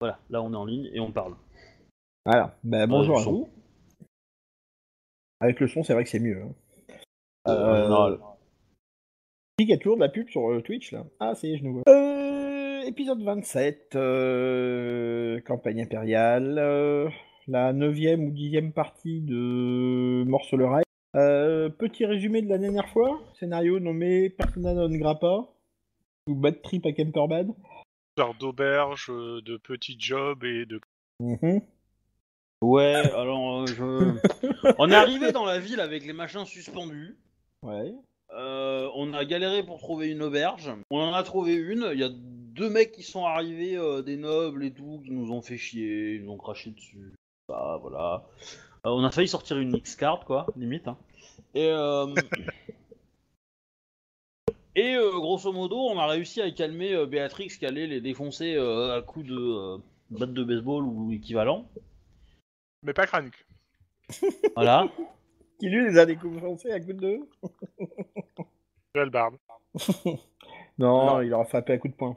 Voilà, là on est en ligne et on parle. Voilà. Bah, bonjour Euh, à son. vous. Avec le son, c'est vrai que c'est mieux. hein. Euh, non, Qui y a toujours de la pub sur euh, Twitch là? Ah, ça y est, je nous vois. Euh, épisode 27, euh, campagne impériale, euh, la neuvième ou dixième partie de Morcelerai. Euh, petit résumé de la dernière fois. Scénario nommé Persona non grappa ou Bad Trip à Kemperbad. Genre d'auberge, euh, de petits jobs et de. Mhm. Ouais, alors euh, je... on est arrivé dans la ville avec les machins suspendus. Ouais. Euh, on a galéré pour trouver une auberge. On en a trouvé une. Il y a deux mecs qui sont arrivés, euh, des nobles et tout, qui nous ont fait chier, ils nous ont craché dessus. Bah voilà. Euh, on a failli sortir une X-card, quoi, limite. hein. Et, euh... et euh, grosso modo, on a réussi à calmer euh, Béatrix qui allait les défoncer euh, à coups de euh, batte de baseball ou équivalent. Mais pas Kranuk. Voilà. Qui lui les a découvrancés à coup de. Valbarde. Non, Non. il aura frappé à coup de poing.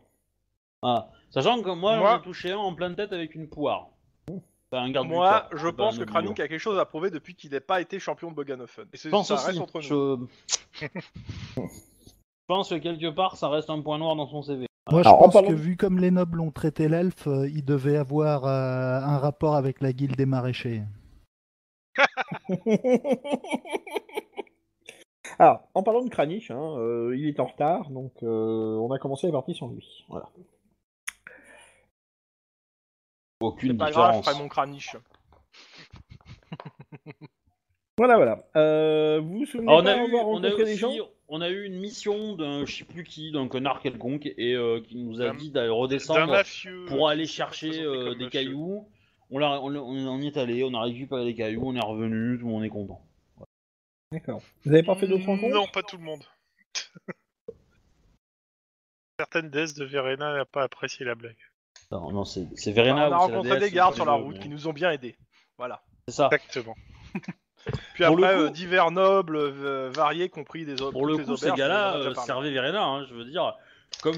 Ah, sachant que moi, Moi- j'en ai touché un en pleine tête avec une poire. Enfin, un garde Moi, je c'est pas pense que Kranuk a quelque chose à prouver depuis qu'il n'ait pas été champion de Boganofen. Et c'est- ça aussi. reste entre nous. Je... je pense que quelque part, ça reste un point noir dans son CV. Moi, je Alors, pense parlant que de- vu comme les nobles ont traité l'elfe, euh, il devait avoir euh, un rapport avec la guilde des maraîchers. Alors, en parlant de Kranich, hein, euh, il est en retard, donc euh, on a commencé la partie sans lui. Voilà. Aucune C'est pas grave, je différence. ferai mon craniche. Voilà, voilà. Euh, vous vous souvenez Ah, on, pas a eu, avoir on, a rencontré eu des gens? aussi- on a eu une mission d'un je sais plus qui, d'un connard quelconque, et euh, qui nous a D'un- dit d'aller D'un redescendre mafieux. pour aller chercher présenté euh, comme des cailloux. On, l'a- on, on y est allé, on a récupéré des cailloux, on est revenu, tout le monde est content. D'accord. Vous avez pas fait d'autres rencontres? Non, pas tout le monde. Certaines déesses de Verena n'a pas apprécié la blague. Non, non, c'est c'est on Verena. a ou c'est la rencontré déesse, des c'est gardes pas sur les la deux, route mais- qui nous ont bien aidés. Voilà. C'est ça. Exactement. Puis Pour le après, coup- euh, divers nobles euh, variés, compris des autres. Pour le coup, ces gars-là euh, servaient Verena, hein, je veux dire, comme,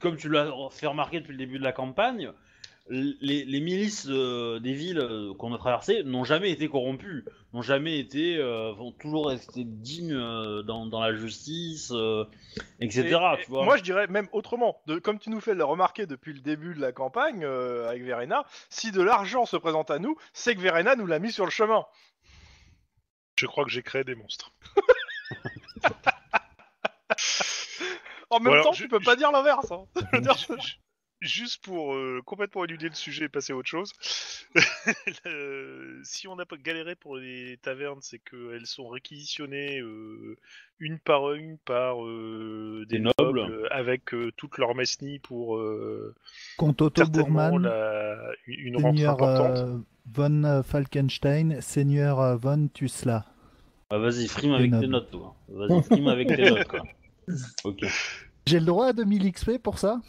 comme tu l'as fait remarquer depuis le début de la campagne, les, les milices euh, des villes euh, qu'on a traversées n'ont jamais été corrompues, n'ont jamais été, euh, vont toujours rester dignes euh, dans, dans la justice, euh, etc. Et- et tu vois. Moi, je dirais même autrement. De, comme tu nous fais le remarquer depuis le début de la campagne euh, avec Verena, si de l'argent se présente à nous, c'est que Verena nous l'a mis sur le chemin. Je crois que j'ai créé des monstres. En même alors, temps, je- tu peux pas dire l'inverse. hein. Je veux dire, Ju- ju- Juste pour euh, complètement éluder le sujet et passer à autre chose, le- si on a pas galéré pour les tavernes, c'est qu'elles sont réquisitionnées euh, une par une par euh, des, Des nobles. avec euh, toutes leurs mesnies pour euh, Comte Otto Bourman, la- une Seigneur importante. euh, von Falkenstein, Seigneur von Tusla. Ah, vas-y, frime avec tes nobles. notes, toi. Vas-y, frime avec tes notes, quoi. Ok. J'ai le droit à 2000 XP pour ça?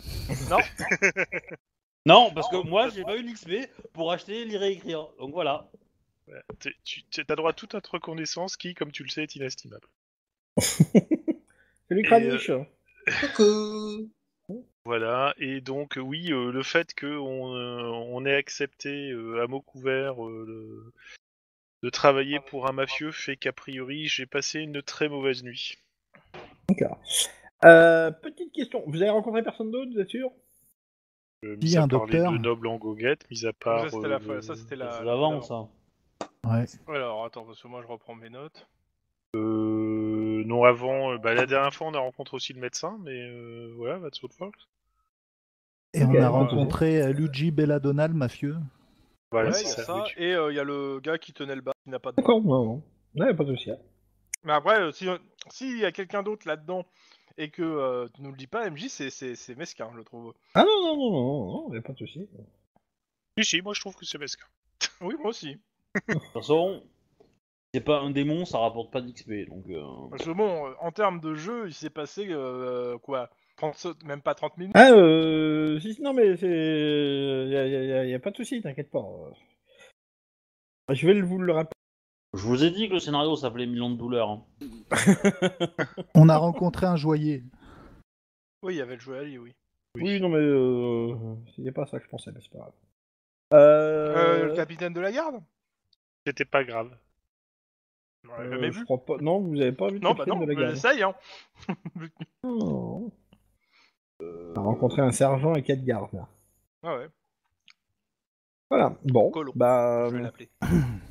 Non, Non, parce que moi, j'ai pas eu l'XP pour acheter, lire et écrire. Donc voilà. Ouais, t'es- Tu as droit à toute notre reconnaissance qui, comme tu le sais, est inestimable. Salut Kranich Coucou Voilà, et donc euh, oui, euh, le fait qu'on on ait accepté euh, à mot couvert euh, le- de travailler pour un mafieux fait qu'a priori j'ai passé une très mauvaise nuit. Euh, petite question, vous avez rencontré personne d'autre, vous êtes sûr? Euh, Qui, mis à un part docteur les deux nobles en goguette, mis à part... ça c'était la, euh, fois- ça, c'était la. C'est la- avant, la- ça. Ouais. Ouais, alors attends, parce que moi je reprends mes notes. euh, non, avant, euh, bah, la dernière fois on a rencontré aussi le médecin, mais euh, voilà, that's all folks. Et on a ouais. rencontré euh, Luigi Belladonna, le mafieux. Voilà, ouais, c'est il y a ça. Et il y a le gars qui tenait le bar, qui n'a pas de. D'accord, non, non. Ouais, pas de souci. Mais après, euh, si s'il y a quelqu'un d'autre là-dedans et que euh, tu nous le dis pas, MJ, c'est c'est c'est mesquin, je trouve. Ah non, non, non, non, non, y a pas de souci. Si, si, moi je trouve que c'est mesquin. Oui, moi aussi. De toute façon, c'est pas un démon, ça rapporte pas d'XP. Donc, euh, Parce que bon, euh, en termes de jeu, il s'est passé euh, quoi 30, même pas 30 minutes. Ah, euh, si, non, mais c'est. Y a, y a- y a- y a pas de souci, t'inquiète pas. Je vais le- vous le rappeler. Je vous ai dit que le scénario s'appelait Millions de douleurs. hein. On a rencontré un joaillier. Oui, il y avait le Ali, oui. Oui, non, mais euh, c'est pas ça que je pensais, mais c'est pas grave. Euh, Euh, le capitaine de la garde? C'était pas grave. On euh, jamais je vu? crois pas. Non, vous avez pas vu le Non, bah capitaine non, de la mais garde. essaye, hein. Non. On a rencontré un sergent et quatre gardes. là. Ah ouais, Voilà, bon. Colo. Bah, je vais l'appeler.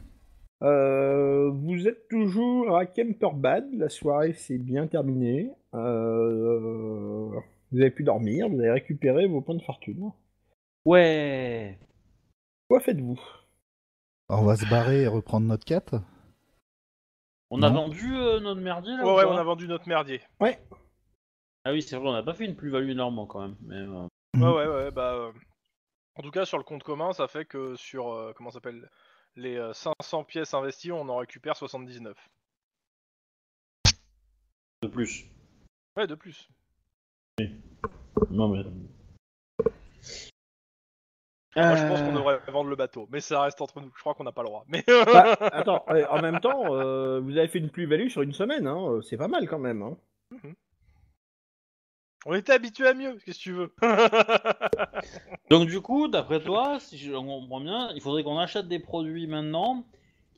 euh, vous êtes toujours à Kemperbad. La soirée s'est bien terminée. Euh, vous avez pu dormir. Vous avez récupéré vos points de fortune. Ouais. Quoi faites-vous? On va se barrer et reprendre notre quête. On a Non. vendu euh, notre merdier là Ouais, ou ouais, pas? on a vendu notre merdier. Ah oui, c'est vrai, on a pas fait une plus-value énorme quand même. Mais, euh, Mhm. Ouais, ouais, ouais, bah. euh, En tout cas, sur le compte commun, ça fait que sur. euh, comment ça s'appelle? Les euh, 500 pièces investies, on en récupère 79. de plus. Ouais, de plus. Non mais. Moi, je pense qu'on Euh, devrait vendre le bateau, mais ça reste entre nous. Je crois qu'on n'a pas le droit. Mais. Bah, Attends, euh, en même temps, euh, vous avez fait une plus-value sur une semaine. Hein. euh, C'est pas mal quand même. Hein. On était habitué à mieux, qu'est-ce que tu veux Donc du coup, d'après toi, si je comprends bien, il faudrait qu'on achète des produits maintenant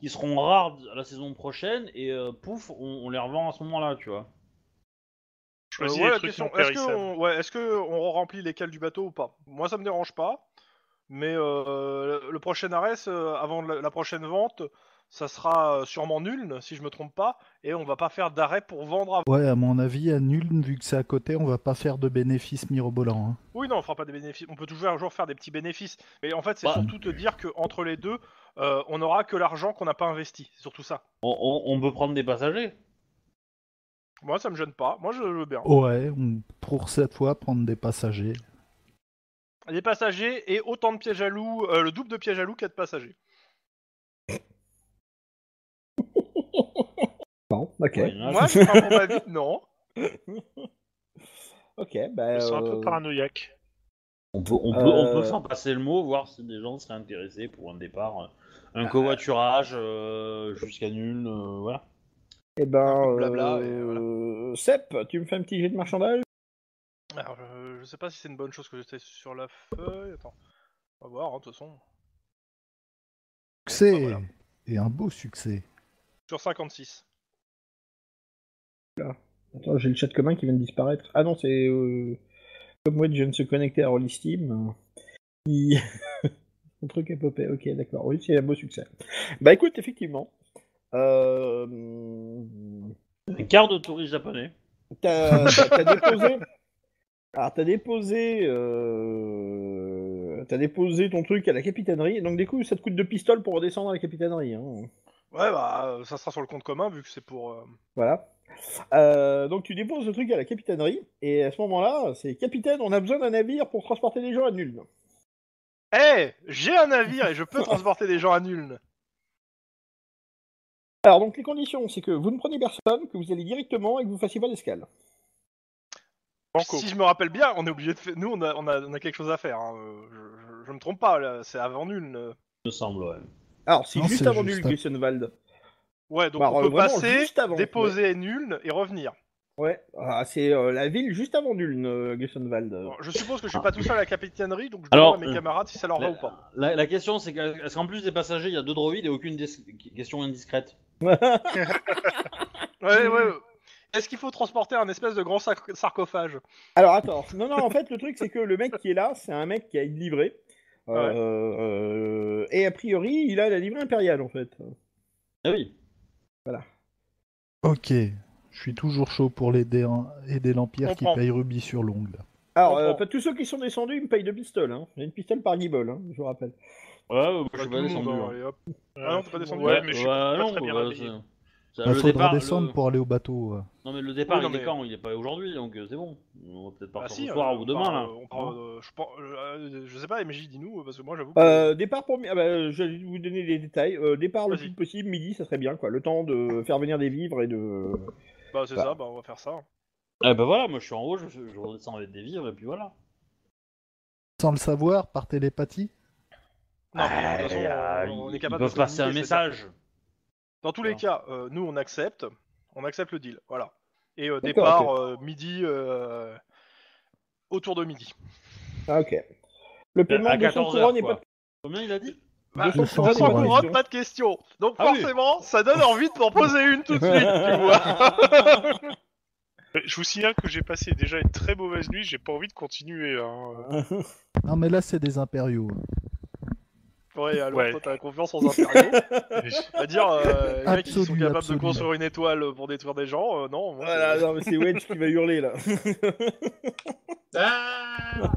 qui seront rares la saison prochaine et euh, pouf, on, on les revend à ce moment-là, tu vois. Euh, ouais, la question, est-ce qu'on ouais, est-ce que on remplit les cales du bateau ou pas? Moi, ça me dérange pas. Mais euh, le- prochain arrêt, euh, avant la, la prochaine vente, ça sera euh, sûrement nul, si je me trompe pas, et on va pas faire d'arrêt pour vendre avant. Ouais, à mon avis, à nul, vu que c'est à côté, on va pas faire de bénéfices mirobolants. hein. Oui, non, on fera pas des bénéfices. On peut toujours faire des petits bénéfices. Mais en fait, c'est Bah. surtout te dire que entre les deux, euh, on aura que l'argent qu'on n'a pas investi. C'est surtout ça. On, on- on peut prendre des passagers. Moi, ça me gêne pas. Moi, je veux bien. Ouais, on- pour cette fois, prendre des passagers. Des passagers et autant de pièges à loup, euh, le double de pièges à loup qu'il y a de passagers. Bon, ok. Ouais, Moi, je à mon avis, non. Ok, bah. Je suis un euh, peu paranoïaque. On peut, on, peut, Euh. on peut faire passer le mot, voir si des gens seraient intéressés pour un départ, euh, un covoiturage euh, jusqu'à nul, euh, voilà. Eh ben. Blabla, et euh, Sep, tu me fais un petit jet de marchandage? Alors, euh, je sais pas si c'est une bonne chose que j'étais sur la feuille. Attends. On va voir, hein, de toute façon. Succès Ah, voilà. Et un beau succès. Sur 56. Attends, j'ai le chat commun qui vient de disparaître. Ah non, c'est. Euh... Comme moi, je viens de se connecter à Rollistim. Qui... Un truc a popé. Ok, d'accord. Oui, c'est un beau succès. Bah écoute, effectivement. Euh... Un quart de touristes japonais. T'as déposé. Alors, t'as déposé. Euh... T'as déposé ton truc à la capitainerie. Donc, du coup, ça te coûte deux pistoles pour redescendre à la capitainerie. Hein. Ouais, bah, euh, ça sera sur le compte commun vu que c'est pour. euh, Voilà. Euh, donc, tu déposes le truc à la capitainerie. Et à ce moment-là, c'est capitaine, on a besoin d'un navire pour transporter des gens à nul. Eh J'ai un navire et je peux transporter des gens à nul. Alors, donc, les conditions, c'est que vous ne prenez personne, que vous allez directement et que vous fassiez pas d'escale. Banco. Si je me rappelle bien, on est obligé de faire. Nous, on a, on a, on a quelque chose à faire. hein. Euh, Je, je, je me trompe pas, là. C'est avant nul. me semble, ouais. Alors, c'est Non, juste c'est avant juste nul, à-. Ouais, donc Bah, on euh, peut vraiment, passer, juste avant, déposer nul et revenir. Ouais, ah, c'est euh, la ville juste avant nul, euh. Bon, je suppose que je suis pas tout seul à la capitainerie, donc je Alors, demande à mes euh, camarades si ça leur va ou pas. la- la question, c'est que- est-ce qu'en plus des passagers, il y a deux droïdes et aucune dis- question indiscrète? Ouais, ouais. ouais. Est-ce qu'il faut transporter un espèce de grand sac- sarcophage? Alors attends, non, non, en fait, le truc, c'est que le mec qui est là, c'est un mec qui a une livrée. Euh, Ouais. euh, et a priori, il a la livrée impériale, en fait. Ah oui. Ok, je suis toujours chaud pour l'aider en- aider l'Empire qui paye Ruby sur l'ongle. Alors, euh, tous ceux qui sont descendus, ils me payent deux pistoles. Hein. Il y a une pistole par guibole, hein, je vous rappelle. Ouais, moi, je Bah, suis pas descendu. hein. hein, Ah non, t'es pas descendu Ouais, mais je suis ouais, pas non, très bien bah, Il le faudra départ, descendre le- pour aller au bateau. euh. Non mais le départ Oui, non, il est quand? Il est pas aujourd'hui donc euh, c'est bon. On va peut-être Ah partir si, ce soir euh, ou demain part, là. euh, on part, euh, je, euh, sais pas, MJ, dis-nous, parce que moi j'avoue que. Euh, départ pour... Ah bah, je vais vous donner les détails. Euh, départ le plus possible, midi, ça serait bien, quoi. Le temps de faire venir des vivres et de... Bah, c'est bah. ça, bah, on va faire ça. Ah bah voilà, moi je suis en haut, je, je redescends avec des vivres et puis voilà. Sans le savoir, par télépathie Non, de toute façon, euh, on- on est ils capable de peuvent passer un message. Dans tous les cas, euh, nous on accepte, on accepte le deal, voilà. Et euh, départ euh, midi, euh, autour de midi. Ah, ok. Le paiement de 200 14 couronnes n'est pas... Combien il a dit Bah, 200 couronnes, 200 c'est pas couronnes, question. pas de question. Donc Ah oui. forcément, ça donne envie de m'en poser une tout de suite, tu vois. Euh, Je vous signale que j'ai passé déjà une très mauvaise nuit, j'ai pas envie de continuer. Hein. Non, mais là, c'est des impériaux. Ouais, alors Ouais. toi t'as confiance en impériaux. C'est-à-dire, euh, les mecs qui sont Absolu, capables de construire une étoile pour détruire des gens, euh, non. moi, Voilà, non, mais c'est Wedge qui va hurler là. Ah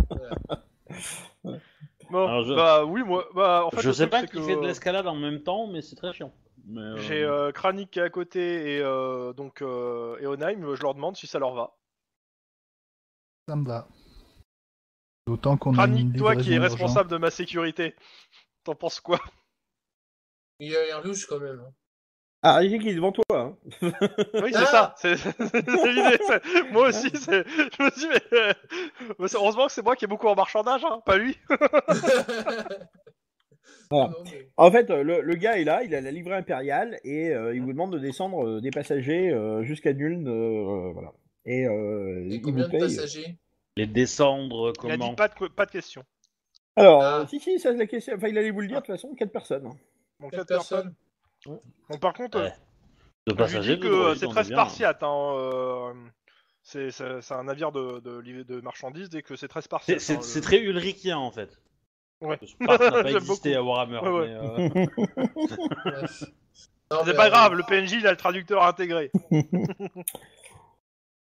Bon, Alors, je- bah oui, moi, bah en fait. Je sais truc, pas qui que, fait de l'escalade en même temps, mais c'est très chiant. Euh, J'ai euh, Kranik qui est à côté et euh, donc euh, et Onheim, je leur demande si ça leur va. Ça me va. D'autant qu'on a une Kranik, toi qui es responsable de ma sécurité, t'en penses quoi? Il a l'air louche quand même. hein. Ah, qui est devant toi. Hein. Oui, c'est Ah ça, c'est l'idée. Moi aussi, c'est- je me dis, mais, euh, mais heureusement que c'est moi qui ai beaucoup en marchandage, hein, pas lui. Voilà. Mais- En fait, le, le gars est là, il a la livrée impériale et euh, il vous demande de descendre euh, des passagers euh, jusqu'à Nuln. voilà. Et, euh, Et il combien vous de paye. passagers? Les descendre, Il a comment? dit pas de, pas de questions. Alors, Ah. euh, si, si, ça c'est la question. Enfin, il allait vous le dire de toute façon, quatre personnes. Donc, Quatre quatre personnes. personnes. Donc, par contre, Ouais. euh, De passagers, que droïdes, c'est très bien. spartiate. Hein, euh, c'est un navire de, de, de marchandises et que c'est très spartiate. C'est hein, le- très ulrikien en fait. Ouais. N'a pas existé à Warhammer. Ouais, ouais. mais, euh, C'est pas euh, grave, le PNJ il a le traducteur intégré.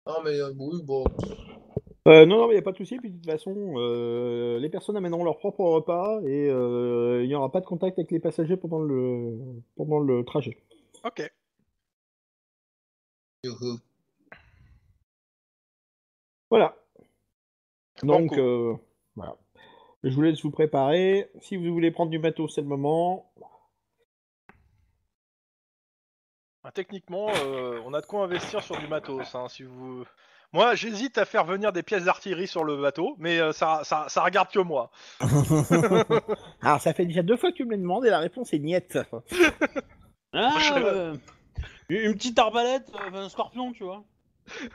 Non, mais euh, oui, bon. Euh, non, non, mais il n'y a pas de souci. Puis de toute façon, euh, les personnes amèneront leur propre repas et euh, il n'y aura pas de contact avec les passagers pendant le, pendant le trajet. Ok. youhou. Voilà. Donc, euh, voilà. Je vous laisse vous préparer. Si vous voulez prendre du matos, c'est le moment. Ah, techniquement, euh, on a de quoi investir sur du matos. Hein, si vous... Moi, j'hésite à faire venir des pièces d'artillerie sur le bateau, mais euh, ça, ça, ça regarde que moi. Alors, ça fait déjà deux fois que tu me le demandes et la réponse est niette. Ah, euh, une petite arbalète, euh, un scorpion, tu vois. tu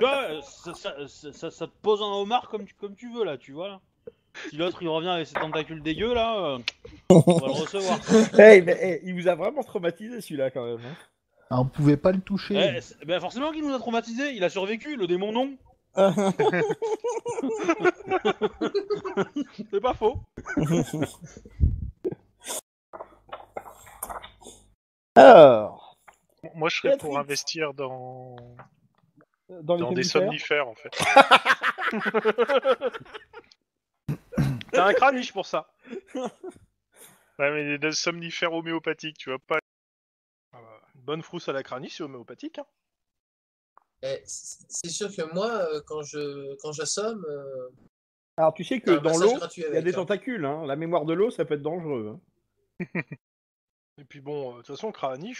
vois, ça, ça- ça- ça- ça te pose un homard comme tu, comme tu veux là, tu vois. Là. Si l'autre il revient avec ses tentacules dégueux là, euh, on va le recevoir. hey, mais, hey, il vous a vraiment traumatisé celui-là quand même. hein. Ah, on pouvait pas le toucher. Eh, c'est- ben forcément qu'il nous a traumatisé, il a survécu, le démon non. C'est pas faux. Alors, Moi, je serais pour investir dans, dans les dans des somnifères somnifères, en fait. T'as un craniche pour ça. Ouais, mais des somnifères homéopathiques, tu vois, pas bonne frousse à la craniche, c'est homéopathique. Hein. Eh, c'est sûr que moi, euh, quand je quand j'assomme, euh, Alors, tu sais que dans l'eau, il y a des hein. tentacules. Hein. La mémoire de l'eau, ça peut être dangereux. hein. Et puis bon, euh, de toute façon,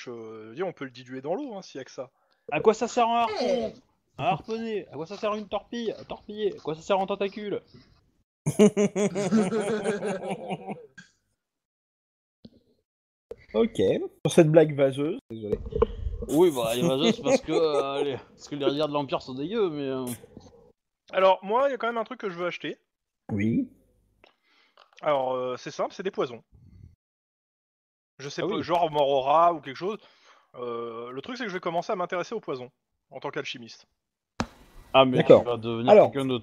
euh, dire, on peut le diluer dans l'eau, hein, s'il y a que ça. À quoi ça sert un harpon Eh, Un harponner À quoi ça sert une torpille Un torpiller? À quoi ça sert un tentacule? Ok. Sur cette blague vaseuse. Désolé. Oui, bah, il va juste parce que, euh, les... parce que les rivières de l'Empire sont dégueux, mais. euh, Alors, moi, il y a quand même un truc que je veux acheter. Oui. Alors, euh, c'est simple, c'est des poisons. Je sais Ah pas, oui. genre Morora ou quelque chose. Euh, le truc, c'est que je vais commencer à m'intéresser aux poisons en tant qu'alchimiste. Ah, mais D'accord. tu vas devenir Alors. quelqu'un de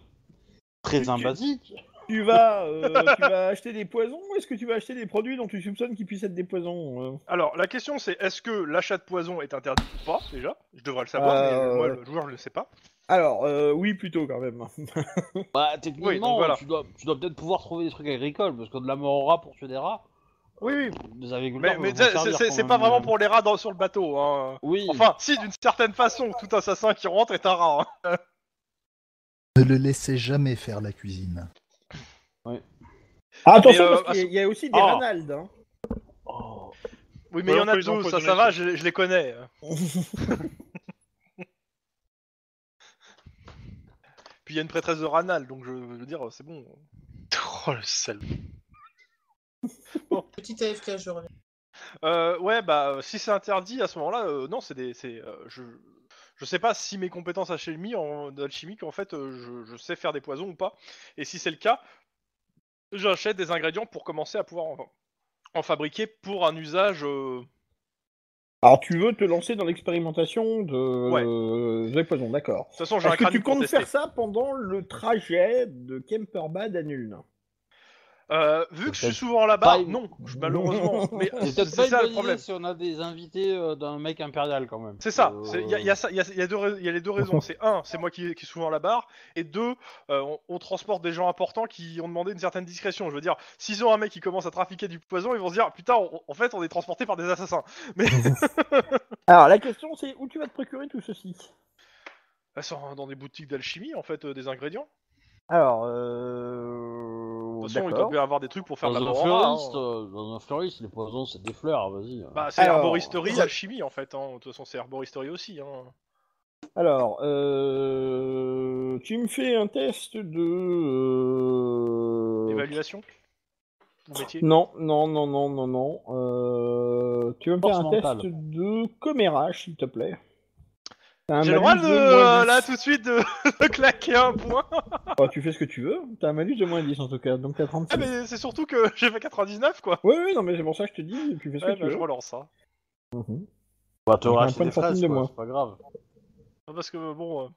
très sympathique. Tu vas, euh, tu vas acheter des poisons ou est-ce que tu vas acheter des produits dont tu soupçonnes qu'ils puissent être des poisons euh Alors, la question, c'est est-ce que l'achat de poison est interdit ou pas, déjà? Je devrais le savoir, Euh, mais moi, le joueur, je le sais pas. Alors, euh, oui, plutôt quand même. Bah, techniquement, Oui, donc voilà. tu dois, tu dois peut-être pouvoir trouver des trucs agricoles, parce que de la mort rats pour tuer des rats, Oui, oui. des agriculteurs. Mais, mais s'en c'est- servir c'est quand c'est même, pas vraiment pour les rats dans- sur le bateau. Hein. Oui. Enfin, si, d'une certaine façon, tout assassin qui rentre est un rat. hein. Ne le laissez jamais faire la cuisine. Ah, attention, euh, parce qu'il y a- il y a aussi des Ah. Ranald. Hein. Oh. Oui, mais il Ouais, y on en a deux, ça, ça va, je, je les connais. Puis il y a une prêtresse de Ranal, donc je, je veux dire, c'est bon. Oh, le salaud. Petit AFK, je reviens. Euh, ouais, bah, euh, si c'est interdit à ce moment-là, euh, non, c'est des. c'est, euh, je, Je sais pas si mes compétences alchimie, en, alchimiques, en fait, euh, je, je sais faire des poisons ou pas. Et si c'est le cas, j'achète des ingrédients pour commencer à pouvoir en, en fabriquer pour un usage. euh, Alors, tu veux te lancer dans l'expérimentation de Ouais. euh, des poisons, d'accord. De toute façon, j'ai un Est-ce que crâne tu pour comptes tester. faire ça pendant le trajet de Kemperbad à Nuln? Euh, vu que je suis souvent là-bas, pas non, je- malheureusement. mais C'est c'est peut-être pas ça une le bonne problème. si on a des invités euh, d'un mec impérial quand même. C'est ça. Euh, Il y, a- y a ça- y a- y a deux rais- y a les deux raisons. C'est un, c'est moi qui, qui suis souvent à la barre, et deux, euh, on, on transporte des gens importants qui ont demandé une certaine discrétion. Je veux dire, s'ils ont un mec qui commence à trafiquer du poison, ils vont se dire putain, on- en fait, on est transporté par des assassins. Mais Alors, la question, c'est où tu vas te procurer tout ceci? Elles sont dans des boutiques d'alchimie, en fait, euh, des ingrédients. Alors, euh... De toute façon, il doit bien avoir des trucs pour faire Dans de un, l'apparat. fleuriste, hein. euh, dans un fleuriste, les poisons c'est des fleurs, vas-y. Bah, c'est Alors, herboristerie, alchimie, en fait. hein. De toute façon, c'est herboristerie aussi. Hein. Alors, euh... tu me fais un test de... euh, Évaluation? Métier? Non, non, non, non, non, non. Euh... Tu vas me faire un test de commérage, s'il te plaît. T'as un J'ai le droit de, euh, 10. là, tout de suite, de, de claquer un point. Oh, tu fais ce que tu veux. T'as un malus de moins 10 en tout cas, donc t'as 36. Ah, mais c'est surtout que j'ai fait 99, quoi. Oui, oui, non, mais c'est pour ça que je te dis, tu fais ce Ouais, que tu bah, veux. je relance ça. Mhm. Bah, racheter point des de fortune fraises, de quoi, moins. c'est pas grave. Parce que bon, euh,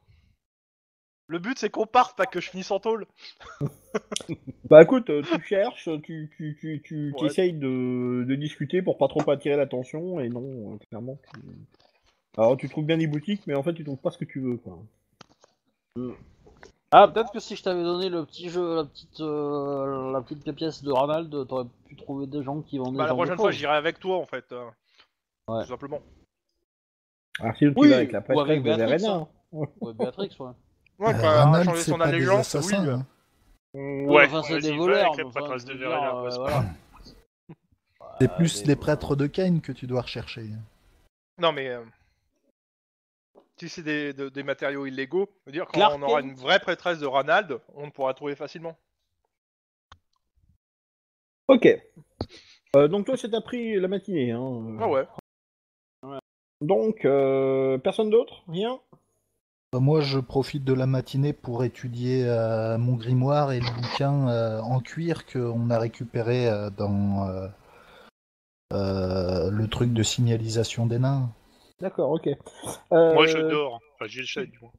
le but c'est qu'on parte, pas que je finisse en tôle. Bah écoute, euh, tu cherches, tu, tu, tu, tu Ouais. essayes de, de discuter pour pas trop attirer l'attention, et non, clairement. Tu... Alors tu trouves bien des boutiques, mais en fait tu trouves pas ce que tu veux, quoi. Ah, peut-être que si je t'avais donné le petit jeu, la petite, euh, la petite pièce de Ronald, t'aurais pu trouver des gens qui vendaient Bah, la prochaine fois, choses. j'irai avec toi en fait. euh, Ouais. Tout simplement. Alors si tu Oui, vas avec la ou avec Béatrix, Verena. hein. Ouais, Béatrix, ouais. Ouais, Euh, quoi, à Ronald, changer c'est son pas des allégeance, oui. hein. Ouais, enfin, c'est des voleurs. avec enfin, de Verena, ouais, euh, c'est voilà. C'est Ah, plus des- les prêtres de Cain que tu dois rechercher. Non, mais. Euh, Si c'est des, de- des matériaux illégaux, je veux dire, quand Clark on aura Kent. une vraie prêtresse de Ronald, on pourra trouver facilement. Ok. Euh, donc toi, c'est t'as pris la matinée, hein. Ah ouais. Donc, euh, personne d'autre? Rien? Bah, Moi, je profite de la matinée pour étudier euh, mon grimoire et le bouquin euh, en cuir qu'on a récupéré euh, dans euh, euh, le truc de signalisation des nains. D'accord, ok. Euh, Moi je dors. Enfin, j'essaie du moins.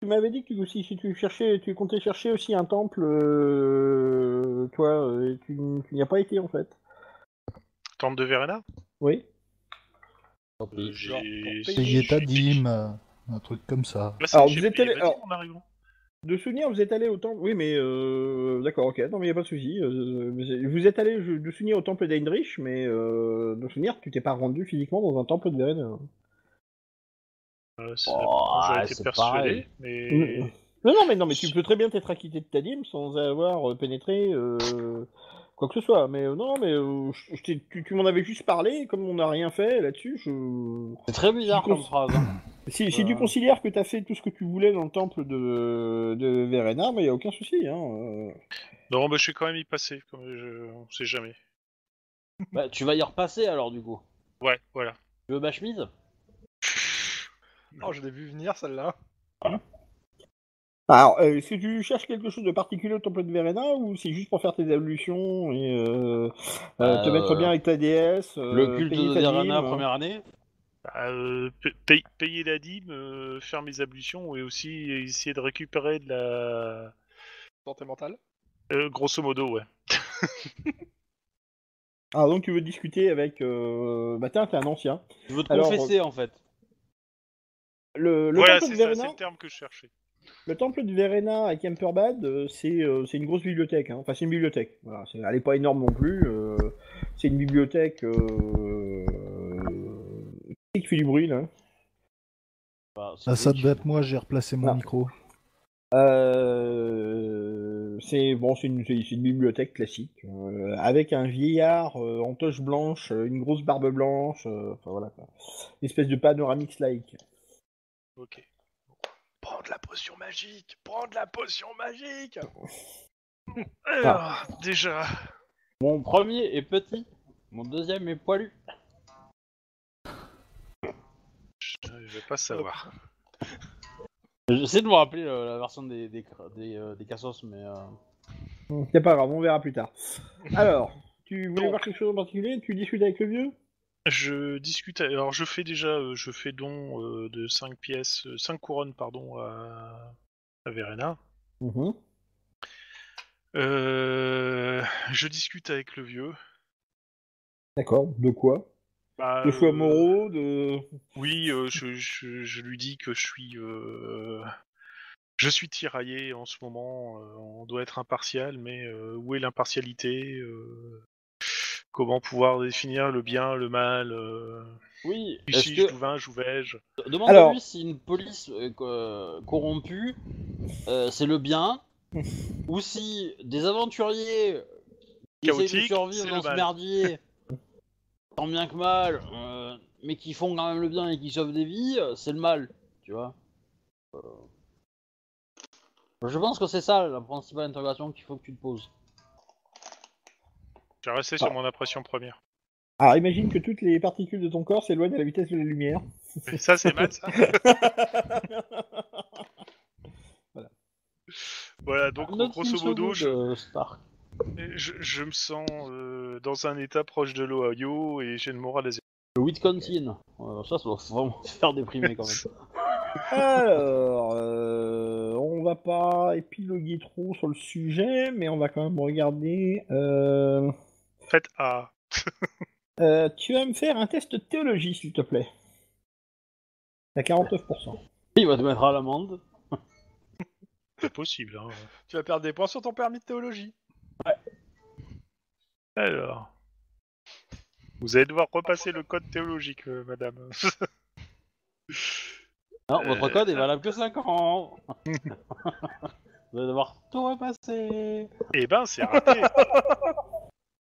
Tu m'avais dit que tu, si, si tu cherchais, tu comptais chercher aussi un temple, euh, toi, euh, tu, tu n'y as pas été en fait. Temple de Verena? Oui. Tant pis. Euh, J'ai. Payer ta dîme, euh, un truc comme ça. Bah, Alors, vous êtes allé- ma dîme alors- en arrivant. De souvenir, vous êtes allé au temple. Oui, mais euh, d'accord, ok. Non, mais il y a pas de souci. euh, vous êtes allé de souvenir au temple d'Eindrich, mais euh, de souvenir, tu t'es pas rendu physiquement dans un temple de Verena. Euh, c'est- Oh, été persuadé, pareil. mais. Non, non, mais non, mais tu peux très bien t'être acquitté de ta dîme sans avoir euh, pénétré euh, quoi que ce soit. Mais euh, non, mais euh, je- je t'ai- tu, tu m'en avais juste parlé. Comme on n'a rien fait là-dessus, je. C'est très bizarre comme phrase. hein. Si, si tu considères que t'as fait tout ce que tu voulais dans le temple de, de Verena, mais il y a aucun souci. Hein. euh. Non, bah, je vais quand même y passer. Comme je... On sait jamais. Bah, tu vas y repasser alors du coup. Ouais, voilà. Tu veux ma chemise? Oh, je l'ai vu venir celle-là. Alors, euh, est-ce que tu cherches quelque chose de particulier au temple de Verena ou c'est juste pour faire tes évolutions et euh, euh, te Euh, mettre bien avec ta déesse Le euh, culte de Verena hein. première année Bah, euh, pa- paye- payer la dîme, euh, faire mes ablutions et aussi essayer de récupérer de la. Santé mentale. Euh, grosso modo, ouais. Ah, donc tu veux discuter avec. Euh... Bah, tiens, t'es un ancien. Tu veux te Alors, confesser en fait. Le, le voilà, temple c'est de ça, Verena, c'est le terme que je cherchais. Le temple de Verena à Kemperbad, euh, c'est euh, c'est une grosse bibliothèque. hein. Enfin, c'est une bibliothèque. Voilà, c'est- elle est pas énorme non plus. euh, c'est une bibliothèque euh, qui fait du bruit là. Bah, c'est Ah, ça devait être moi, j'ai replacé mon Ah. micro. Euh, c'est bon, c'est une, bibliothèque classique euh, avec un vieillard euh, en toche blanche, une grosse barbe blanche. euh, enfin voilà, quoi. une espèce de panoramique slide. Ok. Prends de la potion magique Prends de la potion magique Alors, déjà. Mon premier est petit, mon deuxième est poilu. Je vais pas savoir. J'essaie de me rappeler euh, la version des, des, des, euh, des Cassos, mais. euh, C'est pas grave, on verra plus tard. Alors, tu voulais Donc. voir quelque chose en particulier? Tu discutes avec le vieux? Je discute. Alors, je fais déjà, euh, je fais don euh, de 5 pièces, 5 couronnes, pardon, à, à Verena. Mhm. Euh, je discute avec le vieux. D'accord, de quoi? Bah, De choix euh, moraux, de... Oui, euh, je, je, je lui dis que je suis, euh, je suis tiraillé en ce moment. euh, on doit être impartial, mais euh, où est l'impartialité euh, Comment pouvoir définir le bien, le mal euh, Oui, Ici, que. joue je joue-je Demande Alors- à lui si une police euh, euh, corrompue, euh, c'est le bien, ou si des aventuriers qui essayent de survivre dans ce mal. merdier, tant bien que mal, euh, mais qui font quand même le bien et qui sauvent des vies, c'est le mal, tu vois. Euh, Je pense que c'est ça la principale interrogation qu'il faut que tu te poses. J'ai resté sur Ah. mon impression première. Alors, imagine que toutes les particules de ton corps s'éloignent à la vitesse de la lumière. Mais ça, c'est mal, ça. Voilà, donc Not grosso so modo, good, je, euh, Stark. je, je me sens euh, dans un état proche de l'Ohio et j'ai une morale à zéro. Le Wisconsin, Euh, ça, ça doit vraiment faire déprimer quand même. Alors, euh, on va pas épiloguer trop sur le sujet, mais on va quand même regarder. Faites A. euh, tu vas me faire un test de théologie, s'il te plaît. T'as 49%. Il va te mettre à l'amende. C'est possible, hein. Tu vas perdre des points sur ton permis de théologie. Alors. Vous allez devoir repasser le code théologique, euh, madame. Non, Euh, votre code est valable que 5 ans. Vous allez devoir tout repasser. Eh ben, c'est raté.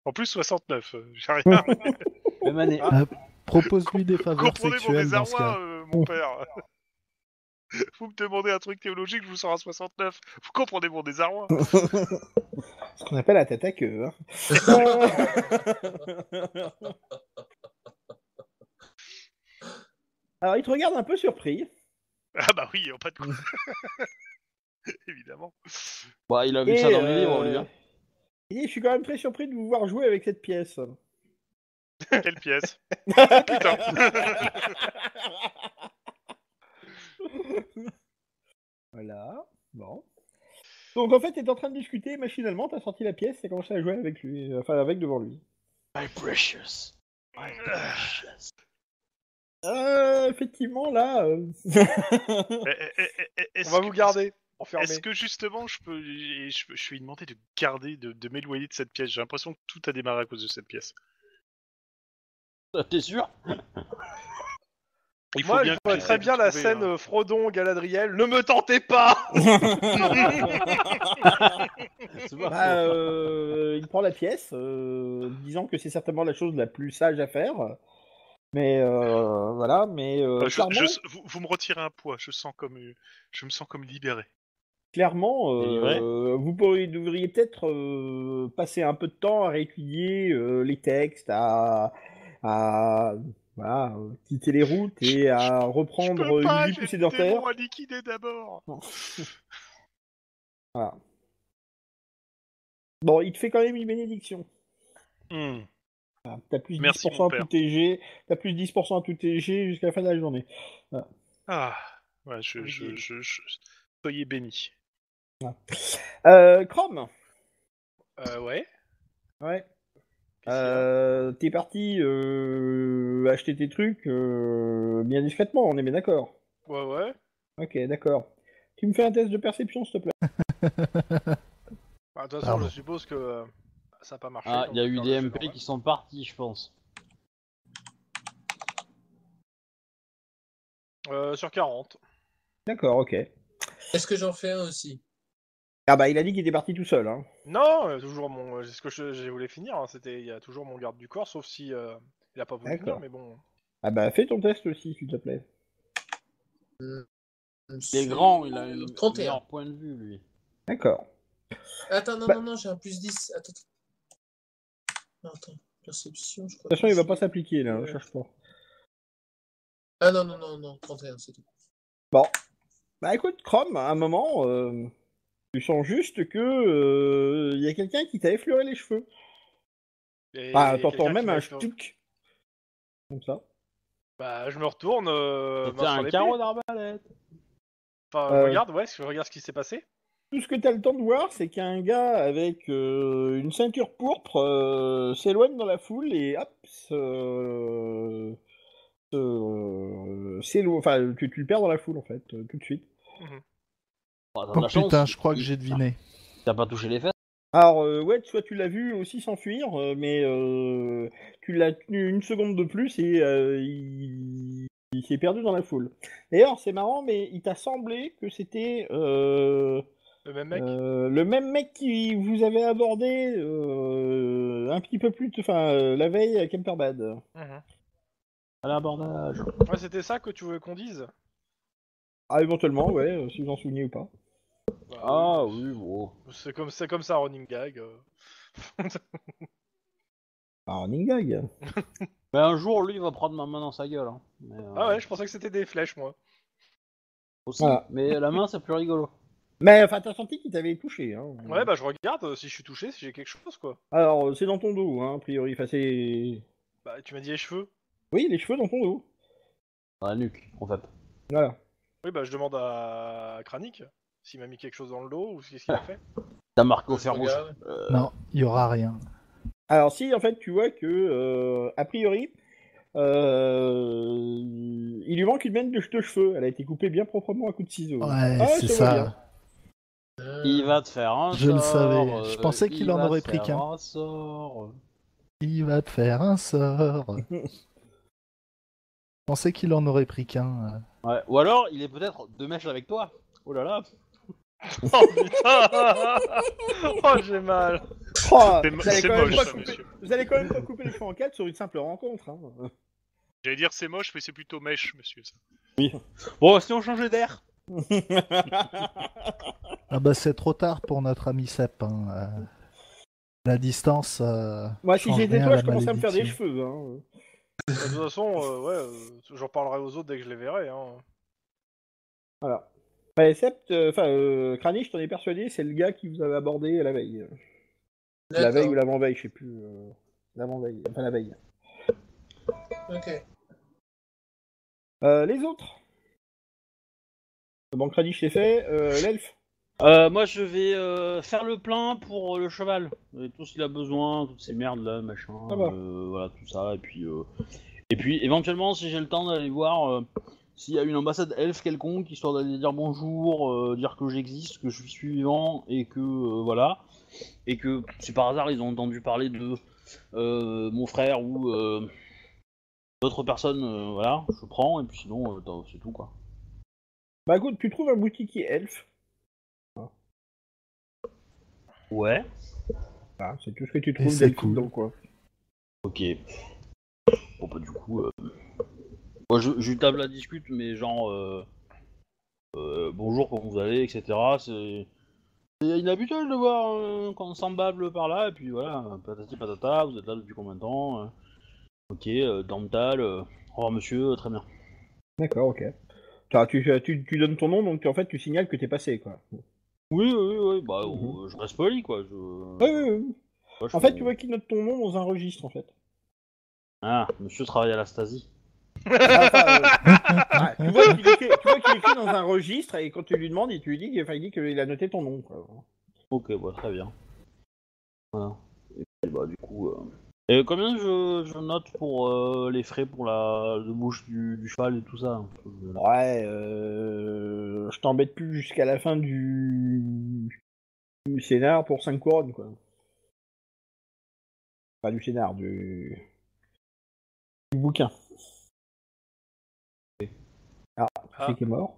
En plus, 69. euh, J'ai rien. Même année. Propose-lui des faveurs Comprenez mon sexuelles dans ce désarroi, cas. euh, mon père. Vous me demandez un truc théologique, je vous sors à 69. Vous comprenez mon désarroi Ce qu'on appelle la tête à queue. hein. Alors, il te regarde un peu surpris. Ah bah oui, pas de quoi. Évidemment. Bah, il a vu Et, ça dans le euh, livre, lui. hein. Il dit, je suis quand même très surpris de vous voir jouer avec cette pièce. Quelle pièce? Putain. Voilà. Bon. Donc en fait, t'es en train de discuter, machinalement, t'as sorti la pièce et commencé à jouer avec lui, euh, enfin avec devant lui. My precious. My precious. Euh, effectivement, là. euh, On va vous garder enfermé. Est-ce que justement je peux, je, je, je vais lui demander de garder, de, de m'éloigner de cette pièce? J'ai l'impression que tout a démarré à cause de cette pièce. T'es sûr? Il Moi, je vois très bien la scène euh, Frodon, Galadriel. Ne me tentez pas bah, euh, il prend la pièce, euh, disant que c'est certainement la chose la plus sage à faire. Mais euh, voilà, mais je- clairement, je- vous, vous me retirez un poids, je sens comme, je me sens comme libéré. Clairement, euh, vous pourriez, devriez peut-être euh, passer un peu de temps à réétudier euh, les textes, à, à voilà, quitter les routes et à Je reprendre peux pas, une vie plus sédentaire. à liquider d'abord. Voilà. Bon, il te fait quand même une bénédiction. Hmm. Voilà. T'as plus Merci, 10% mon à tout TG, t'as plus 10% à tout TG jusqu'à la fin de la journée. Ah, ouais, je, je, je, je- soyez bénis. Euh, Chrome Euh, ouais. Ouais. Euh, T'es parti euh, acheter tes trucs euh, bien discrètement, on est bien d'accord. Ouais, ouais. Ok, d'accord. Tu me fais un test de perception, s'il te plaît. Bah, De toute façon, Pardon. je suppose que euh, ça n'a pas marché. Ah, donc il y a on eu des MP normal. qui sont partis, je pense. Euh, sur 40. D'accord, ok. Est-ce que j'en fais un aussi? Ah bah, il a dit qu'il était parti tout seul. Hein. Non, euh, toujours mon. C'est ce que je, je voulais finir. hein, C'était, il y a toujours mon garde du corps, sauf si euh, il a pas voulu D'accord. venir, mais bon. Ah bah, fais ton test aussi, s'il te plaît. Il est grand, il a une 31. meilleur point de vue, lui. D'accord. Attends, non, Bah- non, non, j'ai un plus 10. Attends. attends. Attends, perception, je crois. De toute façon, il va pas s'appliquer, là, Ouais. cherche pas. Ah non, non, non, non, 31, c'est tout. Bon. Bah écoute, Chrome, à un moment, euh, tu sens juste que euh, il y a quelqu'un qui t'a effleuré les cheveux. Et- Ah, t'entends même un ch'tuk. Comme ça. Bah, je me retourne. Euh, sur un carreau d'arbalète. Enfin, Euh, regarde, ouais, je regarde ce qui s'est passé. Tout ce que t'as le temps de voir, c'est qu'un gars avec euh, une ceinture pourpre euh, s'éloigne dans la foule et hop, se... se- s'élo- Enfin, tu, tu le perds dans la foule en fait, euh, tout de suite. Bah, t'as Oh putain, je crois que j'ai deviné. T'as pas touché les fesses Alors, euh, ouais, soit tu l'as vu aussi s'enfuir, euh, mais euh, tu l'as tenu une seconde de plus et euh, il, il s'est perdu dans la foule. D'ailleurs, c'est marrant, mais il t'a semblé que c'était euh, Le même mec? euh, le même mec qui vous avait abordé euh, un petit peu plus, enfin, euh, la veille à Kemperbad. Mhm. à l'abordage. Ouais, c'était ça que tu voulais qu'on dise? Ah, éventuellement, ouais, si vous en souvenez ou pas. Bah, Ah oui, bon. C'est comme, c'est comme ça, running gag. euh. Ah, running gag. Mais un jour, lui, il va prendre ma main dans sa gueule. hein. Mais, euh, Ah ouais, je pensais que c'était des flèches, moi. aussi. Voilà. Mais la main, c'est plus rigolo. Mais enfin, t'as senti qu'il t'avait touché. Hein. Ouais, bah je regarde euh, si je suis touché, si j'ai quelque chose, quoi. Alors, euh, c'est dans ton dos, hein, a priori. Enfin, c'est. Bah, tu m'as dit les cheveux. Oui, les cheveux dans ton dos. Dans la nuque, en fait. Voilà. Oui, bah je demande à Kranik s'il m'a mis quelque chose dans le dos ou qu'est-ce qu'il a fait. T'as marqué au fer rouge. Euh, Non, il y aura rien. Alors si en fait tu vois que euh, a priori euh, il lui manque une mène de, de cheveux. Elle a été coupée bien proprement à coups de ciseaux. Ouais, Ah, c'est ça va Il va te faire un Je le sort, savais. Je pensais qu'il il en aurait pris qu'un. un sort. Il va te faire un sort. Je pensais qu'il en aurait pris qu'un. Ouais. Ou alors, il est peut-être de mèche avec toi. Oh là là. Oh putain Oh, j'ai mal Oh, C'est vous, allez c'est quand même moche, pas ça, couper- monsieur. vous allez quand même pas couper les cheveux en quatre sur une simple rencontre. Hein. J'allais dire c'est moche, mais c'est plutôt mèche, monsieur. Ça. Bon, si on changeait d'air. Ah bah c'est trop tard pour notre ami Sep. hein, euh. La distance. euh, Moi si change rien toi la je commençais à me faire des malédiction. cheveux. Hein. De toute façon, euh, ouais, euh, j'en parlerai aux autres dès que je les verrai. Hein. Voilà. Sept, euh, enfin euh, Kranich, je t'en ai persuadé, c'est le gars qui vous avait abordé la veille. La veille ou l'avant-veille, je sais plus. euh, L'avant-veille, enfin la veille. Ok. Euh, les autres? Bon, Kranich c'est fait, euh, l'elfe? Euh, moi, je vais euh, faire le plein pour euh, le cheval. Et tout ce qu'il a besoin, toutes ces merdes là, machin. Ah bah. euh, voilà, tout ça. Et puis, euh, et puis éventuellement, si j'ai le temps d'aller voir euh, s'il y a une ambassade elfe quelconque, histoire d'aller dire bonjour, euh, dire que j'existe, que je suis vivant et que euh, voilà. Et que si par hasard ils ont entendu parler de euh, mon frère ou euh, d'autres personnes, euh, voilà, je prends. Et puis sinon, euh, c'est tout quoi. Bah écoute, tu trouves un boutiquier elfe. Ouais. Ah, c'est tout ce que tu trouves c'est d'elfe cool. quoi. Ok. Bon bah du coup, euh... moi je, table la discute, mais genre euh... euh, bonjour comment vous allez, etc. C'est c'est inhabituel de voir euh, quand on s'embable par là, et puis voilà, patati patata, vous êtes là depuis combien de temps euh, Ok, euh, dental, euh, au revoir monsieur, euh, très bien. D'accord, ok. Tu, tu, tu donnes ton nom, donc en fait tu signales que t'es passé quoi. Oui, oui, oui, bah Mhm. euh, je reste poli quoi. Je... Oui, oui, oui. Ouais, je En fait, tu vois qu'il note ton nom dans un registre en fait. Ah, monsieur travaille à la Stasi. Enfin, euh, tu vois qu'il écrit, écrit dans un registre et quand tu lui demandes, il, tu lui dit, enfin, il dit qu'il a noté ton nom. Quoi. Ok, bah, très bien. Voilà. Et puis, bah, du coup. euh, Et combien je, je note pour euh, les frais pour la de bouche du, du cheval et tout ça hein, Ouais, euh, je t'embête plus jusqu'à la fin du, du scénar pour 5 couronnes quoi. Pas du scénar, du, du bouquin. Ah, c'est qui est mort.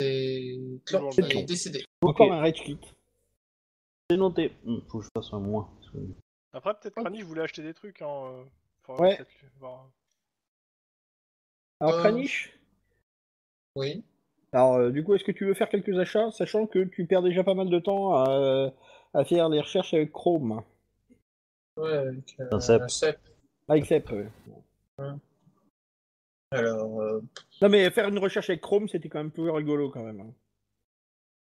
C'est Clan, C'est est décédé. Encore un rage kit. C'est noté. Hum, faut que je fasse un moins. Après, peut-être Kranik voulait acheter des trucs. Hein. euh, Ouais. voir. Alors, Euh. Kranich Oui. Alors, euh, du coup, est-ce que tu veux faire quelques achats, sachant que tu perds déjà pas mal de temps à, à faire les recherches avec Chrome? Ouais, avec euh. Avec Sep, ouais. Ouais. Alors, euh, Non, mais faire une recherche avec Chrome, c'était quand même plus rigolo quand même. hein.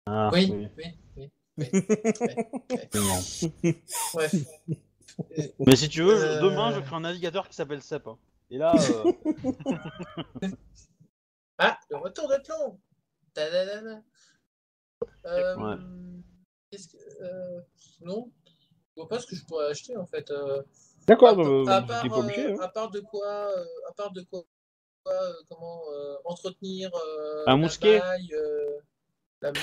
Ah, oui, oui, oui. Non. Bref. Mais si tu veux, je- Euh. demain je crée un navigateur qui s'appelle CEP. hein. Et là, euh, Ah, le retour de plomb Tadadada. Euh, Ouais. Qu'est-ce que. Euh, non Je vois pas ce que je pourrais acheter en fait. euh. D'accord, à, euh, à t'es part, pas obligé. euh, hein. à part de quoi, euh, à part de quoi, quoi, euh, comment euh, entretenir euh, Un la mousquet maille, euh, la maille.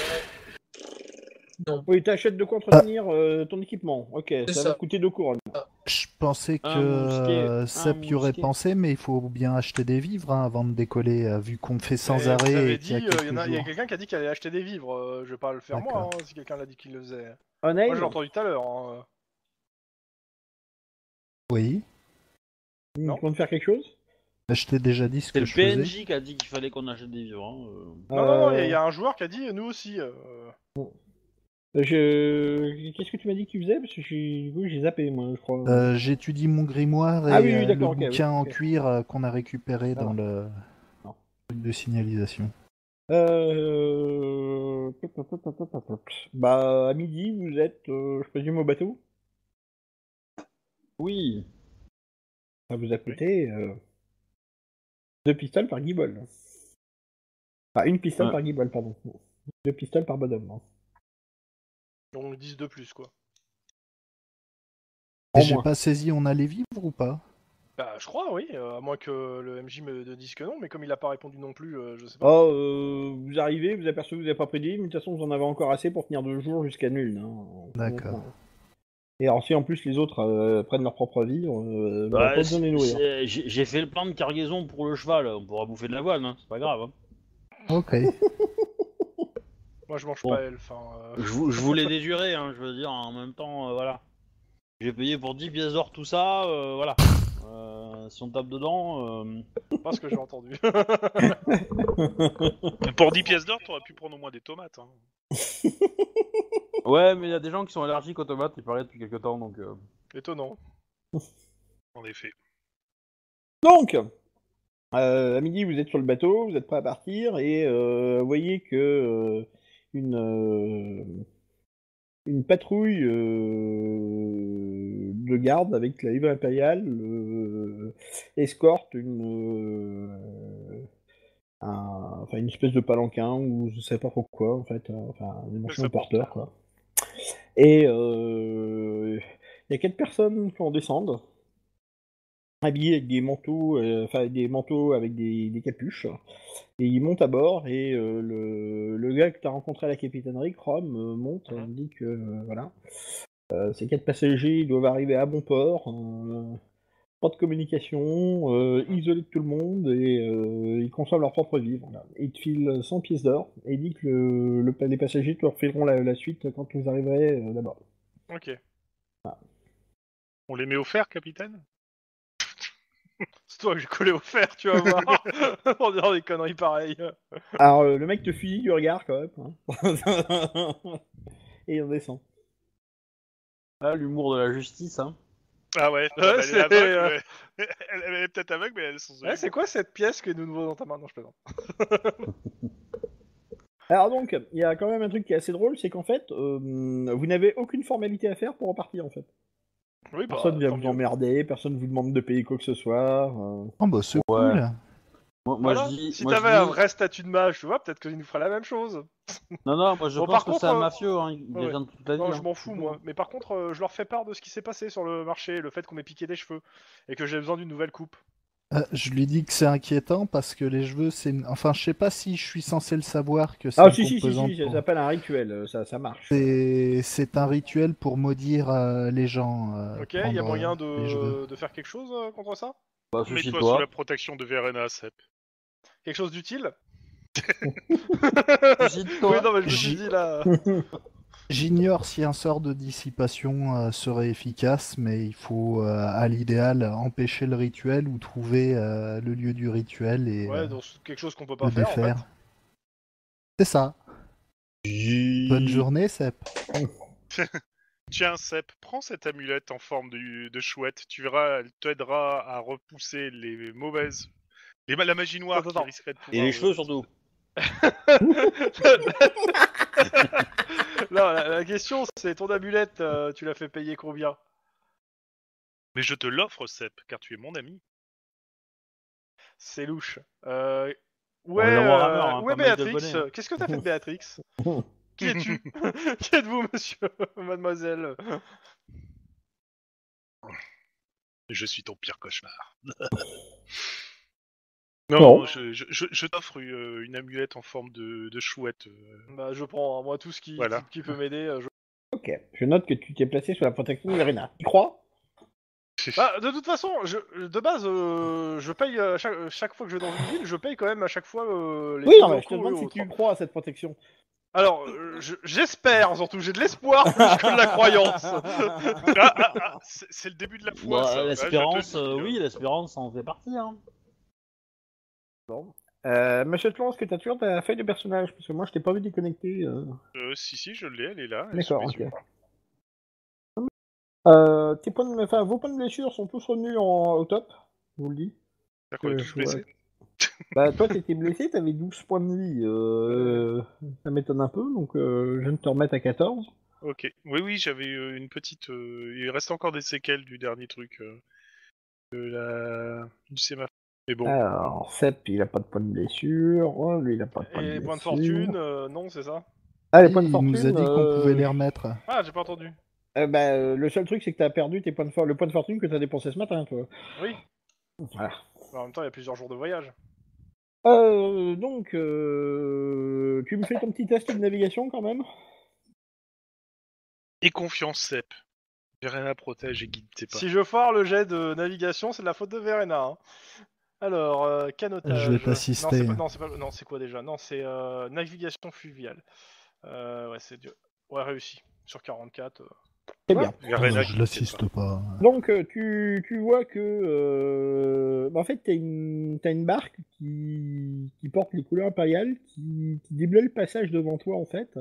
Non. Oui, t'achètes de quoi entretenir euh, ton équipement. Ok, ça, va ça. coûter deux couronnes. Je pensais que Sep y aurait pensé, mais il faut bien acheter des vivres hein, avant de décoller, vu qu'on fait sans Et arrêt y a euh, il y, a- quelqu'un qui a dit qu'il allait acheter des vivres. euh, je vais pas le faire moi, hein, si quelqu'un l'a dit qu'il le faisait. Un Moi, l'ai entendu tout à l'heure. hein. Oui, non. Tu comptes faire quelque chose? Je t'ai déjà dit ce c'est que le je faisais. PNJ qui a dit qu'il fallait qu'on achète des vivres. hein, euh. Non, non, non, il y a- Euh, il y, a un joueur qui a dit, nous aussi. euh, Je... Qu'est-ce que tu m'as dit que tu faisais? Parce que j'ai oui, j'ai zappé, moi, je crois. Euh, J'étudie mon grimoire et Ah oui, oui, euh, le bouquin en cuir euh, qu'on a récupéré Ah dans non. le Non. de signalisation. Euh... Bah, à midi, vous êtes, euh, je présume, au bateau? Oui. Ça vous a coûté euh, deux pistoles par guibole. Enfin, une pistole Ouais. par guibole, pardon. Deux pistoles par bonhomme. hein. donc 10 de plus, quoi. J'ai pas saisi, on a les vivres ou pas? Bah, je crois, oui, euh, à moins que le MJ me dise que non, mais comme il a pas répondu non plus, euh, je sais pas. Oh, euh, vous arrivez, vous apercevez que vous n'avez pas pris de livres, mais de toute façon, vous en avez encore assez pour tenir deux jours jusqu'à nul. hein. D'accord. Et alors, si en plus les autres euh, prennent leur propre vie, euh, vous Bah, pas besoin de les nourrir. J'ai j'ai fait le plan de cargaison pour le cheval. On pourra bouffer de l'avoine, hein, c'est pas grave. hein. Ok. Moi, je mange Bon. pas elfe. hein, euh. Je, vou- je voulais dédurer, hein, je veux dire, en même temps, euh, voilà. J'ai payé pour 10 pièces d'or tout ça, euh, voilà. Euh, si on tape dedans, euh, pas ce que j'ai entendu. Pour 10 pièces d'or, t'aurais pu prendre au moins des tomates. hein. Ouais, mais il y a des gens qui sont allergiques aux tomates, il paraît, depuis quelques temps, donc... euh, Étonnant. En effet. Donc, euh, à midi, vous êtes sur le bateau, vous êtes prêt à partir, et euh, vous voyez que euh, une, euh, une patrouille euh, de garde avec la livre impériale euh, escorte une, euh, un- enfin, une espèce de palanquin, ou je sais pas trop quoi, en fait, enfin, des machins porteurs, quoi. Et euh, il y a quatre personnes qui en descendent habillés avec des manteaux, euh, enfin des manteaux avec des, des capuches, et ils montent à bord et euh, le, le gars que tu as rencontré à la capitainerie, Chrome, euh, monte, euh, dit que voilà, ces quatre passagers ils doivent arriver à bon port, pas de communication, euh, isolés de tout le monde et euh, ils consomment leur propre vie. Voilà. Et il te file 100 pièces d'or et dit que le, le- les passagers te refileront la, la suite quand vous arriverez euh, d'abord. Ok. On les met au fer, capitaine? C'est toi que j'ai collé au fer, tu vas voir. Pour dire des conneries pareilles. Alors, euh, le mec te fusille du regard quand même. hein. Et il redescend. Ah, l'humour de la justice, hein. Ah ouais, Ouais, elle, est c'est, aveugle, euh, elle, elle est peut-être aveugle, mais elle est sans Ouais, c'est quoi cette pièce que nous nouveau dans ta main? Non, je plaisante. Alors donc, il y a quand même un truc qui est assez drôle, c'est qu'en fait, euh, vous n'avez aucune formalité à faire pour repartir en fait. Oui, bah, Personne vient vous mieux. emmerder, personne vous demande de payer quoi que ce soit. euh. Oh bah c'est Ouais. cool. Moi, moi, Voilà. je dis... si moi, je t'avais un vrai statut de mage, tu vois, peut-être qu'il nous ferait la même chose. Non, non, moi je Bon, pense par que contre, c'est un euh, mafieux, hein. il ouais. vient toute la vie. Non, hein. je m'en fous, moi. Mais par contre, euh, je leur fais part de ce qui s'est passé sur le marché, le fait qu'on m'ait piqué des cheveux, et que j'ai besoin d'une nouvelle coupe. Euh, je lui dis que c'est inquiétant parce que les cheveux, c'est. une- Enfin, je sais pas si je suis censé le savoir que c'est Ah une si si si, composante si, ça pour- s'appelle un rituel, euh, ça, ça marche. C'est c'est un rituel pour maudire euh, les gens. euh, Ok, il y a moyen les cheveux. de... de faire quelque chose euh, contre ça? Bah, Mets-toi sous suicide-toi. la protection de Verena, Sep. Quelque chose d'utile? Suicide-toi. Oui, non, mais je me suis J'y- dit là. J'ignore si un sort de dissipation euh, serait efficace, mais il faut, euh, à l'idéal, empêcher le rituel ou trouver euh, le lieu du rituel et Ouais, donc c'est quelque chose qu'on peut pas le faire en défaire. fait. C'est ça. Bonne journée, Sep. Tiens, Sep, prends cette amulette en forme de, de chouette. Tu verras, elle t'aidera à repousser les mauvaises ma- la magie noire Attends, qui attends. risquerait de pouvoir, Et les cheveux surtout. Non, la, la question c'est ton amulette, euh, tu l'as fait payer combien? Mais je te l'offre, Sep, car tu es mon ami. C'est louche. Euh, ouais, à euh, hein, où est pas mal de Béatrix bonnets. Qu'est-ce que t'as fait de Béatrix? Qui es-tu? Qui êtes-vous, monsieur Mademoiselle? Je suis ton pire cauchemar. non, non, je, je, je- je t'offre euh, une amulette en forme de, de chouette. euh. Bah, je prends, hein, moi, tout ce qui, Voilà. qui, qui peut m'aider. euh, je- Ok. Je note que tu t'es placé sous la protection de Verena. Tu crois? Bah, de toute façon, je, de base, euh, je paye chaque, chaque fois que je vais dans une ville, je paye quand même à chaque fois euh, les Oui, non, mais je te demande si tu crois à cette protection. Alors, euh, je- j'espère surtout, j'ai de l'espoir plus que de la croyance. Ah, ah, ah, c'est le début de la foi. Bah. Ah, je l'espérance, euh, là. oui, l'espérance en fait partie. Hein. Euh, Monsieur Tlon, est-ce que t'as toujours ta feuille de personnage? Parce que moi, je t'ai pas vu déconnecter. Euh... Euh, si, si, je l'ai, elle est là. D'accord, ok. Euh, tes points de... enfin, vos points de blessure sont tous revenus en... au top, je vous le dis. D'accord, Euh, je blessés. Bah, toi, t'étais blessé, t'avais 12 points de vie. Euh... Ça m'étonne un peu, donc je viens de te remettre à 14. Ok. Oui, oui, j'avais une petite. Il reste encore des séquelles du dernier truc. de la... du sémaphore. Mais bon. Alors, Sep, il a pas de points de blessure. Oh, lui, il a pas de points Et de les blessure. points de fortune, euh, non, c'est ça? Ah, les points de Il fortune. nous a dit qu'on euh, pouvait les remettre. Ah, j'ai pas entendu. euh, bah, euh, le seul truc, c'est que t'as perdu tes points de for- le point de fortune que t'as dépensé ce matin, toi. Oui. Voilà. Mais en même temps, il y a plusieurs jours de voyage. Euh, donc, euh, tu me fais ton petit test de navigation quand même? Et confiance, Sep. Verena protège et guide tes pas. Si je foire le jet de navigation, c'est de la faute de Verena. hein. Alors, euh, canotage. Je vais t'assister. Non, c'est pas- Non, non, quoi déjà? Non, c'est euh, navigation fluviale. Euh, ouais, c'est dur. Ouais, réussi. Sur 44. euh. C'est Ouais. bien. Verena Euh, guide je l'assiste pas. Donc, euh, tu, tu vois que. euh, bah, en fait, t'as une, t'as une barque qui, qui porte les couleurs impériales, qui, qui déblaye le passage devant toi, en fait.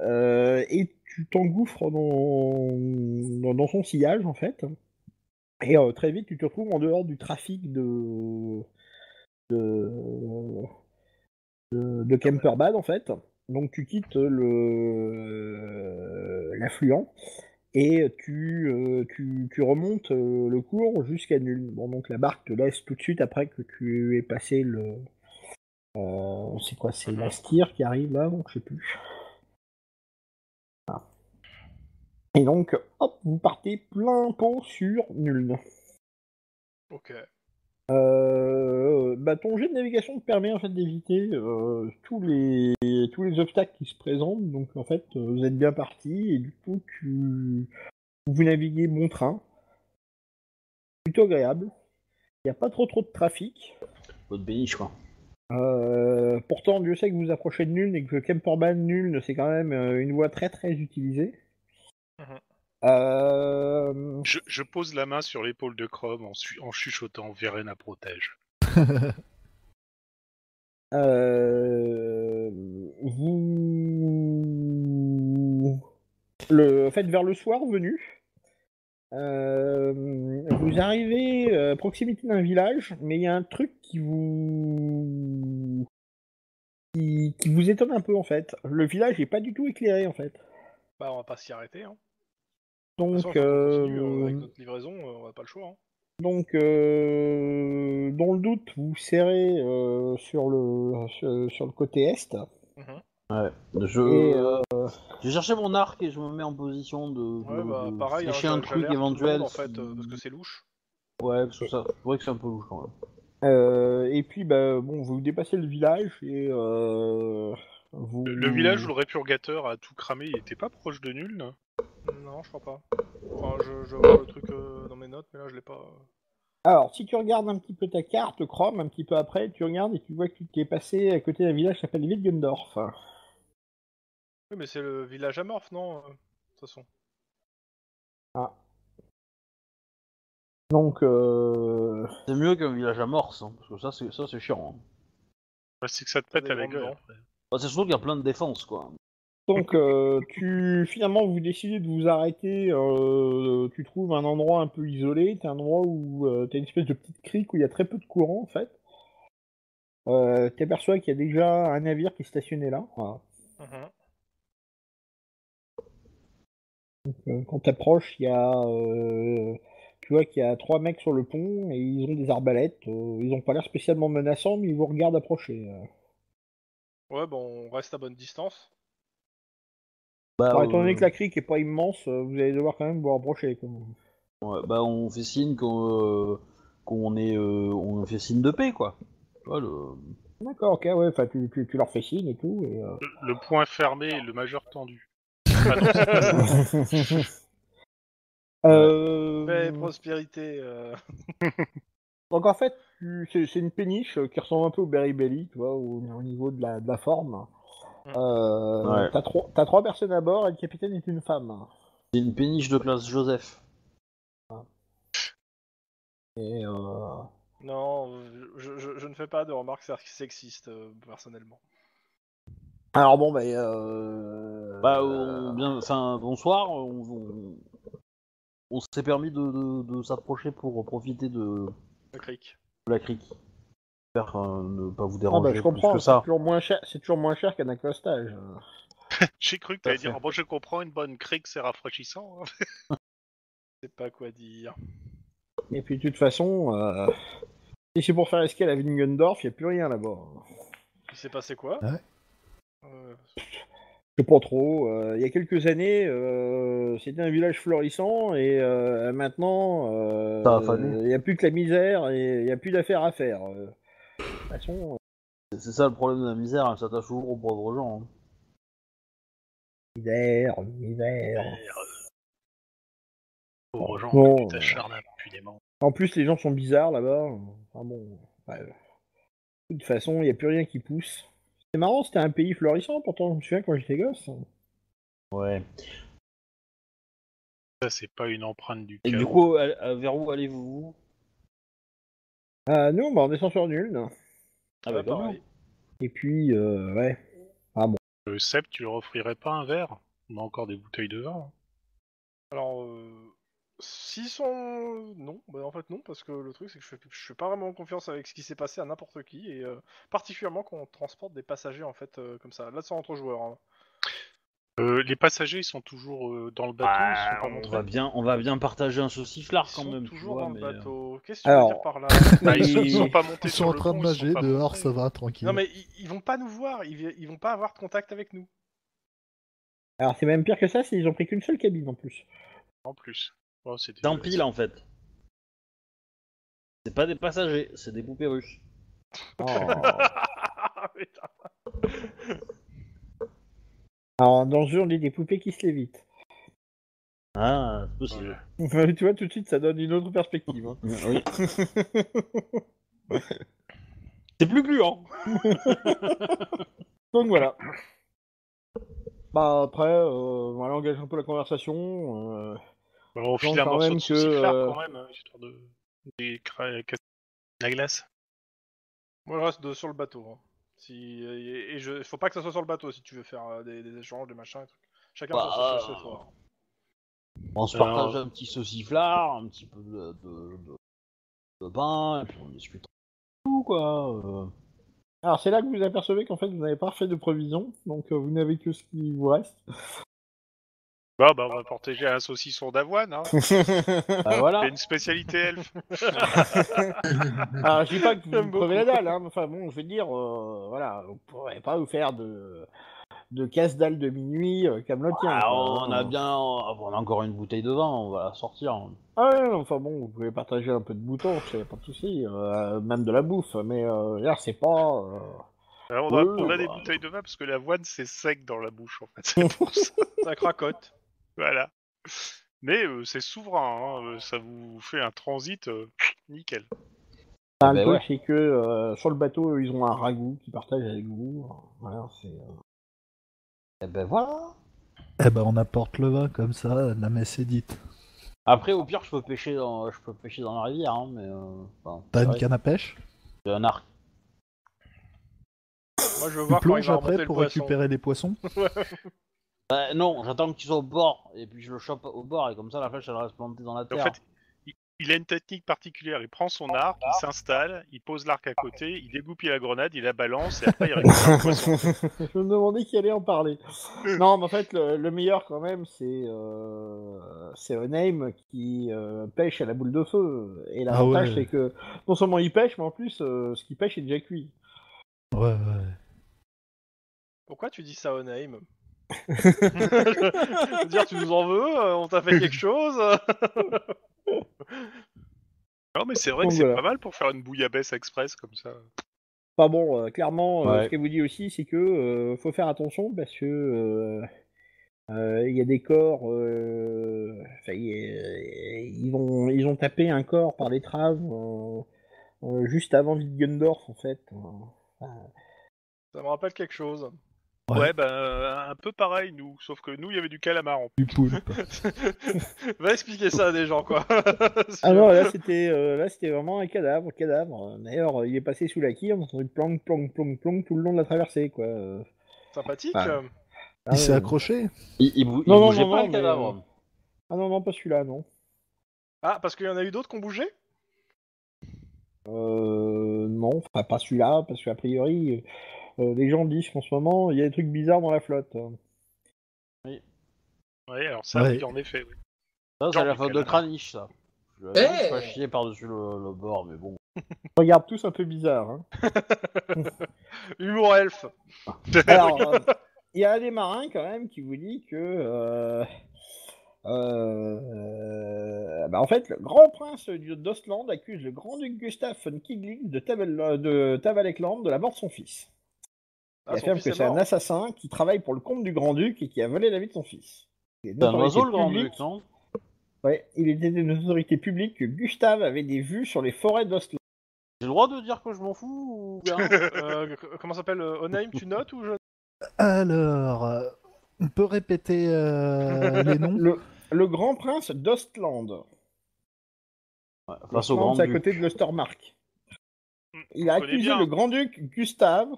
Euh, et tu t'engouffres dans, dans, dans son sillage, en fait. Et euh, très vite, tu te retrouves en dehors du trafic de. de. de, en fait. Donc, tu quittes le l'affluent et tu, euh, tu, tu remontes euh, le cours jusqu'à nul. Bon, donc la barque te laisse tout de suite après que tu aies passé le. euh, c'est quoi C'est la Styr qui arrive là, donc je sais plus. Voilà. Et donc, hop, vous partez plein pot sur nul. Ok. Euh, bah, ton jet de navigation te permet en fait d'éviter euh, tous les tous les obstacles qui se présentent. Donc en fait, euh, vous êtes bien parti et du coup tu vous naviguez bon train, plutôt agréable. Il n'y a pas trop trop de trafic. Votre béniche, quoi. Euh, pourtant, Dieu sait que vous approchez de Nuln et que Kemperban Nuln, c'est quand même une voie très très utilisée. Mhm. Euh, Je, je pose la main sur l'épaule de Chrome en, chuchotant Verena protège. Euh, vous le en fait vers le soir venu euh, vous arrivez à proximité d'un village mais il y a un truc qui vous qui, qui vous étonne un peu en fait le village est pas du tout éclairé en fait Bah, on va pas s'y arrêter. Hein. De toute donc façon, continue, euh, euh, avec notre livraison, euh, on a pas le choix. hein. Donc, euh, dans le doute, vous serrez euh, sur, le, sur, sur le côté est. Mhm. Ouais. Je... Et, euh, J'ai cherché mon arc et je me mets en position de, Ouais, de- bah, de pareil, hein, un truc éventuel. en fait, si- euh, parce que c'est louche. Ouais, parce que ça, c'est vrai que c'est un peu louche quand même. Euh, et puis, bah, bon, vous dépassez le village et euh, vous... Le, le village où le répurgateur a tout cramé, il était pas proche de nul non? Non, je crois pas. Enfin, je, je vois le truc euh, dans mes notes, mais là, je l'ai pas. Alors, si tu regardes un petit peu ta carte, Chrome, un petit peu après, tu regardes et tu vois que tu t'es passé à côté d'un village qui s'appelle Wittgendorf. Oui, mais c'est le village amorphe, non euh, De toute façon. Ah. Donc, euh... C'est mieux qu'un village amorce, hein, parce que ça, c'est ça, c'est chiant. hein. Ouais, C'est que ça te pète à la grandes gueule. dents. après. Bah, c'est surtout qu'il y a plein de défenses, quoi. Donc, euh, tu finalement vous décidez de vous arrêter. euh, tu trouves un endroit un peu isolé. T'as un endroit où euh, t'as une espèce de petite crique où il y a très peu de courant en fait. Euh, T'aperçois qu'il y a déjà un navire qui est stationné là. Voilà. Mhm. Euh, quand t'approches, il y a, euh, tu vois qu'il y a trois mecs sur le pont et ils ont des arbalètes. Euh, ils ont pas l'air spécialement menaçants, mais ils vous regardent approcher. euh. Ouais, bon, on reste à bonne distance. Bah, Alors, étant donné euh, que la crique est pas immense, euh, vous allez devoir quand même vous rapprocher. quoi. ouais, bah, on fait signe qu'on euh, qu'on est, euh, on fait signe de paix, quoi. Tu vois, le- D'accord, ok, ouais. Enfin, tu, tu, tu leur fais signe et tout. Et, euh, Le, le point fermé et le majeur tendu. Ah non, c'est pas ça. Euh, Paix, prospérité. euh, Donc en fait, c'est c'est une péniche euh, qui ressemble un peu au Berry Belly, tu vois, au, au niveau de la, de la forme. Euh, Ouais. T'as trois, t'as trois personnes à bord et le capitaine est une femme. C'est une péniche de classe Joseph. Et euh, Non, je, je- je ne fais pas de remarques sexistes, euh, personnellement. alors bon, bah, euh... Bah, on- bien, enfin, bonsoir. On, on, on s'est permis de, de, de s'approcher pour profiter de, Le cric. La crique. J'espère euh, ne pas vous ah, déranger bah, je plus comprends, c'est ça. toujours moins cher, c'est toujours moins cher qu'un accostage. J'ai cru que t'allais dire. Ah bon, je comprends, une bonne crique, c'est rafraîchissant. hein. Je sais pas quoi dire. Et puis de toute façon, euh... si c'est pour faire escale à Willingendorf, il n'y a plus rien là-bas. Il s'est passé quoi? Ouais. Euh, Je sais pas trop. euh, Il y a quelques années, euh, c'était un village florissant et euh, maintenant, euh, il n'y a plus que la misère et il n'y a plus d'affaires à faire. euh. De toute façon, C'est- C'est ça le problème de la misère, elle s'attache toujours aux pauvres gens. hein. misère, misère. Pauvres gens, Bon, que tu t'acharnes impunément. En plus, les gens sont bizarres là-bas. Enfin bon, ouais. de toute façon, il n'y a plus rien qui pousse. C'est marrant, c'était un pays florissant pourtant, je me souviens quand j'étais gosse. Ouais. Ça, c'est pas une empreinte du Et chaos. du coup, elle- euh, vers où allez-vous Ah, nous, bah, on descend sur nul. Ah bah, comme pareil. Et puis, euh, ouais. Euh, Seb, tu leur offrirais pas un verre? On a encore des bouteilles de vin. hein. Alors, euh, s'ils sont... Non, bah en fait non, parce que le truc c'est que je fais pas vraiment confiance avec ce qui s'est passé à n'importe qui, et euh, particulièrement quand on transporte des passagers en fait euh, comme ça. Là c'est entre joueurs. hein. Euh, les passagers, ils sont toujours euh, dans le bateau, ils sont pas Ah, on montrés. va bien, on va bien partager un Ils sauciflard quand sont même. tu toujours vois, dans le mais, euh, bateau. Qu'est-ce que tu veux dire par là Bah, ils, sont, ils Ils- sont pas montés Ils sur sont en le train pont, de ils sont nager pas dehors, montés. ça va, tranquille. Non mais ils, ils vont pas nous voir, ils, ils vont pas avoir de contact avec nous. Alors, c'est même pire que ça, c'est qu'ils ont pris qu'une seule cabine en plus. En plus. Oh, c'est C'est un dégueulasse. pile en fait. C'est pas des passagers, c'est des poupées russes. Oh. Alors, dans ce jeu, on dit des poupées qui se lévitent. Ah, c'est possible. tu vois, tout de suite, ça donne une autre perspective. hein. Oui. c'est plus gluant. Donc voilà. Bah après, euh, on engage un peu la conversation. euh, Bah, on file un morceau de que, sauciflard euh, quand même, hein, histoire de... Des casser la glace. Moi je reste de- sur le bateau. hein. Si, et, et je, faut pas que ça soit sur le bateau si tu veux faire euh, des, des échanges, des machins et trucs. Chacun Bah, sur euh, ce soir. On se partage un petit sauciflard, un petit peu de, de, de- de pain, et puis on discute tout quoi. euh. Alors c'est là que vous apercevez qu'en fait vous n'avez pas fait de provisions, donc euh, vous n'avez que ce qui vous reste. Bah, bah, on va protéger un saucisson d'avoine, hein. Bah C'est voilà. une spécialité elfe. Alors je dis pas que vous crevez la dalle, hein, mais enfin bon, je veux dire, euh, voilà, vous pourrez pas vous faire de de casse-dalle de minuit euh, camelotien. Ah, quoi, on hein. a bien, on a encore une bouteille de vin, on va la sortir. Ah ouais, enfin bon, vous pouvez partager un peu de boutons, c'est pas de souci, euh, même de la bouffe, mais euh, là c'est pas. euh, Alors, on a, Oui, on a des bah. bouteilles de vin parce que l'avoine, c'est sec dans la bouche, en fait. C'est pour ça. Ça cracote. Voilà. Mais euh, c'est souverain, hein, euh, ça vous fait un transit euh, nickel. Enfin, bah le truc, ouais. c'est que euh, sur le bateau, ils ont un ragoût qu'ils partagent avec vous. Voilà, c'est. euh, Et ben voilà. Eh ben, on apporte le vin, comme ça, la messe est dite. Après, au pire, je peux pêcher dans, je peux pêcher dans la rivière, hein, mais. Euh, enfin, T'as une canne à pêche? j'ai un arc. Moi je veux Tu voir quand il plonges va remonter après pour poisson. récupérer les poissons? Bah, non, j'attends qu'il soit au bord, et puis je le chope au bord, et comme ça la flèche elle reste plantée dans la En terre. fait, il, il a une technique particulière. Il prend son arc, il s'installe, il pose l'arc à côté, il dégoupille la grenade, il la balance et après il récupère le poisson. Je me demandais qui allait en parler. non, mais en fait, le, le meilleur quand même, c'est euh, c'est Oneim qui euh, pêche à la boule de feu. Et l'avantage, ouais. c'est que non seulement il pêche, mais en plus, euh, ce qu'il pêche est déjà cuit. Ouais, ouais. Pourquoi tu dis ça, Onaim dire, tu nous en veux euh, On t'a fait quelque chose Non, mais c'est vrai que c'est voilà. pas mal pour faire une bouillabaisse express comme ça. Enfin bon, euh, clairement, euh, ce qu'elle vous dit aussi, c'est que euh, faut faire attention parce que euh, euh, il y a des corps. euh, a- ils vont, ils ont tapé un corps par l'étrave euh, euh, juste avant Wittgendorf en fait. Euh, Ça me rappelle quelque chose. Ouais. Ouais, bah, euh, un peu pareil, nous. Sauf que nous, il y avait du calamar en Du poulpe. Va expliquer ça à des gens, quoi. Ah non, là c'était euh, là c'était vraiment un cadavre, cadavre. D'ailleurs, il est passé sous la quille, on a entendu plong, plong, plong, plong tout le long de la traversée, quoi. Euh, Sympathique. Ah. euh. ah Il s'est accroché. Il, il, bou- il Non, non, bougeait non, pas non, le mais, cadavre. Ah non, non, pas celui-là, non. Ah, parce qu'il y en a eu d'autres qui ont bougé? Euh, non, enfin pas celui-là, parce qu'a priori, euh, les gens disent qu'en ce moment, il y a des trucs bizarres dans la flotte. Ouais, alors ça, Ouais. oui, en effet. oui. Ça, c'est Genre la du faute de. Kranich, ça. Je vais Eh pas chier par-dessus le, le bord, mais bon. Ils regardent tous un peu bizarre. Hein. Humour elfe. Alors, euh, il y a un des marins quand même qui vous dit que, euh, euh, bah, en fait, le grand prince du- d'Ostland accuse le grand-duc Gustave von Kiglitz de, de Tabalekland de la mort de son fils. Ah, Il affirme fils que est c'est un assassin qui travaille pour le compte du grand-duc et qui a volé la vie de son fils. C'est un oiseau, le grand publiques- duc, non? Ouais, il était de notoriété publique que Gustave avait des vues sur les forêts d'Ostland. J'ai le droit de dire que je m'en fous ou bien Euh, c- comment s'appelle euh, Onaim, tu notes ou je... Alors, euh, on peut répéter euh, les noms? Le, le grand prince d'Ostland. Ouais, Face au grand Ostland, c'est à côté de l'Ostermark. Il On a accusé bien. le grand-duc Gustave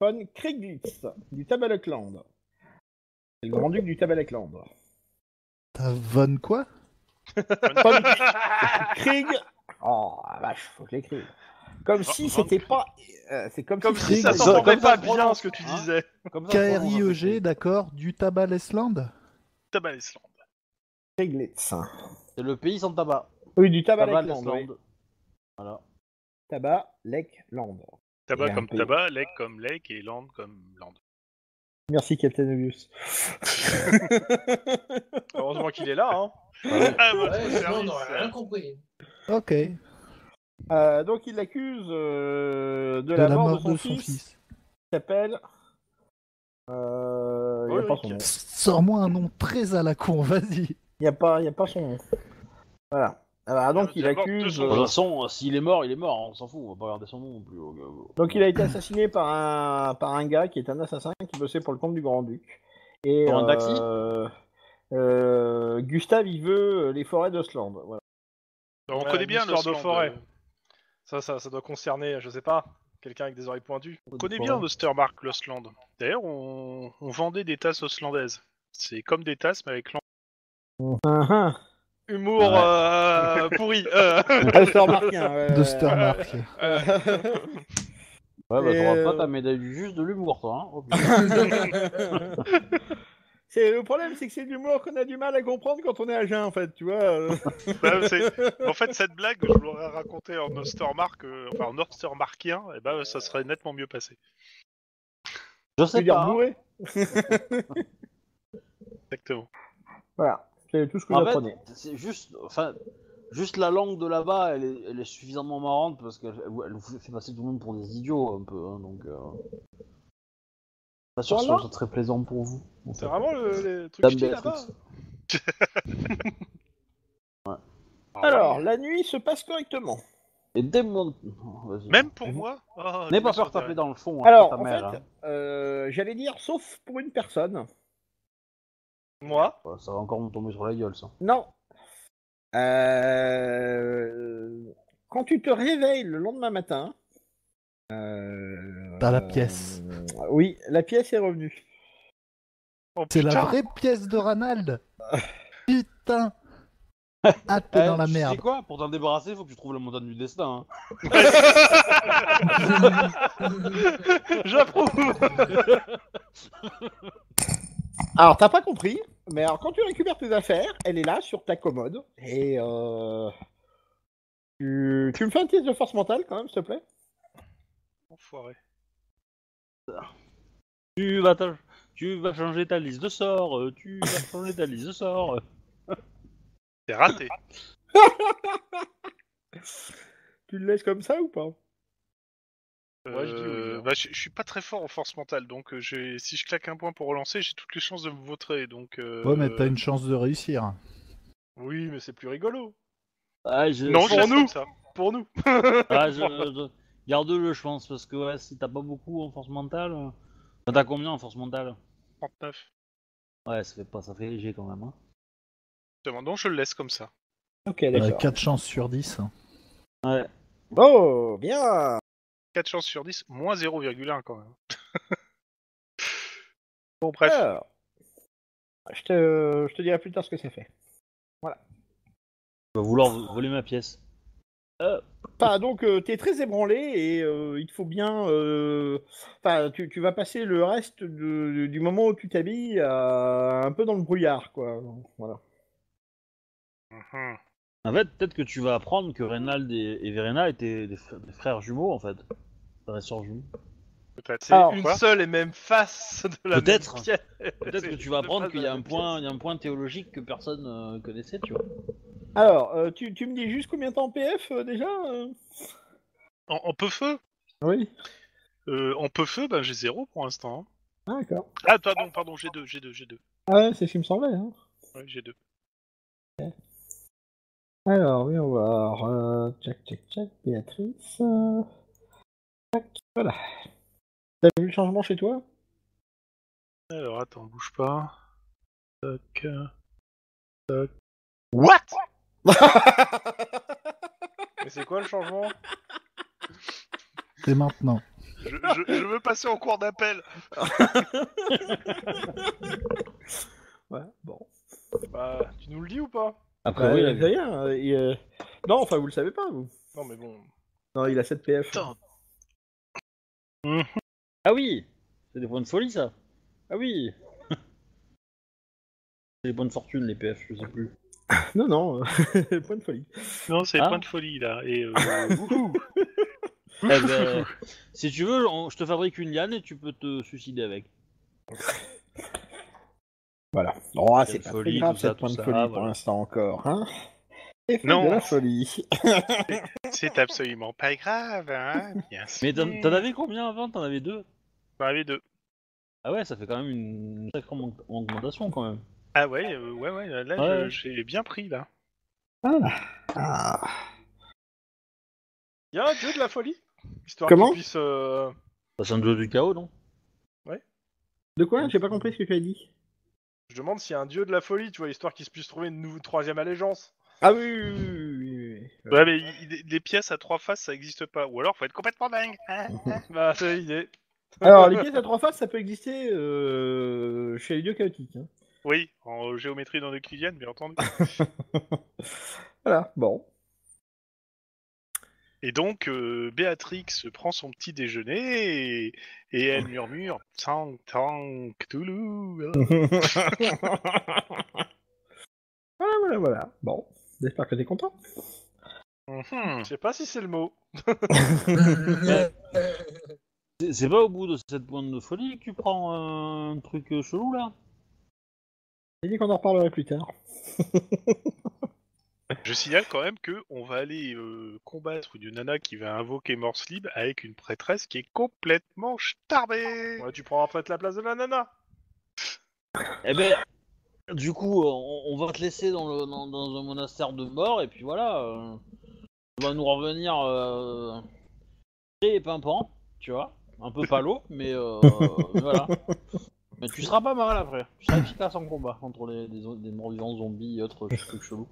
von Krieglitz du Tabalekland. C'est le grand-duc du Tabalekland. T'as Von quoi? Von Krieg. Oh la vache, faut que je l'écrive. Comme si c'était pas. euh, c'est comme, Comme si si ça Krieg. s'entendait Comme ça pas bien ce que tu hein. disais. Comme ça, on prononce un KRIEG, d'accord, du Tabalesland Tabalesland. Krieglitz. C'est le pays sans tabac. Oui, du Tabac Tabalekland. oui. Voilà. Tabalekland. Tabac comme peu. tabac, lake comme lake et land comme land. Merci Captain Obvious. Heureusement qu'il est là, hein. Ah, Ouais, on n'aurait rien compris. Ok. Euh, donc il l'accuse euh, de, De la, mort, de son, fils, s'appelle. Euh, il nom. Sors-moi un nom très à la con, vas-y. Il n'y a, pas- y a pas son nom. Voilà. Alors, donc Il accuse. son De euh, toute façon, s'il est mort, il est mort, on s'en fout, on va pas regarder son nom non plus. au- au- donc il a été assassiné par un, par un gars qui est un assassin qui bossait pour le compte du Grand-Duc. Et Pour un taxi euh, euh, Gustave, il veut les forêts d'Ostland. Voilà. On Ouais, connaît bien l'histoire de forêt. euh, Ça, ça, ça doit concerner, je sais pas, quelqu'un avec des oreilles pointues. On connaît bien l'Ostermark, l'Ostland. D'ailleurs, on... on vendait des tasses ostlandaises. C'est comme des tasses, mais avec l'an. Humour Ouais. euh, pourri. euh. Ostermarkien, ouais, De ouais. Stermark. Euh, Ouais, bah t'auras euh, pas ta médaille du juste de l'humour, toi. Hein oh, c'est le problème, c'est que c'est de l'humour qu'on a du mal à comprendre quand on est à jeun, en fait, tu vois. Bah, c'est- en fait, cette blague, je l'aurais racontée en Ostermark, euh, enfin en Ostermarkien, et bah ça serait nettement mieux passé. Je sais veux dire pas. hein. bourré Exactement. Voilà, c'est tout ce que En j'apprenais. fait, c'est juste, enfin, juste la langue de là-bas, elle est, elle est suffisamment marrante parce qu'elle elle vous fait passer tout le monde pour des idiots un peu, hein, donc. Euh... Pas sûr que ce soit très plaisant pour vous. en C'est fait. vraiment le, le truc Dame stylé là-bas. Béatrix. Alors, la nuit se passe correctement. Et démon. Même pour moi oh, N'aie pas peur de taper dans le fond. hein, Alors, ta en mère, fait, hein. euh, j'allais dire, sauf pour une personne. Moi Ça va encore me tomber sur la gueule, ça. Non. Euh, Quand tu te réveilles le lendemain matin. euh, Dans la pièce. euh, Oui, la pièce est revenue. Oh, C'est la putain. vraie pièce de Ranald Putain Ah, t'es Eh, dans la tu sais merde. quoi Pour t'en débarrasser, faut que tu trouves la montagne du destin. hein. J'approuve Alors, t'as pas compris, mais alors quand tu récupères tes affaires, elle est là sur ta commode. Et euh... tu... tu me fais un test de force mentale quand même, s'il te plaît Enfoiré. Tu vas, tu vas changer ta liste de sorts. euh, Tu vas changer ta liste de sorts. C'est raté. Tu le laisses comme ça ou pas? Ouais, je dis oui, Euh, hein. bah, je, je suis pas très fort en force mentale, donc euh, j'ai- si je claque un point pour relancer, j'ai toutes les chances de me vautrer. Donc, euh, Ouais, mais t'as une chance de réussir. Oui, mais c'est plus rigolo. Ah, je... Non, Pour nous. ça. Pour nous Ah, je- Garde-le, je pense, parce que ouais, si t'as pas beaucoup en force mentale. euh, enfin, T'as combien en force mentale? 39. Ouais, ça fait pas, ça fait léger quand même. Hein. Donc je le laisse comme ça. Ok, Euh, d'accord. 4 chances sur 10. Ouais. Oh, bien 4 chances sur 10, moins 0,1 quand même. bon, bref. Alors, je te... je te dirai plus tard ce que ça fait. Tu vas vouloir vo- voler ma pièce. Enfin, donc, euh, t'es très ébranlé et euh, il te faut bien... euh, Enfin, tu, tu vas passer le reste de- du moment où tu t'habilles à- un peu dans le brouillard, quoi. Voilà. Mhm. En fait, peut-être que tu vas apprendre que Reynald et, et Verena étaient des frères jumeaux, en fait. Jumeaux. Peut-être. C'est une quoi seule et même face de la Peut-être. Peut-être que tu vas apprendre qu'il y a un point, il y a un point théologique que personne euh, connaissait, tu vois. Alors, euh, tu, tu me dis juste combien de temps en PF euh, déjà En, en peu feu? Oui. euh, En peu feu, ben j'ai 0 pour l'instant. Ah, d'accord. Ah, pardon, pardon, j'ai 2, j'ai 2, j'ai 2. Ah ouais, c'est ce qui me semblait. Hein. Ouais, j'ai 2. Alors, oui, on va voir. Euh, tchac, tchac, tchac, Béatrice. Tac, voilà. T'as vu le changement chez toi? Alors, attends, bouge pas. Tac. Tac. What? Mais c'est quoi le changement? C'est maintenant. je, je- je veux passer en cours d'appel. Ouais, bon. Bah, tu nous le dis ou pas? Après, Bah, oui, il a rien. euh, il, euh, Non, enfin, vous le savez pas, vous. Non, mais bon. Non, il a 7 PF. Putain. Ah oui C'est des points de folie, ça Ah oui C'est des points de fortune, les PF, je sais plus. Non, non, euh, point de folie. Non, c'est Ah. point de folie là. Et euh. Eh ben, si tu veux, on- je te fabrique une liane et tu peux te suicider avec. Voilà. Oh, c'est pas folie, très grave, tout ça, cette point tout de ça, folie pour voilà. l'instant encore, hein Et Non. de la folie. c'est absolument pas grave, hein. Bien sûr. Mais t'en t'en avais combien avant? T'en avais deux? J'en avais deux. Ah ouais, ça fait quand même une sacrée augment- augmentation quand même. Ah ouais, euh, ouais, ouais. Là, Ouais. je- j'ai bien pris là. Ah. Y a un dieu de la folie Histoire Comment qu'il puisse. euh, c'est un dieu du chaos, non? De quoi? J'ai pas compris ce que tu as dit. Je demande s'il y a un dieu de la folie, tu vois, histoire qu'il se puisse trouver une nouvelle troisième allégeance. Ah oui, oui, oui, oui, oui, oui. Ouais, mais il- pièces à trois faces, ça existe pas. Ou alors, faut être complètement dingue. Bah, c'est l'idée. Alors, les pièces à trois faces, ça peut exister euh, chez les dieux chaotiques. hein. Oui, en géométrie non euclidienne, bien entendu. Voilà, bon. Et donc, euh, Béatrix prend son petit déjeuner et, et elle murmure Tang Tang Cthulhu. voilà, voilà, voilà. Bon, j'espère que t'es content. Mhm. Je sais pas si c'est le mot. C'est- pas au bout de cette pointe de folie que tu prends euh, un truc euh, chelou là? J'ai dit qu'on en reparlerait plus tard. Je signale quand même que on va aller euh, combattre une nana qui va invoquer Morse Libre avec une prêtresse qui est complètement starbée. Ouais, tu prends peut-être la place de la nana. Eh ben, du coup, on, on va te laisser dans, le, dans, dans un monastère de mort et puis voilà. euh, tu vas nous revenir euh, et pimpant, tu vois. Un peu palo, mais, euh, mais voilà. Mais tu seras pas mal après. Tu seras efficace en combat contre les, des, des morts-vivants zombies et autres trucs chelous.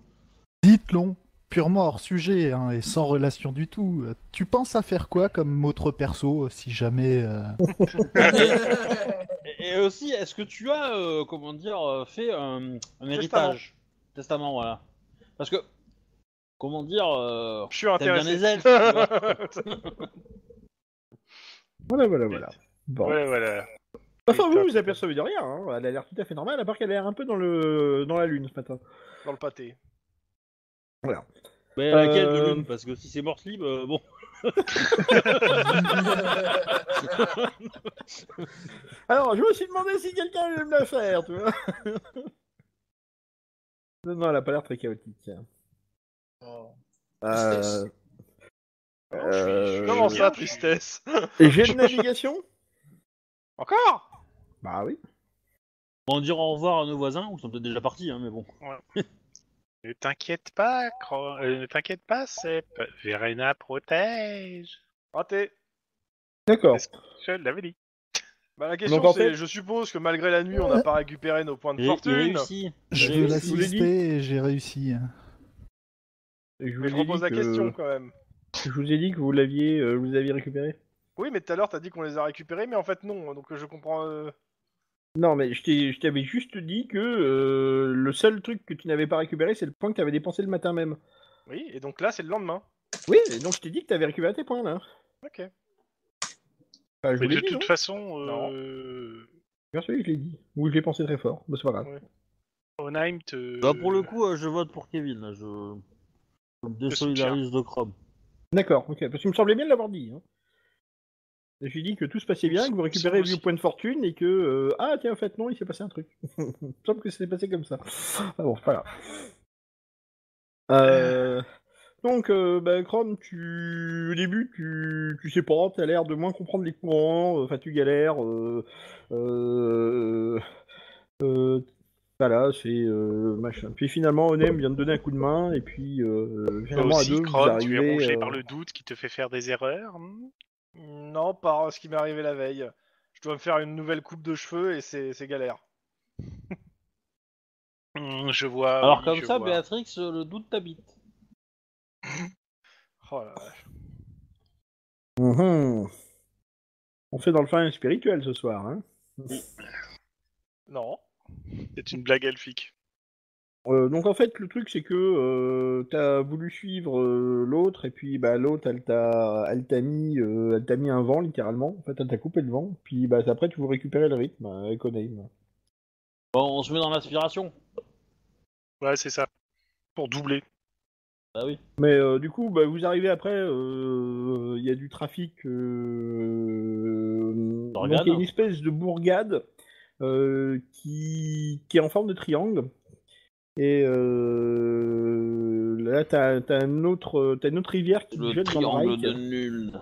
Dites long, purement hors sujet hein, et sans relation du tout. Euh, Tu penses à faire quoi comme autre perso euh, si jamais euh, Et, aussi, est-ce que tu as, euh, comment dire, euh, fait un, un héritage Testament, voilà. Parce que, comment dire, euh, Je suis t'aimes bien intéressé. les elfes, tu vois. Voilà, voilà, voilà. Bon. Voilà. Enfin, vous, vous apercevez de rien. Hein. Elle a l'air tout à fait normale, à part qu'elle a l'air un peu dans, le... dans la lune ce matin. Dans le pâté. Mais laquelle de Euh, lune? Parce que si c'est mort slip, euh, bon. Alors, je me suis demandé si quelqu'un allait me la faire, tu vois. non, elle a pas l'air très chaotique. Oh. Euh... euh, Comment ça, tristesse Et j'ai de navigation Encore? Bah oui. On dire au revoir à nos voisins, ou ils sont peut-être déjà partis, hein, mais bon. Ne t'inquiète pas, Cro- euh, ne t'inquiète pas, Sep. Verena protège. Raté. D'accord. Je l'avais dit? Bah, la question Donc, en c'est, fait- je suppose que malgré la nuit, on n'a pas récupéré nos points de fortune. Je J'ai vais réussi. vous l'ai dit. l'assister et j'ai réussi. Je, vous Mais je repose la que- question quand même. Je vous ai dit que vous l'aviez, euh, vous aviez récupéré. Oui, mais tout à l'heure, t'as dit qu'on les a récupérés, mais en fait, non. Donc, je comprends. euh, Non, mais je t'avais juste dit que euh, le seul truc que tu n'avais pas récupéré, c'est le point que tu avais dépensé le matin même. Oui, et donc là, c'est le lendemain. Oui, et donc je t'ai dit que tu avais récupéré tes points là. Ok. Enfin, je Mais de dit, toute façon, euh... Bien sûr que je l'ai dit. Ou je l'ai pensé très fort. Bah, c'est pas grave. Onheim te. Bah, pour le coup, euh, je vote pour Kevin, là. Je, je me désolidarise de Chrome. D'accord, ok. Parce qu'il me semblait bien de l'avoir dit. Hein. Et J'ai dit que tout se passait bien, que vous récupérez vos points de fortune et que. euh, Ah, tiens, en fait, non, il s'est passé un truc. il me semble que c'est passé comme ça. Ah bon, grave. Euh, Donc, euh, bah, Chrome, tu... au début, tu, tu sais pas, t'as l'air de moins comprendre les courants, enfin, tu galères. Voilà, c'est machin. Puis finalement, Onem vient de donner un coup de main, et puis Toi finalement, à aussi, deux, vous Chrome, tu es arrivez. rongé par le doute qui te fait faire des erreurs. Non, par ce qui m'est arrivé la veille. Je dois me faire une nouvelle coupe de cheveux et c'est c'est galère. Hmm, Je vois. Alors, oui, comme je ça, vois. Béatrix, euh, le doute t'habite. Oh la vache. Mhm. On fait dans le fin spirituel ce soir, hein. Non. C'est une blague elfique. Euh, donc en fait, le truc c'est que euh, t'as voulu suivre euh, l'autre et puis bah l'autre elle t'a, elle t'a mis, euh, elle t'a mis un vent littéralement. En fait, elle t'a coupé le vent. Puis bah après tu veux récupérer le rythme avec Oneim. Bon, on se met dans l'aspiration. Ouais, c'est ça. Pour doubler. Ah oui. Mais euh, du coup, bah, vous arrivez après, euh, il y a du trafic. Euh, donc il y a une espèce de bourgade euh, qui, qui est en forme de triangle. Et euh, là, t'as as un autre, t'as une autre rivière qui Le jette dans le de nul.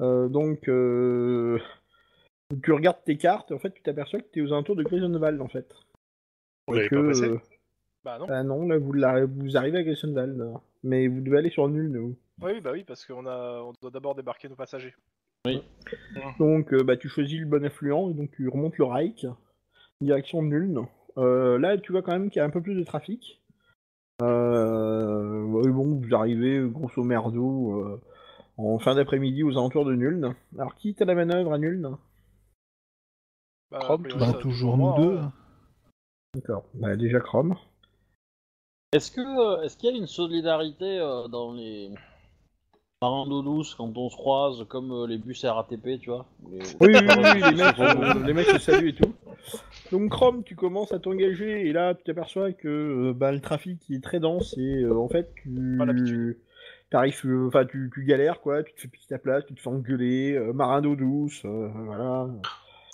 Euh, donc, euh, tu regardes tes cartes, en fait, tu t'aperçois que tu es aux alentours de Grisonval, en fait. L'avait que, pas passé euh, Bah non. ah non, là, vous, vous arrivez à Grisonval, là. mais vous devez aller sur le nul, nous. Oui, bah oui, parce qu'on a, on doit d'abord débarquer nos passagers. Donc, euh, bah, tu choisis le bon affluent, et donc tu remontes le Reich, direction Nuln. Euh, là, tu vois quand même qu'il y a un peu plus de trafic. Euh, bon, vous arrivez, grosso merdo, euh, en fin d'après-midi aux alentours de Nuln. Alors, qui est à la manœuvre à Nuln Bah, Chrome, Bah, toujours nous deux. hein. D'accord. Bah, déjà Chrome. Est-ce que est-ce qu'il y a une solidarité euh, dans les marins d'eau douce quand on se croise comme euh, les bus RATP, tu vois Les- Oui, oui, oui, oui, les, mecs, euh, les mecs se saluent et tout. Donc Chrome, tu commences à t'engager et là tu t'aperçois que euh, bah, le trafic est très dense et euh, en fait tu t'arrives, euh, enfin tu, tu galères quoi, tu te fais piquer ta place, tu te fais engueuler, euh, marin d'eau douce, euh, voilà.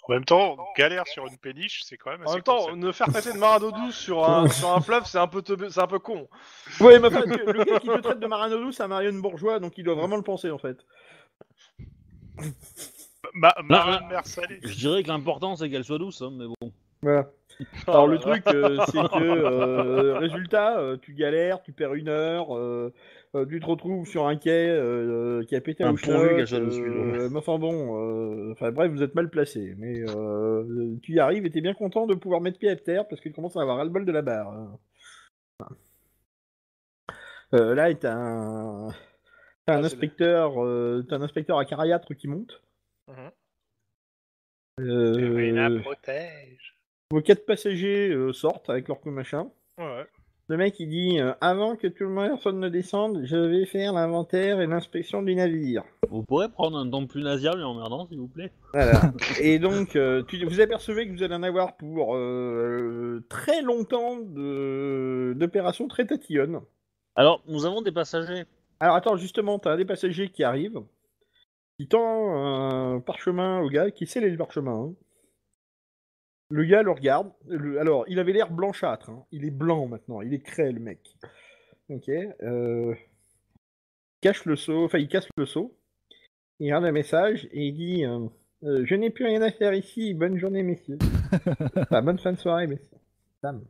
En même temps, galère sur une péniche, c'est quand même En assez même temps, concept. ne faire traiter de marin d'eau douce sur un, sur un fleuve, c'est un peu, teubé- c'est un peu con. Ouais, mais enfin, le gars qui te traite de marin d'eau douce, c'est un Marion Bourgeois, donc il doit vraiment le penser en fait. Ma, Marin mer salée. Je dirais que l'important c'est qu'elle soit douce, hein, mais bon. Voilà. Alors le truc, euh, c'est que euh, résultat, euh, tu galères, tu perds une heure, euh, euh, tu te retrouves sur un quai euh, qui a pété Un pourvu dessus, euh, mais enfin bon, euh, enfin bref, vous êtes mal placé, mais euh, tu y arrives et t'es bien content de pouvoir mettre pied à terre parce qu'il commence à avoir ras-le-bol de la barre. là, t'as un, t'as un Ah, c'est inspecteur, euh, t'as un inspecteur à carriâtre qui monte. Mhm. Euh, protège. vos quatre passagers euh, sortent avec leur machin. Ouais. Le mec il dit euh, avant que tout le monde personne ne descende, je vais faire l'inventaire et l'inspection du navire. Vous pourrez prendre un ton plus nasal et emmerdant, s'il vous plaît Voilà. et donc euh, tu, vous apercevez que vous allez en avoir pour euh, très longtemps d'opérations très tatillonnes. Alors, nous avons des passagers. Alors attends, justement, t'as un des passagers qui arrive, qui tend un parchemin au gars, qui sait les parchemins. hein. Le gars le regarde. le- alors, il avait l'air blanchâtre. hein. Il est blanc maintenant. Il est craie, le mec. Ok. Euh... Il cache le seau. Enfin, il casse le seau. Il regarde un message et il dit euh, Euh, Je n'ai plus rien à faire ici. Bonne journée, messieurs. enfin, bonne fin de soirée, messieurs. Sam.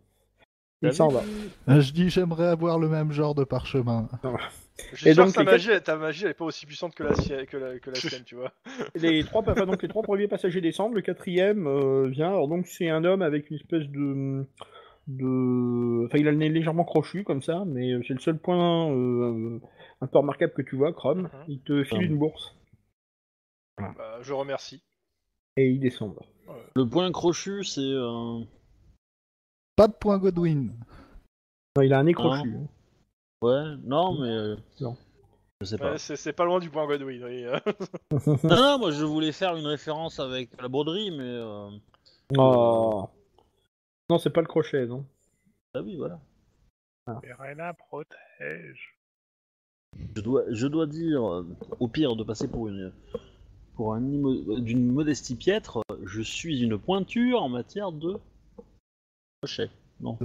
Il s'en va. Euh, Je dis j'aimerais avoir le même genre de parchemin. Je Et sûr donc, que ta les magie, ta magie, elle est pas aussi puissante que la, sie- que la, que la sienne, tu vois. Les trois, enfin, donc les trois premiers passagers descendent, le quatrième euh, vient. Alors donc c'est un homme avec une espèce de, de, enfin il a le nez légèrement crochu comme ça, mais c'est le seul point euh, un peu remarquable que tu vois, Chrome. Mhm. Il te file une bourse Bah, je remercie. et il descend. Le point crochu, c'est. euh, Pas de point Godwin. Non, il a un nez crochu. hein. Ouais, non, mais. euh, Non. Je sais pas. Ouais, c'est c'est pas loin du point Godwin. oui, euh. non, non, moi je voulais faire une référence avec la broderie, mais. euh, Oh. Non, c'est pas le crochet, non. Ah oui, voilà. Verena protège. Je dois, je dois dire, euh, au pire, de passer pour une. Pour un immo- d'une modestie piètre, je suis une pointure en matière de. Crochet. Non.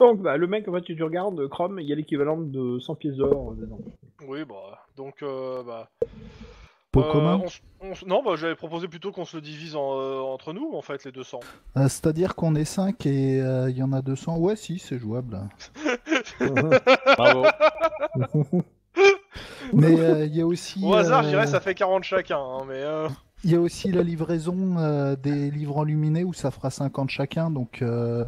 Donc bah, le mec, en fait, tu regardes, Chrome, il y a l'équivalent de 100 pièces d'or euh, dedans. Oui, bah. Donc, euh, bah. Pot euh, commun on s- on s- Non, bah, j'avais proposé plutôt qu'on se le divise en, euh, entre nous, en fait, les 200. Euh, C'est-à-dire qu'on est 5 et euh, il y en a 200. Ouais, si, c'est jouable. Bravo. Mais euh, il y a aussi. Au hasard, je euh, dirais ça fait 40 chacun, hein, mais. euh, Il y a aussi la livraison euh, des livres enluminés où ça fera 50 chacun. Donc, euh,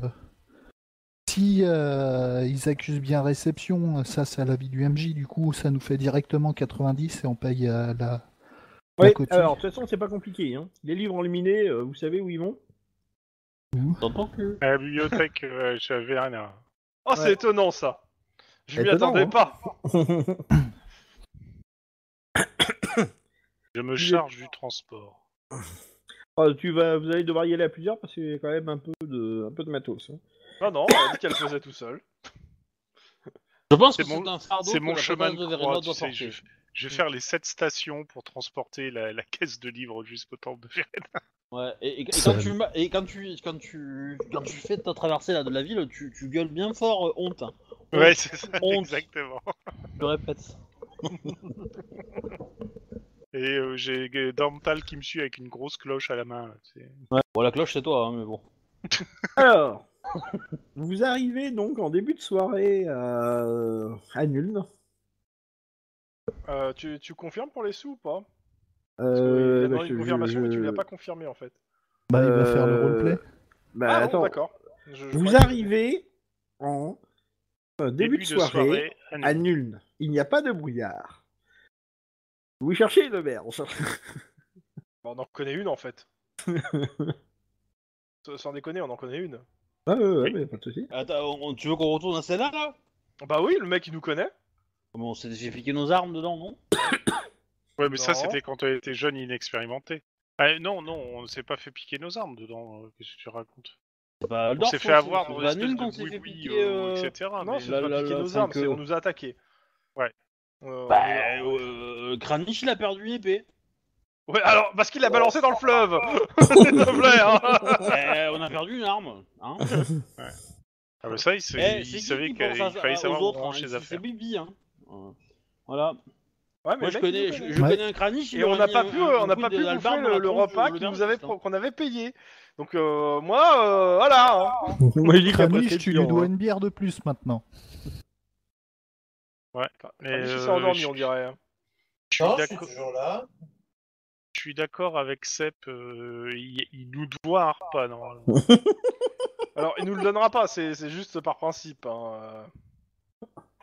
si euh, ils accusent bien réception, ça c'est à l'avis du MJ. Du coup, ça nous fait directement 90 et on paye euh, la. Ouais, côté. alors de toute façon, c'est pas compliqué. Hein. Les livres enluminés, euh, vous savez où ils vont? T'entends que. À la bibliothèque euh, chez Verena. Oh, c'est étonnant ça. Je m'y attendais hein. pas. Je me charge du transport. Ah, tu vas, vous allez devoir y aller à plusieurs parce qu'il y a quand même un peu de, un peu de matos. hein. Non, non, elle a dit qu'elle faisait tout seul. Je pense que C'est c'est mon- un fardeau C'est que mon la chemin de Verena croix, doit tu sais, porter. je, je vais faire les 7 stations pour transporter la, la caisse de livres jusqu'au temple de Verena. Ouais, et, et- et Seul. quand tu, ma- et quand tu quand tu quand tu fais ta traversée là, de la ville, tu, tu gueules bien fort euh, honte. hein. Ouais, c'est ça, honte. exactement. Je répète. Et euh, j'ai euh, Dormtal qui me suit avec une grosse cloche à la main. là, tu sais. Ouais. Bon, la cloche c'est toi, hein, mais bon. Alors, vous arrivez donc en début de soirée à, à Nuln. Euh, tu, tu confirmes pour les sous ou pas? Parce Euh, a bah, je- une confirmation, mais tu je- l'as pas confirmé en fait. Bah, il va Euh, faire le roleplay. Bah, ah, bon, attends, d'accord. Vous que- arrivez en euh, début, de soirée, à à Nîmes. Nuln. Il n'y a pas de brouillard. Vous cherchez une auberge. Bah, on en connaît une en fait. Sans- Sans déconner, on en connaît une. Ah, ouais, ouais, Oui. mais pas de soucis. Attends, on- tu veux qu'on retourne à celle-là là? Bah oui, le mec il nous connaît. Bon, on s'est fait piquer nos armes dedans, non? Ouais, mais ça, Non. c'était quand elle était jeune, inexpérimentée. Ah, non, non, on ne s'est pas fait piquer nos armes dedans. euh, Qu'est-ce que tu racontes? C'est pas On Aldorf, s'est fait avoir c'est dans pas nul de s'est fait boui-boui, piquer. euh, euh, etc. Non, mais- c'est la- pas la- piquer la- nos armes, c'est euh, on nous a attaqué. Ouais. Euh, Bah, euh, Kranich il a perdu une épée. Ouais, alors, parce qu'il l'a balancé dans le fleuve S'il te plaît, hein Eh, on a perdu une arme. Hein Ah, bah ça, il, Eh, il c'est savait qui qu'il fallait à- savoir où brancher hein, les c'est- affaires. C'est Bibi, hein. Euh, Voilà. Ouais, mais Moi le je il connais, nous je, connaît. je Ouais. connais un Kranich. il Et on n'a pas pu, on n'a pas de pu bouffer le, le repas avait, qu'on avait payé. Donc euh, moi, euh, voilà. hein. Moi, qu'après Kranich, c'est tu lui dois une bière de plus maintenant. Ouais. Mais, euh, endormi, je- on dirait. Je suis Non, je suis d'accord- toujours là. je suis d'accord avec Sep, euh, il, il nous doit un repas, normalement. Alors, il nous le donnera pas, c'est c'est juste par principe. Hein.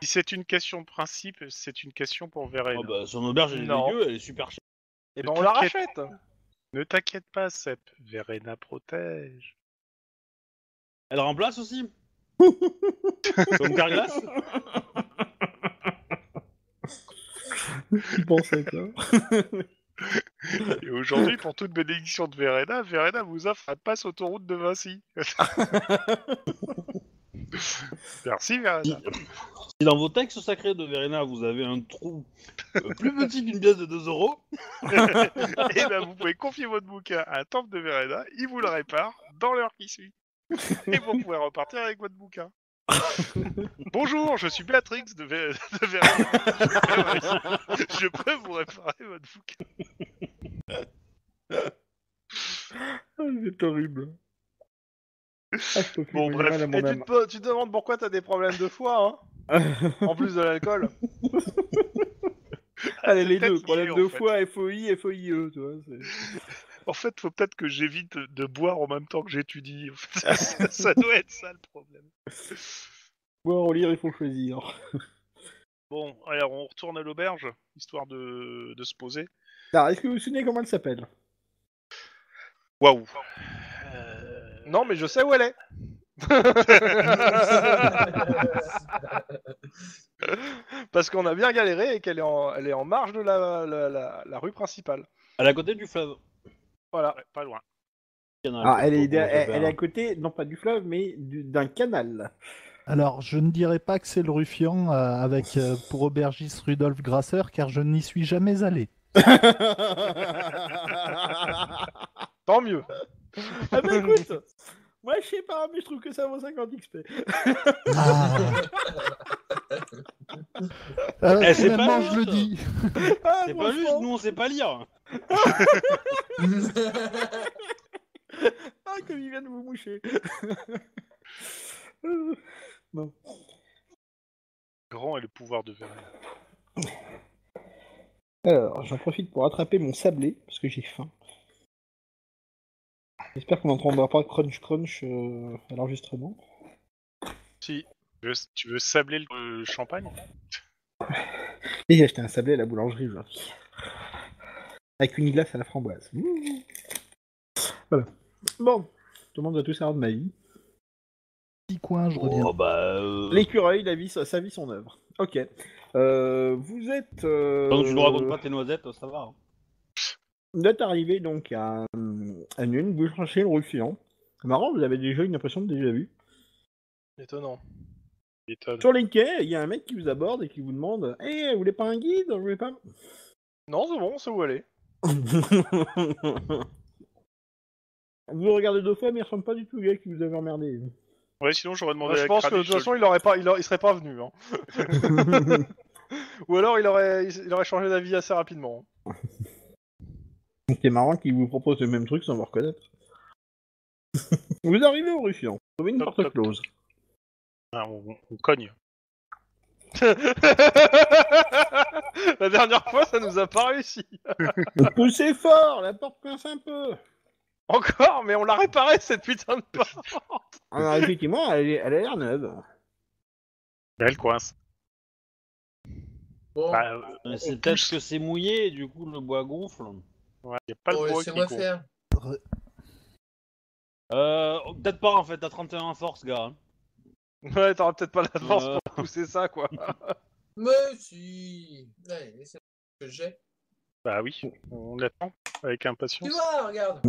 si c'est une question de principe, c'est une question pour Verena. Oh, bah, son auberge elle est dégueu, elle est super chère. Et Ne ben on la rachète. Ne t'inquiète pas, Sep, Verena protège. Elle remplace aussi Comme Carglass? Tu penses à ça Et aujourd'hui, pour toute bénédiction de Verena, Verena vous offre un passe autoroute de Vinci. Merci Verena. Si dans vos textes sacrés de Verena, vous avez un trou plus petit qu'une pièce de 2 euros, Et ben vous pouvez confier votre bouquin à un temple de Verena, il vous le répare dans l'heure qui suit. Et vous pouvez repartir avec votre bouquin. Bonjour, je suis Béatrix de, Ver- de. Je peux vous réparer votre bouquin. Ah, C'est horrible. Ah, je peux plus Bon, bref. mal à mon Et tu âme. te, po- tu te demandes pourquoi t'as des problèmes de foie, hein En plus de l'alcool. Allez, les Peut-être deux, lié, problème en de fait. foie, FOI, FOIE, tu vois. c'est- En fait, faut peut-être que j'évite de, boire en même temps que j'étudie. En fait, ça, ça doit être ça le problème. Boire ou lire, il faut choisir. Bon, alors on retourne à l'auberge, histoire de, de se poser. Alors, est-ce que vous vous souvenez comment elle s'appelle? Waouh. Euh, Non, mais je sais où elle est. Parce qu'on a bien galéré et qu'elle est en, elle est en marge de la, la, la- la rue principale. à la côté du fleuve. Voilà. ouais, pas loin. Ah, elle est, elle, elle à côté, non pas du fleuve, mais du- d'un canal. Alors, je ne dirais pas que c'est le Ruffian euh, avec euh, pour aubergiste Rudolf Grasser, car je n'y suis jamais allé. Tant mieux. ah bah écoute, moi je sais pas, mais je trouve que ça vaut 50 XP. Ah. Euh, Eh, c'est pas je le juste. dis. Ah, C'est pas juste, nous on sait pas lire. Ah, comme ils viennent vous moucher. Bon. Grand est le pouvoir de Verena. Alors, j'en profite pour attraper mon sablé, parce que j'ai faim. J'espère qu'on n'entendra pas crunch crunch euh, à l'enregistrement. Si. Tu veux, tu veux sabler le euh, champagne? Et j'ai acheté un sablé à la boulangerie aujourd'hui. Avec une glace à la framboise. Mmh. Voilà. Bon, tout le monde doit tout savoir de ma vie. Petit coin, je reviens. Oh bah. Euh... L'écureuil, la vie, sa vie, son œuvre. Ok. Euh, vous êtes. euh, Tant que tu nous racontes pas tes noisettes, ça va. hein. Vous êtes arrivé donc à, à Nune, vous cherchez le ruffian. C'est marrant, vous avez déjà une impression de déjà vu. Étonnant. Étonne. Sur les quais, il y a un mec qui vous aborde et qui vous demande Eh, vous voulez pas un guide? Vous voulez pas Non, c'est bon, c'est où est. Vous le regardez deux fois, mais il ressemble pas du tout au gars qui vous avait emmerdé. Ouais, sinon j'aurais demandé Moi, je à pense que de toute façon, il aurait pas, il, il serait pas venu. Hein. Ou alors, il aurait, il aurait changé d'avis assez rapidement. C'est marrant qu'il vous propose le même truc sans vous reconnaître. vous arrivez au ruffian. Vous trouvez une Top, porte top, close. Ah, on, on cogne. La dernière fois, ça nous a pas réussi. Poussez fort, la porte pince un peu. Encore, mais on l'a réparé cette putain de porte. Alors effectivement, elle, est- elle a l'air neuve. Belle coince. Bon, Bah, euh, Mais C'est peut-être que c'est mouillé et du coup le bois gonfle. Ouais, y a pas bon, le bois qui. Euh, peut-être pas en fait, t'as 31 en force, gars. hein. Ouais, t'auras peut-être pas la force Euh. pour pousser ça, quoi. Mais si. Allez, laissez-moi que j'ai. Bah oui, on attend avec Tu impatience. vois, regarde.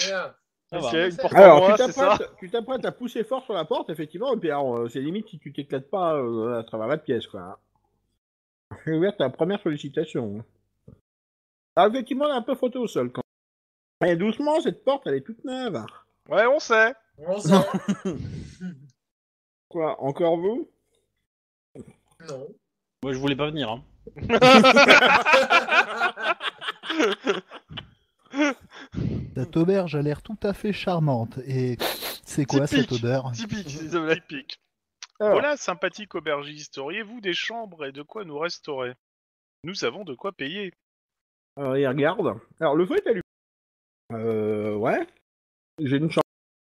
Regarde. Ça Ok, va. une porte en Alors, moins, tu c'est ça t'apprêtes tu t'apprêtes à pousser fort sur la porte, effectivement, et puis alors, euh, c'est limite si tu t'éclates pas euh, à travers la pièce, quoi. J'ai ouvert ta première sollicitation. Effectivement, elle est un peu frottée au sol, quand Et doucement, cette porte, elle est toute neuve. Ouais, on sait. On sent. Quoi, encore vous? Non. Moi je voulais pas venir. Hein. Cette auberge a l'air tout à fait charmante. Et c'est quoi cette odeur Typique, désolé. Typique. Alors, Voilà, sympathique aubergiste, auriez-vous des chambres et de quoi nous restaurer? Nous avons de quoi payer. Alors, il regarde. Alors, le feu est allumé. Euh, ouais. J'ai une chambre.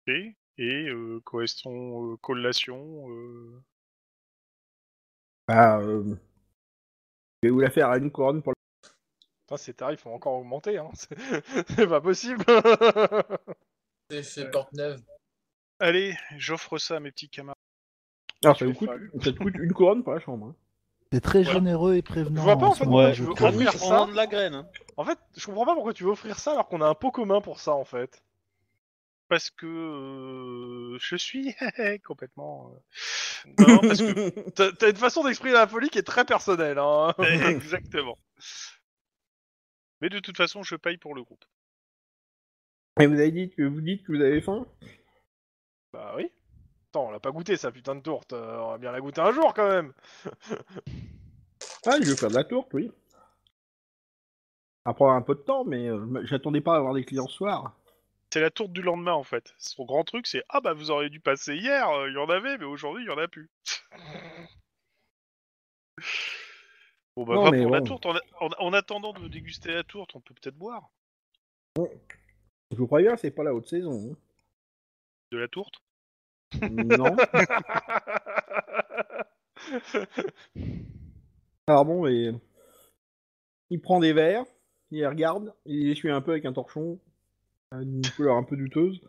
Et, et euh, correspond euh, collation. euh, Bah, euh... Je vais vous la faire à une couronne pour Putain, ces tarifs ont encore augmenté, hein. C'est c'est pas possible. C'est fait porte neuve. Allez, j'offre ça à mes petits camarades. Alors, Tu ça vous coûte, ça te coûte une couronne pour la chambre. hein. C'est très généreux et prévenant. Je vois pas, en fait, pourquoi je tu veux offrir ça. de la graine. hein. En fait, je comprends pas pourquoi tu veux offrir ça alors qu'on a un pot commun pour ça en fait. Parce que euh, je suis complètement. euh, Non, parce que T'as t'as une façon d'exprimer la folie qui est très personnelle. Hein. exactement. Mais de toute façon, je paye pour le groupe. Et vous avez dit que vous dites que vous avez faim? Bah oui. Attends, on l'a pas goûté sa putain de tourte. euh, on va bien la goûter un jour quand même. Ah, je vais faire de la tourte, oui. Ça prend un peu de temps, mais euh, j'attendais pas à avoir des clients ce soir. C'est la tourte du lendemain en fait. Son grand truc, c'est ah bah vous auriez dû passer hier, euh, il y en avait, mais aujourd'hui il y en a plus. bon bah Non, pour la tourte. En, en- en attendant de déguster la tourte, on peut peut-être boire Je vous préviens, c'est pas la haute saison. de la tourte? Non. Alors bon, et... il prend des verres, il les regarde, il les essuie un peu avec un torchon, à une couleur un peu douteuse.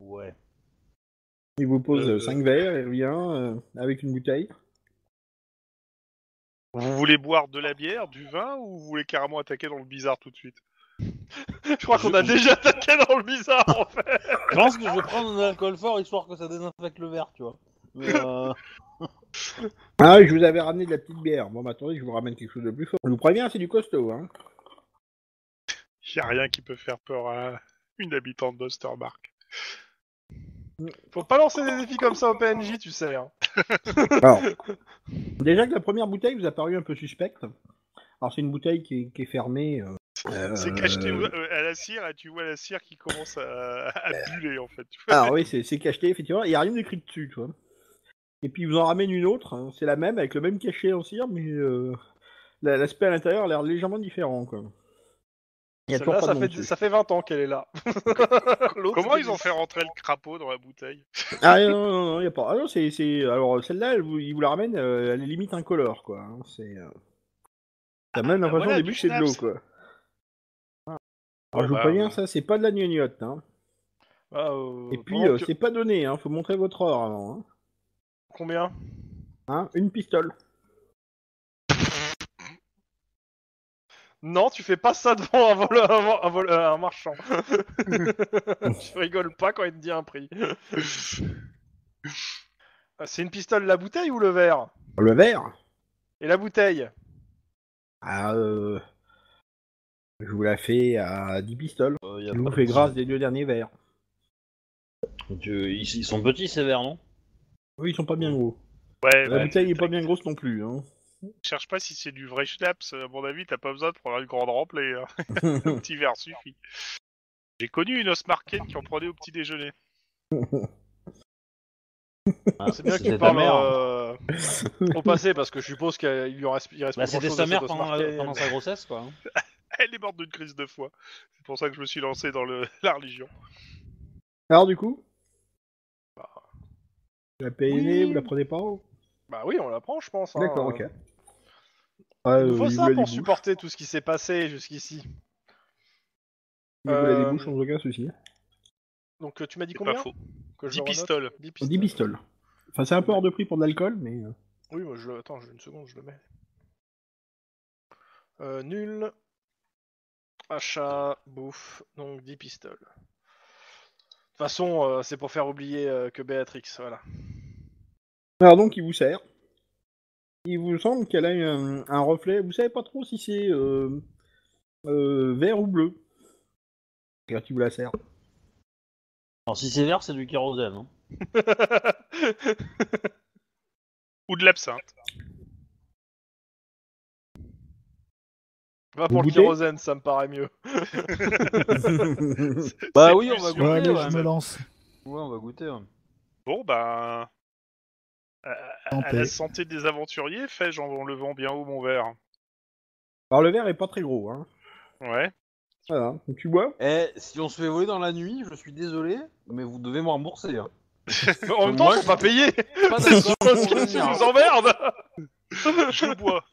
Ouais. Il vous pose Euh, 5 verres, il revient euh, avec une bouteille. Vous voulez boire de la bière, du vin, ou vous voulez carrément attaquer dans le bizarre tout de suite? Je crois qu'on a déjà attaqué dans le bizarre en fait. Je pense que je vais prendre un alcool fort histoire que ça désinfecte le verre, tu vois. Mais euh... Ah oui, je vous avais ramené de la petite bière. Bon, bah attendez, je vous ramène quelque chose de plus fort. Je vous préviens, c'est du costaud, hein. Y a rien qui peut faire peur à une habitante d'Ostermark. Faut pas lancer des défis comme ça au PNJ, tu sais. Hein. Alors, déjà que la première bouteille vous a paru un peu suspecte. Alors, c'est une bouteille qui est, qui est fermée. euh, C'est euh, cacheté à la cire et tu vois la cire qui commence à, à buller en fait. Alors, oui, c'est cacheté, effectivement. Il n'y a rien écrit dessus, tu vois. Et puis, il vous en ramène une autre. hein, C'est la même, avec le même cachet en cire, mais euh, la- l'aspect à l'intérieur a l'air légèrement différent, quoi. Il y a toujours Celle-là, pas ça fait, dessus. ça fait 20 ans qu'elle est là. Comment ils ont fait rentrer le crapaud dans la bouteille? Ah non, non, non, il y a pas. Ah non, c'est, c'est... Alors, celle-là, elle vous- il vous la ramène, euh, elle est limite incolore, quoi. hein, C'est... T'as même bah l'impression au début que c'est de l'eau, quoi. Alors, Bon, je vous bah, préviens, euh, ça, c'est pas de la gnognotte, hein. Ah, euh, Et puis, euh, que- c'est pas donné, hein. Faut montrer votre heure avant, hein. Combien? Hein, Une pistole. Non, tu fais pas ça devant un, voleur, un, vo- un voleur- un marchand. tu rigoles pas quand il te dit un prix. Ah, C'est une pistole la bouteille ou le verre? Le verre Et la bouteille? Ah, euh... Je vous la fais à 10 pistoles. euh, y a Je vous fais de- grâce des deux derniers verres. Tu- Ils, ils sont petits ces verres, non? Oui, ils sont pas bien gros. Ouais, La bah, bouteille est pas bien grosse non plus, hein. Cherche pas si c'est du vrai schnapps. À mon avis, t'as pas besoin de prendre une grande remplie. hein. Un petit verre suffit. J'ai connu une Osmarkienne qui en prenait au petit déjeuner. Ah, C'est bien que c'était tu ta parles mère. euh, au passé parce que je suppose qu'il lui en reste, il reste Bah, c'était grand-chose sa mère cette pendant, sa grossesse, quoi. Elle est morte d'une crise de foie. C'est pour ça que je me suis lancé dans le... la religion. Alors, du coup? Bah. Vous la payez, Oui. vous la prenez pas Bah oui, on la prend, je pense. hein. D'accord, ok. Il Ouais, euh, faut ça pour supporter tout ce qui s'est passé jusqu'ici. Il vous la Euh, débouche sans aucun souci. Donc euh, tu m'as dit combien pas faux. que je 10 le renote pistoles. 10 10 pistoles. Enfin, c'est un peu hors de prix pour de l'alcool, mais... euh, Oui, moi je le... Attends, j'ai une seconde, je le mets. Euh, nul. Achat, bouffe, donc 10 pistoles. De toute façon, euh, c'est pour faire oublier euh, que Béatrix, voilà. Alors donc, il vous sert. Il vous semble qu'elle a un, un reflet. Vous savez pas trop si c'est euh, euh, vert ou bleu. Quand il vous la sert. Alors, si c'est vert, c'est du kérosène. hein. Ou de l'absinthe. Va pour le kérosène, ça me paraît mieux. Bah C'est oui, on va goûter. Ouais, allez, ouais. je me lance. Ouais, on va goûter. Bon, ben... À, la santé des aventuriers, fais-je en levant bien haut mon verre. Alors le verre est pas très gros. Hein. Ouais. Voilà. Donc, tu bois Eh, si on se fait voler dans la nuit, je suis désolé, mais vous devez me rembourser. hein. en même temps, Moi, faut pas payer Pas que tu venir. nous emmerdes Je bois.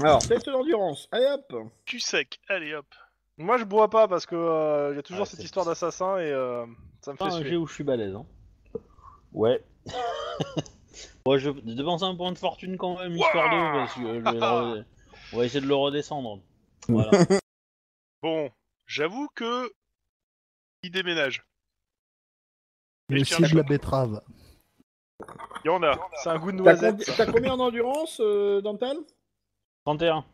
Alors, test d'endurance. Allez hop Cul sec. Allez hop. Moi, je bois pas parce que euh, il y a toujours Ah, cette c'est- histoire d'assassin et euh, ça me fait Ah, suer. j'ai où je suis balèze. Hein. Ouais. ouais, je j'ai dépensé un point de fortune quand même, histoire de, parce que je vais le re- on va essayer de le redescendre. Voilà. Bon, j'avoue que. Il déménage. Mais Mais tiens, aussi de la je- betterave. Il y en a. C'est un goût de T'as noisette. t'as combien d'endurance, euh, Dantal 31.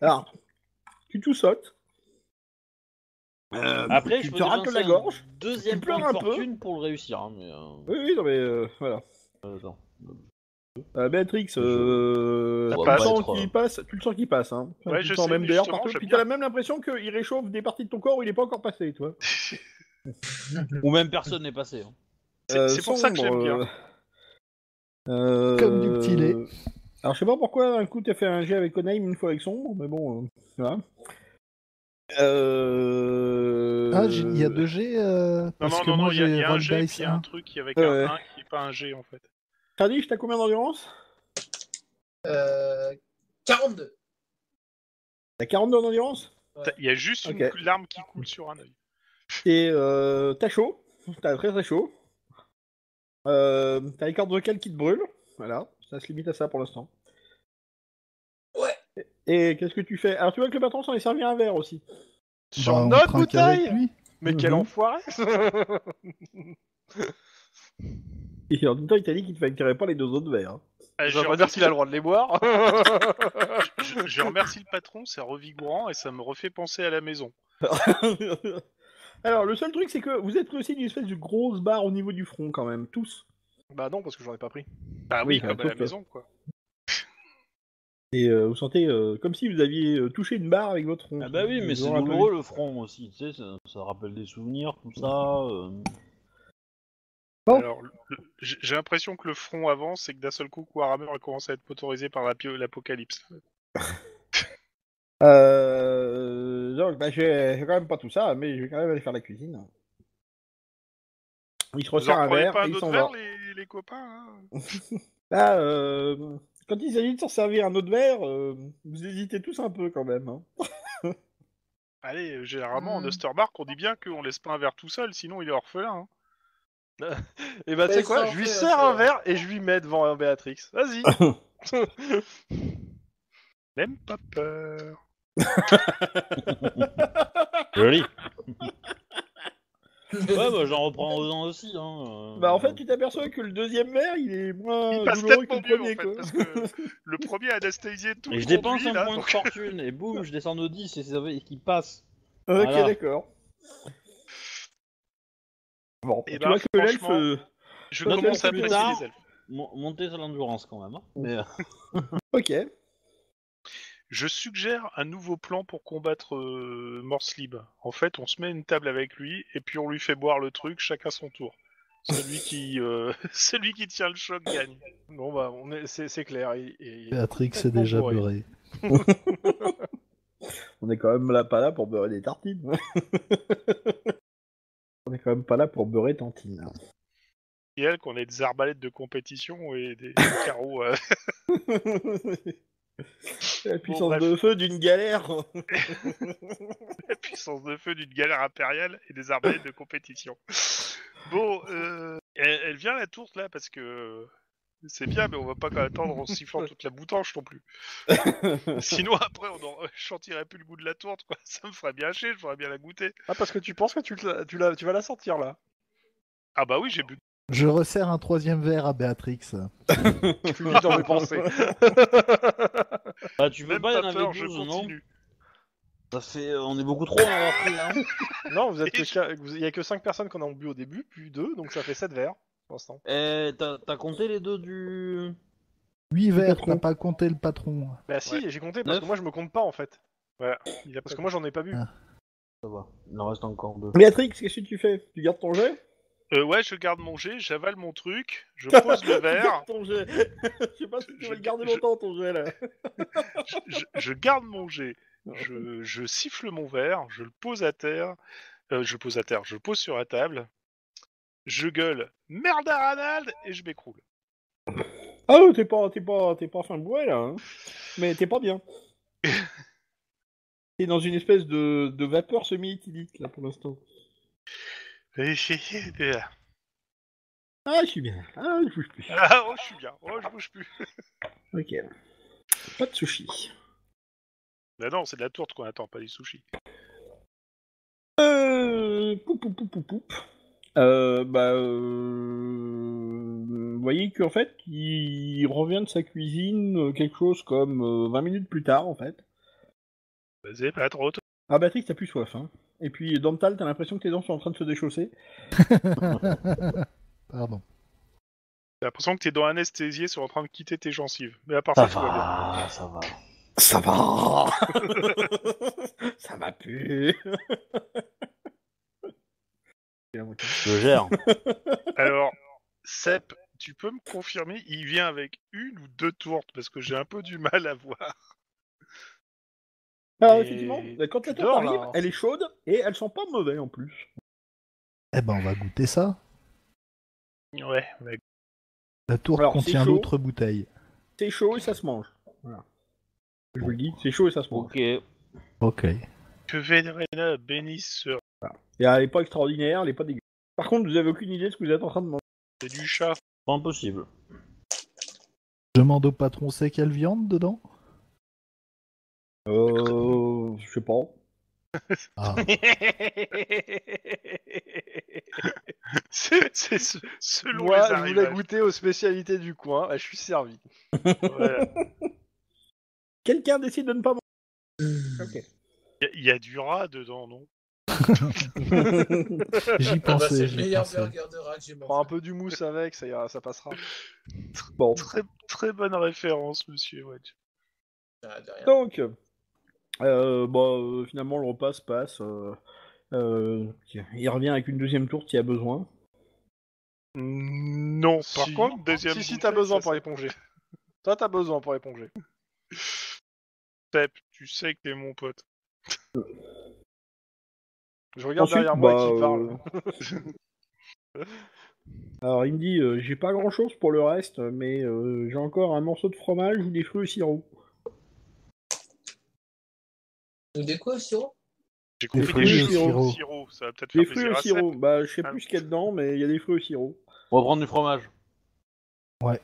Alors, tu tout sautes. Euh, Après, tu je peux te racles dépenser la un gorge. Deuxième tu point pleures de un peu. fortune pour le réussir. Hein, mais, euh, Oui, oui, non mais euh, voilà. attends. Euh, Béatrix, euh, Ça tu, passe. le sens euh, qu'il passe, tu le sens qu'il passe. Hein. Ouais, tu je le sens sais, même mais justement, partout. j'aime Puis bien. t'as la même l'impression qu'il réchauffe des parties de ton corps où il est pas encore passé, toi. Ou même personne n'est passé. hein. C'est c'est pour ça que j'aime bien. euh, euh, Comme du petit lait. Alors je sais pas pourquoi un coup t'as fait un jet avec Onaim une fois avec sombre, mais bon, euh, voilà. Euh... Ah, il y a deux G euh, Non, parce non, que non, non, il y a, y un G, puis il y a un 1. truc qui avec Ouais, un ouais. 1 qui est pas un G en fait. Tradish, t'as combien d'endurance? Euh, 42. T'as 42 d'endurance Il y a juste une larme qui coule sur un œil. Et euh, t'as chaud, t'as très très chaud. Euh, t'as les cordes vocales qui te brûlent, voilà, ça se limite à ça pour l'instant. Et, qu'est-ce que tu fais? Alors tu vois que le patron s'en est servi un verre aussi. Sur Bah, on notre trinque avec bouteille lui? Mais quel Mhm. enfoiré Et en même temps il t'a dit qu'il ne fallait pas les deux autres verres. hein. Ah, Je vais je, pas dire s'il a le droit de les boire. je- je remercie le patron, c'est revigorant et ça me refait penser à la maison. Alors le seul truc c'est que vous êtes aussi d'une espèce de grosse barre au niveau du front quand même, tous. bah non, parce que j'en ai pas pris. Bah Oui, oui, comme à la maison quoi. Et euh, vous sentez euh, comme si vous aviez euh, touché une barre avec votre front. Ah bah oui, mais c'est douloureux le front aussi, tu sais, ça, ça rappelle des souvenirs, tout ça. euh. Bon. Alors, le- j'ai l'impression que le front avance et que d'un seul coup, Warhammer a commencé à être motorisé par la l'apocalypse. Euh, donc, bah, j'ai j'ai quand même pas tout ça, mais je vais quand même aller faire la cuisine. Il se Vous resserre un prenez verre pas et un il autre s'en verre, les, les copains hein? Là, euh, quand il s'agit de se servir un autre verre, euh, vous hésitez tous un peu quand même. hein. Allez, euh, généralement, en Hmm. Ostermark, on dit bien qu'on laisse pas un verre tout seul, sinon il est orphelin. hein. Et bah tu Mais sais quoi, ça, je lui sers un verre et je lui mets devant un Béatrix. Vas-y N'aime pas peur. Joli. Ouais, bah j'en reprends aux ans aussi. Hein. euh. Bah, en fait, tu t'aperçois que le deuxième verre, il est moins Il passe douloureux que le mieux, en premier. fait, quoi. parce que le premier a anesthésié tout Et le je dépense un là, point donc- de fortune, et boum, je descends au 10 et et qui passe. ok, Voilà. d'accord. Bon, Eh tu ben, vois que l'elfe. euh, Je commence à plus apprécier tard. les elfes. Mon- monter sur l'endurance quand même. hein. Mais, euh, Ok. Je suggère un nouveau plan pour combattre euh, Morslib. En fait, on se met une table avec lui et puis on lui fait boire le truc, chacun son tour. Celui qui, euh, celui qui tient le choc gagne. Bon bah on est, c'est, c'est clair. il- il- Béatrix est complètement déjà bourré. beurré. On est quand même là, pas là pour beurrer des tartines. On est quand même pas là pour beurrer tantine. Et elle, qu'on ait des arbalètes de compétition et des carreaux. euh, La puissance de feu d'une galère. la puissance de feu d'une galère impériale et des arbalètes de compétition. Bon, euh, elle, elle vient la tourte là parce que c'est bien, mais on va pas attendre en sifflant toute la boutanche non plus. Sinon après, on en... je sentirais plus le goût de la tourte, quoi. Ça me ferait bien chier, je voudrais bien la goûter. Ah parce que tu penses que tu, la- tu, la- tu vas la sortir là? Ah bah oui, j'ai bu. Je resserre un troisième verre à Béatrix. Tu lui dis dans mes pensées. bah, tu veux Même pas, y en avait peur, je 12, non continue. Ça fait. euh, On est beaucoup trop à en avoir pris, hein. non, vous êtes que Et vous- il y a que 5 personnes qu'on a bu au début, puis 2, donc ça fait 7 verres pour l'instant. Eh, t'as t'as compté les deux du. 8 verres, t'as pas compté le patron. Bah si, j'ai compté parce Neuf. que moi je me compte pas en fait. A Parce que moi j'en ai pas bu. Ah. Ça va, il en reste encore deux. Béatrix, qu'est-ce que tu fais? Tu gardes ton jet? Euh, ouais, je garde mon jet, j'avale mon truc, je pose le verre, ton jet. Je sais pas si tu Je- vas le garder je- longtemps ton jet là. je, garde mon jet, je, siffle mon verre, je le pose à terre, euh, je le pose à terre, je le pose sur la table, je gueule merde à Ranald et je m'écroule. Ah oh, t'es pas, t'es pas, t'es pas fin de bois là. hein. Mais t'es pas bien. T'es dans une espèce de, de vapeur semi-éthylique là pour l'instant. Ah, je suis bien. Ah, je bouge plus. Ah, oh, je suis bien. Oh, je bouge plus. Ok. Pas de sushi. Bah non, c'est de la tourte qu'on attend, pas des sushis. Euh, poup, poup, poup, poup. Euh, bah, euh, vous voyez qu'en fait, il revient de sa cuisine euh, quelque chose comme euh, 20 minutes plus tard, en fait. Vas-y, pas trop tôt. Ah, Patrick, t'as plus soif, hein. Et puis, Dental, t'as l'impression que tes dents sont en train de se déchausser. Pardon. J'ai l'impression que tes dents anesthésiées sont en train de quitter tes gencives. Mais à part Ça ça, tout va bien. ça va. Ça va Ça va plus Je gère. Alors, Sep, tu peux me confirmer, il vient avec une ou deux tourtes parce que j'ai un peu du mal à voir. Alors, Et effectivement, quand la dors, arrive, là. elle est chaude et elle sent pas mauvais en plus. Eh ben, on va goûter ça. Ouais, ouais. La tourte Alors, c'est contient l'autre bouteille. C'est chaud et ça se mange. Voilà. Je vous le dis, c'est chaud et ça se mange. Ok. Ok. Que Vénéréna bénisse ce... Et elle est pas extraordinaire, elle est pas dégueu. Par contre, vous avez aucune idée de ce que vous êtes en train de manger. C'est du chat. Pas impossible. Je demande au patron, c'est quelle viande dedans? Euh. Je sais pas. Ah, c'est c'est ce- selon Moi, je voulais arrivages. goûter aux spécialités du coin, et je suis servi. Voilà. Quelqu'un décide de ne pas manger. Ok. Il y, a- il y a du rat dedans, non? J'y Ah bah, c'est pensais, le j'y meilleur pensais. burger de rat que j'ai Prends un mangé. peu d'humus avec, ça, ira, ça passera. bon. Très, très bonne référence, monsieur Wedge. Ah, de rien. Donc, euh, bah, euh, finalement, le repas se passe. euh, euh, il revient avec une deuxième tourte s'il y a besoin. Non, par Si- contre, deuxième Si, si, t'as besoin ça, pour éponger. Toi, t'as besoin pour éponger. Pep, tu sais que t'es mon pote. Je regarde Ensuite, derrière moi bah, qui parle. euh, Alors, il me dit euh, J'ai pas grand chose pour le reste, mais euh, j'ai encore un morceau de fromage ou des fruits au sirop. Donc, Des quoi au sirop? J'ai Des compris fruits des au sirop. au sirop. Ça va peut-être Des faire fruits plaisir au sirop. Bah, je sais Ah. plus ce qu'il y a dedans, mais il y a des fruits au sirop. On va prendre du fromage. Hum,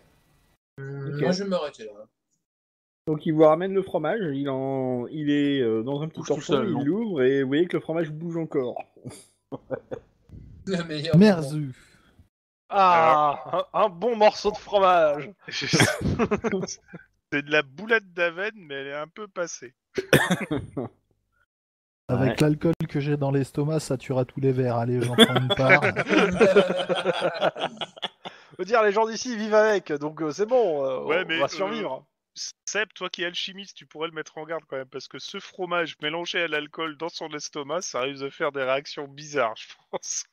Ok. Moi, je vais m'arrêter là. Donc, il vous ramène le fromage. Il, en... il est euh, dans un petit torchon, il l'ouvre et vous voyez que le fromage bouge encore. Le meilleur. moment. Merzu. Ah, un, un bon morceau de fromage. C'est de la boulette d'Aven, mais elle est un peu passée. Avec Ouais. l'alcool que j'ai dans l'estomac, ça tuera tous les verres. Allez, j'en prends une part. Je veux dire, les gens d'ici vivent avec, donc euh, c'est bon, euh, Ouais, on mais, va euh, survivre. Seb, toi qui es alchimiste, tu pourrais le mettre en garde quand même, parce que ce fromage mélangé à l'alcool dans son estomac, ça risque de faire des réactions bizarres, je pense.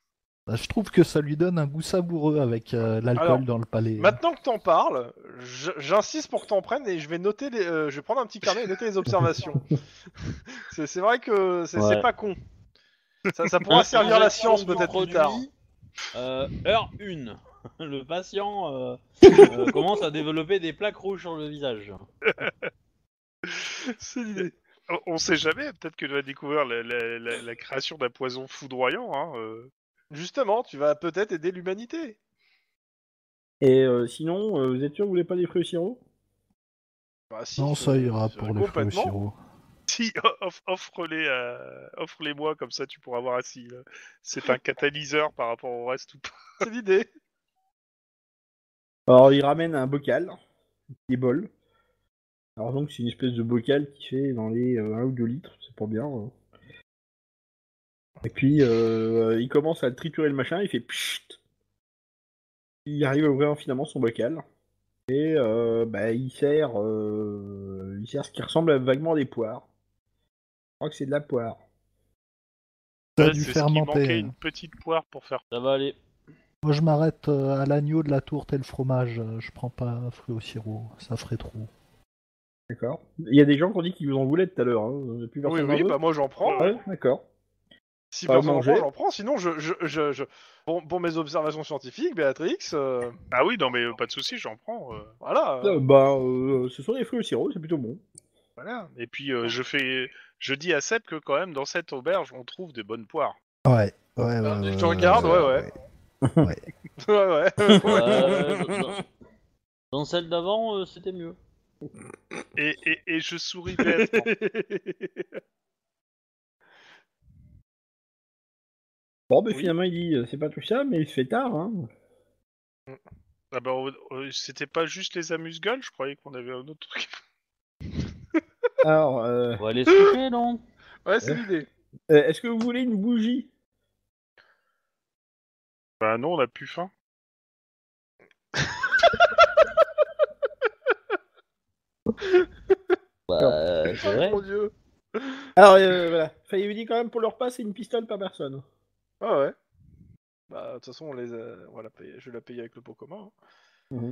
Bah, je trouve que ça lui donne un goût savoureux avec euh, l'alcool Alors, dans le palais. Maintenant que t'en parles, je- j'insiste pour que t'en prennes et je vais noter les, euh, je vais prendre un petit carnet et noter les observations. c'est c'est vrai que c'est c'est Ouais. pas con. Ça, ça pourra servir la science peut-être plus tard. euh, heure 1. Le patient euh, euh, commence à développer des plaques rouges sur le visage. C'est l'idée. On, on sait jamais, peut-être que tu vas découvrir la, la- la- la création d'un poison foudroyant. Hein, euh. Justement, tu vas peut-être aider l'humanité. Et euh, sinon, euh, vous êtes sûr que vous voulez pas des fruits au sirop Bah, si, Non, ça euh, ira euh, pour les fruits au complètement. sirop. Si, off- offre-les à- offre-les-moi, comme ça tu pourras voir si euh, c'est un catalyseur par rapport au reste ou pas. C'est l'idée. Alors, il ramène un bocal, des bols. Alors donc, c'est une espèce de bocal qui fait dans les 1 ou 2 litres, c'est pas bien. hein. Et puis, euh, il commence à triturer le machin, il fait pchit. Il arrive à ouvrir finalement son bocal. Et euh, bah, il sert, euh, il sert ce qui ressemble à vaguement à des poires. Je crois que c'est de la poire. Ça a dû manquait, fermenter. une petite poire pour faire. Ça va aller. Moi, je m'arrête euh, à l'agneau de la tourte et le fromage. Je prends pas fruits au sirop. Ça ferait trop. D'accord. Il y a des gens qui ont dit qu'ils vous en voulaient tout à l'heure. Hein. Oui, oui, bah moi j'en prends. Ouais, d'accord. Si Pas personne en manger. prend, j'en prends. Sinon, je, je, je, je- Bon, pour mes observations scientifiques, Béatrix, euh, Ah oui, non mais euh, pas de souci, j'en prends. euh, voilà. euh, Euh, bah, euh, ce sont des fruits au sirop, c'est plutôt bon. voilà. Et puis euh, je fais, Je dis à Seb que quand même dans cette auberge on trouve des bonnes poires. Ouais, ouais, ouais. Ah, ouais, je te ouais, regarde, ouais, ouais. Ouais. ouais, ouais. Euh, dans- dans celle d'avant, euh, c'était mieux. Et, et, et je souris bêtement. Bon, mais Oui. finalement, il dit euh, c'est pas tout ça, mais il se fait tard. Hein. Ah bah, euh, euh, c'était pas juste les amuse-gueules, je croyais qu'on avait un autre truc. Alors, euh, On va aller se coucher, non ouais, c'est l'idée. euh, est-ce que vous voulez une bougie? Bah non, on a plus faim. Bah, c'est vrai. Mon dieu. Alors, euh, voilà. Enfin, il vous dit quand même pour le repas, c'est une pistole par personne. Ah ouais. Bah, de toute façon, on les a... on va la payer. je vais la payer avec le pot commun. hein.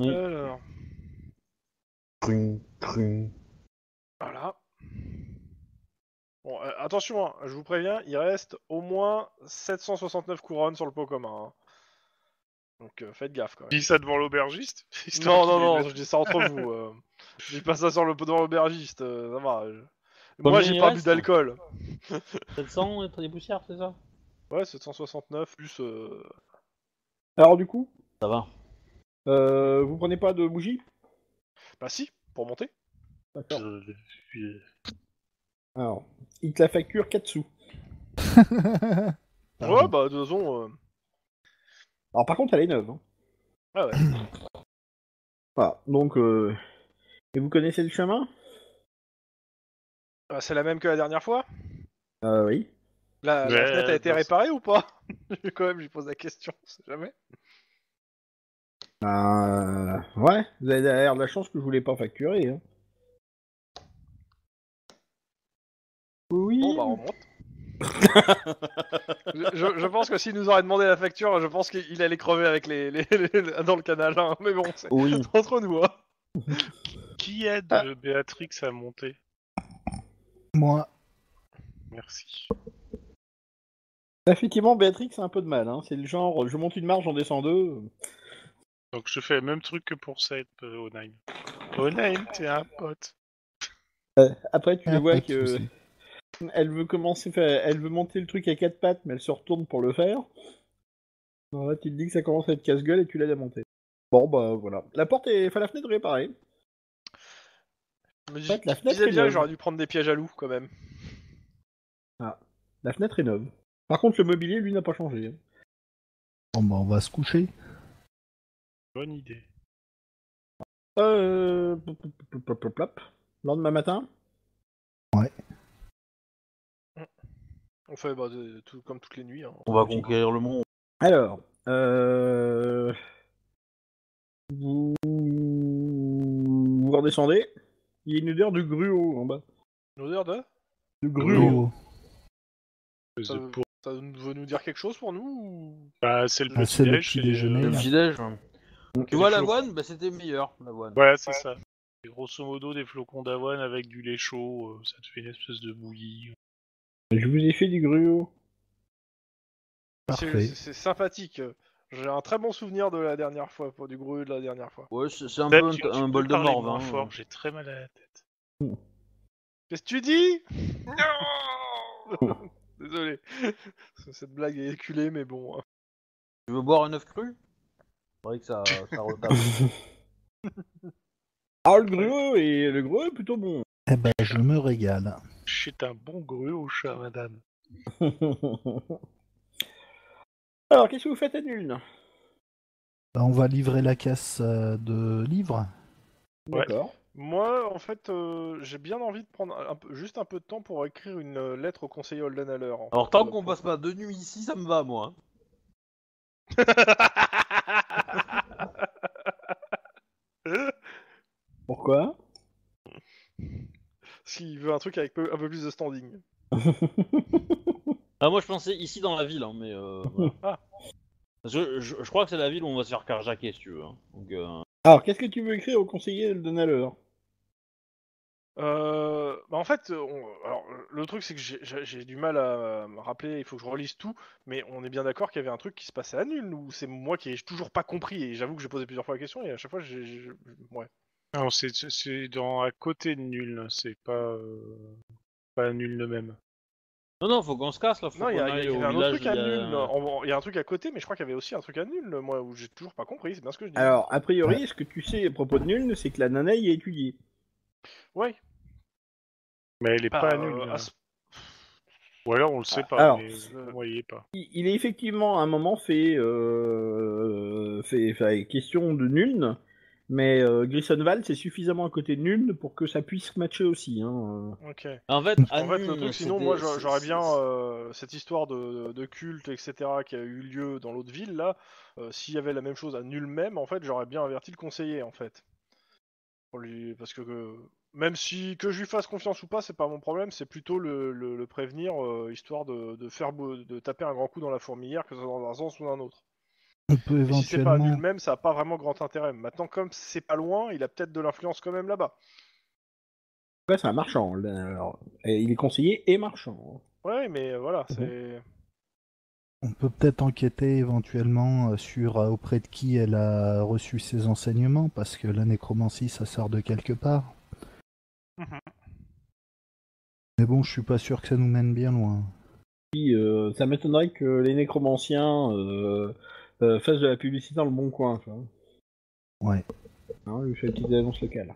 Oui. Alors, Tring, tring. voilà. Bon, euh, attention, hein, je vous préviens, il reste au moins 769 couronnes sur le pot commun. hein. Donc euh, faites gaffe quand même. Dis ça devant l'aubergiste Non, non, non, je dis ça entre vous. euh. Je dis pas ça sur le devant l'aubergiste, euh, ça va. je- Moi, j'ai pas bu d'alcool. 700 et des poussières, c'est ça? Ouais, 769 plus. euh, Alors, du coup, Ça va. euh, vous prenez pas de bougie? Bah si, pour monter. D'accord. Je Alors, il te la facture 4 sous. Ouais, bah de toute façon. euh, Alors, par contre, elle est neuve. hein. Ah ouais. Voilà, donc, euh... et vous connaissez le chemin? Ah, c'est la même que la dernière fois? Euh, oui. La, fenêtre a été bah, réparée ou pas Quand même, je pose la question, on sait jamais. Euh... Ouais, vous avez d'ailleurs de la chance que je voulais pas facturer. Hein. Oui. Bon, bah on monte. je, pense que s'il nous aurait demandé la facture, je pense qu'il allait crever avec les, les- les- dans le canal. hein. Mais bon, c'est Oui. entre nous. Hein. Qui aide Ah. Béatrix à monter? Moi, Merci. Effectivement, Béatrix a un peu de mal. Hein. C'est le genre, je monte une marche, j'en descends deux. Donc je fais le même truc que pour Seb, euh, Onaim. Onaim, t'es un pote. Après, tu ah, le vois que elle veut commencer, enfin, elle veut monter le truc à quatre pattes, mais elle se retourne pour le faire. Alors là, tu te dis que ça commence à être casse-gueule et tu l'aides à monter. Bon, bah voilà. La porte est, enfin, la fenêtre est réparée. Mais En fait, la je fenêtre est bien j'aurais dû prendre des pièges à loup quand même. La fenêtre est neuve. Par contre, le mobilier, lui, n'a pas changé. hein. Bon, bah, on va se coucher. Bonne idée. Euh... plop, plop, plop. Lendemain matin On fait bah, de- tout, comme toutes les nuits. hein. On va conquérir le monde. Alors, euh... vous... vous redescendez. Il y a une odeur de gruau en bas. Une odeur de De gruau. Ça, The veut- pour- ça veut nous dire quelque chose pour nous ou... Bah, c'est le Ah, petit le déjeuner. Le petit-déj. hein. Tu vois l'avoine Bah c'était meilleur, l'avoine. Ouais, c'est ça. Et grosso modo, des flocons d'avoine avec du lait chaud, euh, ça te fait une espèce de bouillie. Je vous ai fait du gruau. C'est sympathique. J'ai un très bon souvenir de la dernière fois, pour du gros de la dernière fois. Ouais, c'est un peu bol de morve. Hein. fort, j'ai très mal à la tête. Qu'est-ce que tu dis? Non Désolé. Cette blague est éculée, mais bon. hein. Tu veux boire un œuf cru? C'est vrai que ça, ça retape. Ah, le gruau est, le gruau est plutôt bon. Eh ben, je me régale. C'est un bon gruau, chat, madame. Alors, qu'est-ce que vous faites à nul Ben, on va livrer la caisse euh, de livres. Ouais. D'accord. Moi, en fait, euh, j'ai bien envie de prendre un peu, juste un peu de temps pour écrire une euh, lettre au conseiller Holdenhaler. en Alors fait, tant qu'on passe pas deux nuits ici, ça me va moi. Pourquoi? S'il veut un truc avec peu- un peu plus de standing. Ah moi je pensais ici dans la ville, hein, mais euh, voilà. Ah. Parce que je, je crois que c'est la ville où on va se faire carjacker si tu veux. hein. Donc, euh, Alors, qu'est-ce que tu veux écrire au conseiller de Donaleur Euh, bah en fait, on- alors, le truc c'est que j'ai- du mal à me rappeler, il faut que je relise tout, mais on est bien d'accord qu'il y avait un truc qui se passait à nul, ou c'est moi qui ai toujours pas compris, et j'avoue que j'ai posé plusieurs fois la question, et à chaque fois j'ai... Ouais. Non, c'est c'est dans à côté de nul, c'est pas. euh, Pas nul le même. Non, non, faut qu'on se casse là. Faut Non, il y, a- y avait au un autre truc à y a- nul. Il y a un truc à côté, mais je crois qu'il y avait aussi un truc à nul, moi, où j'ai toujours pas compris. C'est bien ce que je dis. Alors, a priori, ce que tu sais à propos de Nuln, c'est que la nana y est étudiée. ouais. Mais elle est Bah, pas euh, nulle. à hein. ce- Ou alors on le sait pas, Alors, mais euh, voyez pas. Il, il est effectivement à un moment fait, euh, fait, fait question de Nuln, mais euh, Grisonval c'est suffisamment à côté de Nuln pour que ça puisse matcher aussi. Hein. Ok. En fait, En fait, le Anune, truc, sinon, moi, j'aurais bien euh, cette histoire de, de culte, etc., qui a eu lieu dans l'autre ville, là. euh, S'il y avait la même chose à nul même, en fait, j'aurais bien averti le conseiller, en fait. Pour lui... Parce que, que- même si que je lui fasse confiance ou pas, c'est pas mon problème, c'est plutôt le, le- le prévenir, euh, histoire de, de faire beau- de taper un grand coup dans la fourmilière, que ce soit dans un sens ou dans un autre. On peut si c'est pas nul même, ça a pas vraiment grand intérêt. Maintenant, comme c'est pas loin, il a peut-être de l'influence quand même là-bas. Ouais, c'est un marchand. alors. Et il est conseiller et marchand. Ouais, mais voilà, Mhm. c'est. On peut peut-être enquêter éventuellement euh, sur euh, auprès de qui elle a reçu ses enseignements, parce que la nécromancie, ça sort de quelque part. Mais bon, je suis pas sûr que ça nous mène bien loin. Puis, euh, ça m'étonnerait que les nécromanciens euh, euh, fassent de la publicité dans le bon coin. Ouais. Hein, il fait une petite annonce locale.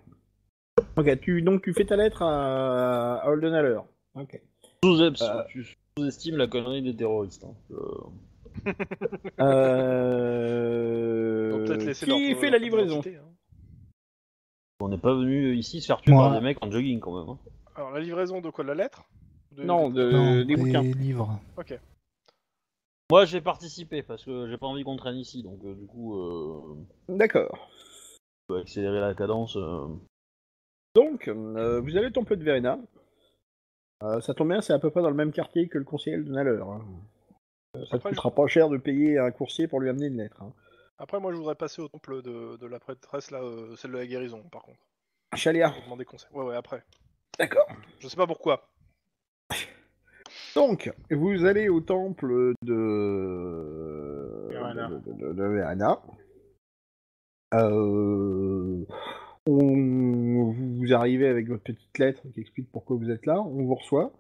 Ok, tu, donc tu fais ta lettre à, à Holdenhaler. Ok. Sous- Euh. Tu sous-estimes la connerie des terroristes. hein. Euh, Euh... Qui fait la livraison hein. On n'est pas venu ici se faire tuer Moi. par des mecs en jogging quand même. hein. Alors, la livraison de quoi De la lettre De- Non, de- de- non, des bouquins. livres. Ok. Moi, j'ai participé parce que j'ai pas envie qu'on traîne ici, donc euh, du coup, euh, D'accord. on peut accélérer la cadence. euh. Donc, euh, vous allez au temple de Verena. Euh, ça tombe bien, c'est à peu près dans le même quartier que le conseiller Holdenhaler. Hein. Euh, Ça ne Après, coûtera pas cher de payer un coursier pour lui amener une lettre. Hein. Après, moi, je voudrais passer au temple de, de la prêtresse, là, euh, celle de la guérison, par contre. Chalia. Pour demander conseil. Ouais, ouais, après. D'accord. Je sais pas pourquoi. Donc, vous allez au temple de de, de- de-. Euh, on- vous, arrivez avec votre petite lettre qui explique pourquoi vous êtes là. On vous reçoit.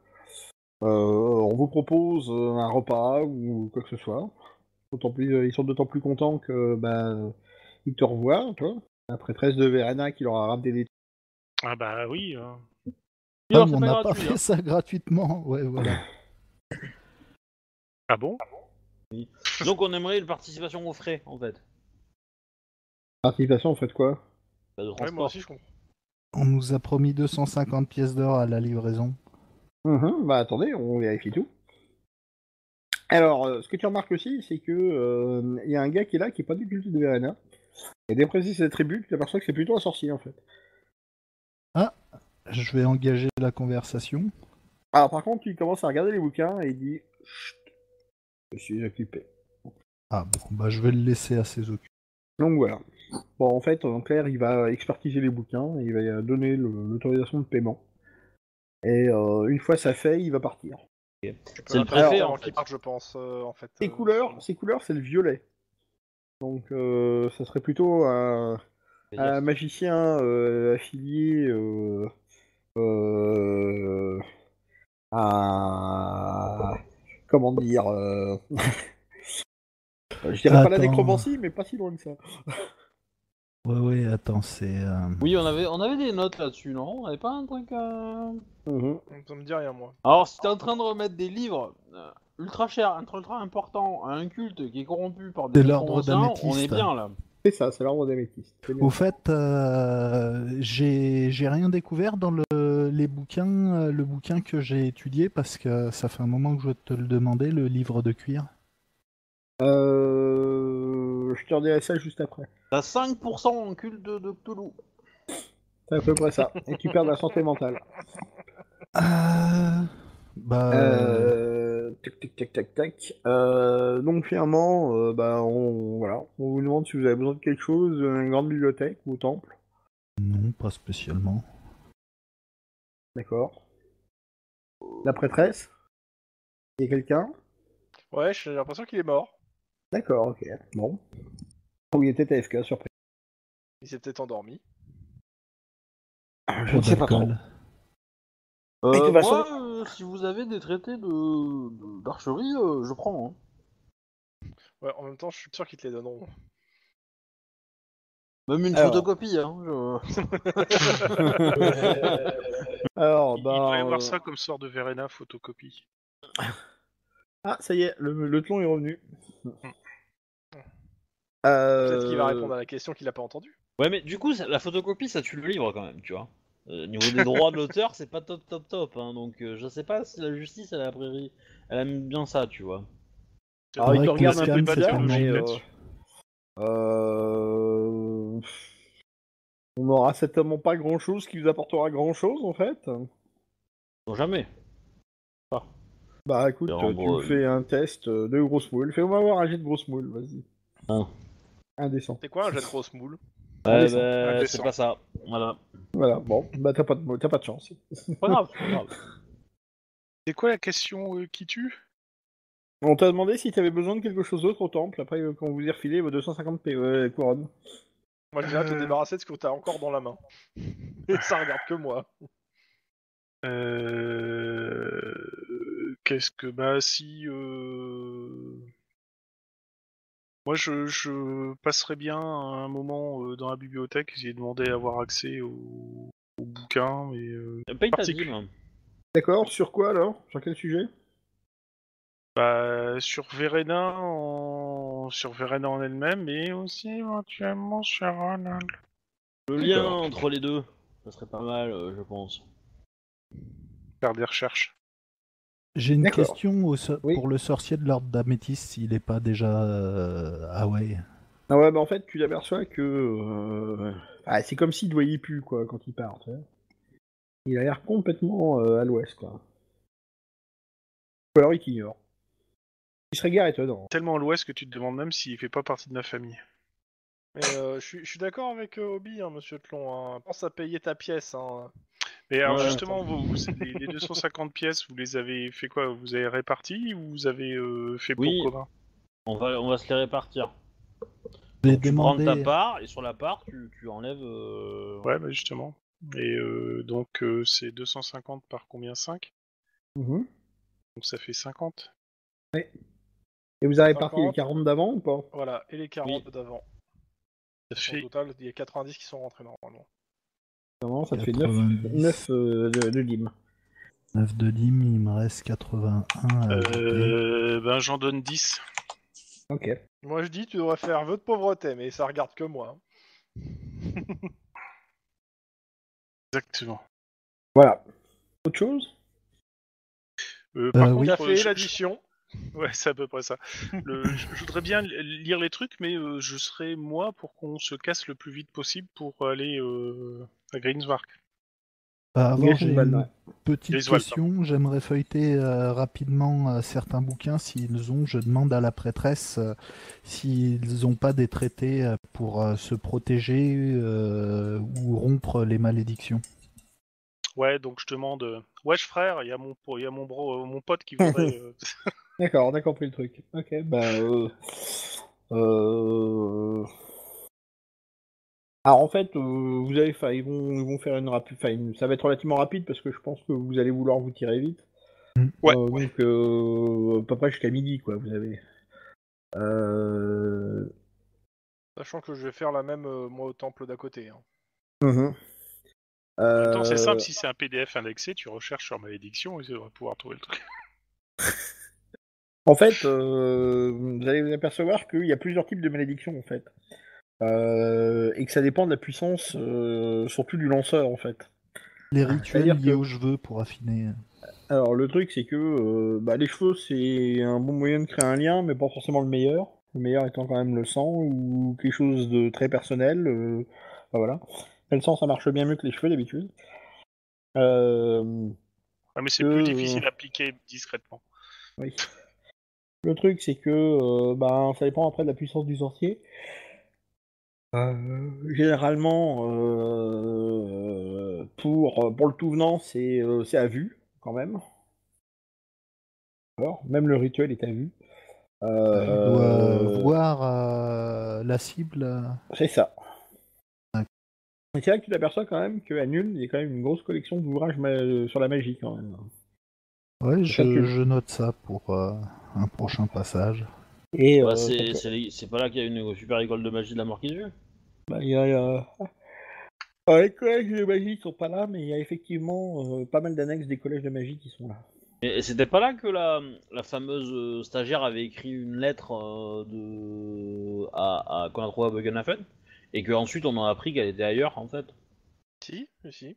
Euh, on vous propose un repas ou quoi que ce soit. D'autant plus, ils sont d'autant plus contents que ben, ils te revoient, toi. La prêtresse de Verena qui leur a ramené des Ah bah oui. hein. Ah, mais on n'a pas gratuit, fait hein. ça gratuitement. Ouais, voilà. Ah bon? Donc, on aimerait une participation aux frais en fait. participations. En fait quoi? Pas de Ouais, transport. moi aussi, je comprends. On nous a promis 250 pièces d'or à la livraison. Mhm, bah attendez, on vérifie tout. Alors, euh, ce que tu remarques aussi, c'est que euh, il y a un gars qui est là, qui est pas du culte de Verena. Et d'après ses attributs, tu t'aperçois que c'est plutôt un sorcier en fait. Je vais engager la conversation. Alors par contre, il commence à regarder les bouquins et il dit Chut, je suis occupé. Ah bon, bah je vais le laisser à ses occupés. Donc voilà. Bon, en fait, en clair, il va expertiser les bouquins, et il va donner l'autorisation de paiement. Et euh, une fois ça fait, il va partir. Tu peux C'est le préfet, avant en qu'il parte, je pense, euh, en fait. Ses euh, couleurs, ses couleurs, c'est le violet. Donc, euh, ça serait plutôt un, un magicien euh, affilié euh, euh, à comment dire euh, je dirais pas la Attends. nécromancie mais pas si loin que ça Ouais, ouais, attends, c'est. euh, Oui, on avait, on avait des notes là-dessus, non? On avait pas un truc à... Mhm. Ça me dit rien, moi. Alors, si t'es en train de remettre des livres euh, ultra chers, un truc ultra important à un culte qui est corrompu par des De l'ordre nécromanciens, on est d'améthyste. bien là. c'est ça c'est l'ordre d'améthyste C'est bien. Au fait, euh, j'ai j'ai rien découvert dans le, les bouquins, euh, le bouquin que j'ai étudié parce que ça fait un moment que je te le demander, le livre de cuir. Euh, je te redirai ça juste après T'as 5% en culte de, de Cthulhu. c'est à peu près ça et tu perds de la santé mentale Euh, bah, Euh, tac tac tac tac tac. Euh, donc finalement, euh, bah on voilà, on vous demande si vous avez besoin de quelque chose, une grande bibliothèque ou temple, non, pas spécialement. d'accord. La prêtresse? Il y a quelqu'un? Ouais, j'ai l'impression qu'il est mort. D'accord, ok. Bon. Ou il était AFK, surprise. Il s'est peut-être endormi. Je ne sais pas trop. Euh, Et de toute moi, façon- euh, si vous avez des traités de de- d'archerie, euh, je prends. hein. Ouais, en même temps, je suis sûr qu'ils te les donneront. Même une Alors. photocopie. Hein, je- Alors, Il bah. devrait y avoir euh, ça comme sort de Verena photocopie. Ah, ça y est, le, le tlon est revenu. Euh, Peut-être qu'il va répondre à la question qu'il a pas entendue. Ouais, mais du coup, ça- la photocopie, ça tue le livre quand même, tu vois. Euh, niveau des droits de l'auteur, c'est pas top, top, top. Hein, donc, euh, je sais pas si la justice, elle a prairie, elle aime bien ça, tu vois. Alors, il vrai te regarde un scan, peu bizarre, mais. euh, euh, On n'aura certainement pas grand chose qui vous apportera grand chose en fait. Non, jamais. Bah écoute, en tu gros, me fais un test euh, de grosse moule. Fais-moi voir un jet de grosse moule, vas-y. Un. Indécent. C'est quoi un jet de grosse moule? Ouais, Indécent. bah, c'est pas ça. Voilà. Voilà, bon, bah t'as pas, de... t'as pas de chance. C'est Pas grave, c'est pas grave. C'est quoi la question euh, qui tue? On t'a demandé si t'avais besoin de quelque chose d'autre au temple, après euh, quand vous y refilez vos 250 P... euh, couronnes. Moi, je viens te Euh. débarrasser de ce que t'as encore dans la main. Et ça regarde que moi. Euh... Qu'est-ce que bah si euh... moi je, je passerais bien un moment euh, dans la bibliothèque j'ai demandé à avoir accès au, au bouquin mais euh, Paye ta dîme. D'accord, sur quoi alors? Sur quel sujet? Bah, sur Verena en sur Verena en elle-même et aussi éventuellement sur Ronald. Le lien entre les deux, ça serait pas mal, euh, je pense. faire des recherches. J'ai une question au so- Oui. pour le sorcier de l'ordre d'Améthyste, s'il n'est pas déjà euh, ah ouais. Ah ouais, bah en fait, tu t'aperçois que. euh, ah, c'est comme s'il ne voyait plus, quoi, quand il part, tu sais. Il a l'air complètement euh, à l'ouest, quoi. Ou alors il t'ignore. Il serait gare étonnant. Tellement à l'ouest que tu te demandes même s'il fait pas partie de ma famille. Mais euh, je suis- je suis d'accord avec euh, Obi, hein, monsieur Tlon. Hein. Pense à payer ta pièce. Hein. Mais alors Ouais. justement, vous, vous- les, les 250 pièces, vous les avez fait quoi? Vous avez réparti ou vous avez euh, fait Oui. pour commun? On va, on va se les répartir. Vais Tu prends ta demander. part et sur la part, tu, tu enlèves. euh, Ouais, bah justement. Et euh, donc euh, c'est 250 par combien? 5 Mhm. Donc ça fait 50. Et vous avez réparti 50. les 40 d'avant ou pas? Voilà, et les 40 d'avant. Ça Au fait total, il y a 90 qui sont rentrés normalement. Ça te fait 9, 90. de, de dîmes. 9 de dîmes, il me reste 81 à ajouter. Euh, ben j'en donne 10. Ok. Moi je dis, tu devrais faire vœu de pauvreté, mais ça regarde que moi. hein. Exactement. Voilà. Autre chose? Euh, par Euh, contre, oui. Je- l'addition. Ouais, c'est à peu près ça. Le- je, je voudrais bien li- lire les trucs, mais euh, je serai moi pour qu'on se casse le plus vite possible pour aller euh, à Greensmark. Bah, avant, j'ai une balle, une ouais. petite question. J'aimerais feuilleter euh, rapidement euh, certains bouquins. S'ils ont, je demande à la prêtresse euh, s'ils n'ont pas des traités euh, pour euh, se protéger euh, ou rompre les malédictions. Ouais, donc je demande. Wesh frère, il y a mon il y a mon bro, euh, mon pote qui voudrait. euh, D'accord, on a compris le truc. Ok, bah. Alors en fait, euh, vous allez, ils vont, ils vont faire une rapide, enfin, une- ça va être relativement rapide parce que je pense que vous allez vouloir vous tirer vite. Ouais, Euh. Donc, euh, pas pas jusqu'à midi, quoi. Vous avez. Euh... Sachant que je vais faire la même, euh, moi, au temple d'à côté. hein. mhm. En même temps, c'est simple, si c'est un PDF indexé, tu recherches sur malédiction et tu vas pouvoir trouver le truc. En fait, euh, vous allez vous apercevoir qu'il y a plusieurs types de malédictions en fait, Euh, et que ça dépend de la puissance, euh, surtout du lanceur en fait. Les rituels C'est-à-dire liés que- aux cheveux pour affiner. Alors le truc c'est que euh, bah, les cheveux c'est un bon moyen de créer un lien, mais pas forcément le meilleur. Le meilleur étant quand même le sang ou quelque chose de très personnel. euh, enfin, voilà. Mais le sang ça marche bien mieux que les cheveux d'habitude. Euh, Ah, mais c'est plus difficile à appliquer discrètement. Oui. Le truc, c'est que euh, ben, ça dépend après de la puissance du sorcier. Euh, généralement, euh, pour, pour le tout venant, c'est euh, c'est à vue, quand même. Alors, même le rituel est à vue. Il doit Euh, voir euh, la cible. C'est ça. C'est là que tu t'aperçois quand même qu'à Nul, il y a quand même une grosse collection d'ouvrages sur la magie quand même. Ouais, je, je note ça pour euh, un prochain passage. Et Bah, euh, c'est pas là qu'il y a une super école de magie de la mort qui se vit. Bah, il y a, les collèges de magie sont pas là, mais il y a effectivement euh, pas mal d'annexes des collèges de magie qui sont là. Et, et c'était pas là que la, la fameuse euh, stagiaire avait écrit une lettre euh, de à, à- qu'on a trouvé à Bugenhafen et qu'ensuite on a appris qu'elle était ailleurs en fait. Si, si.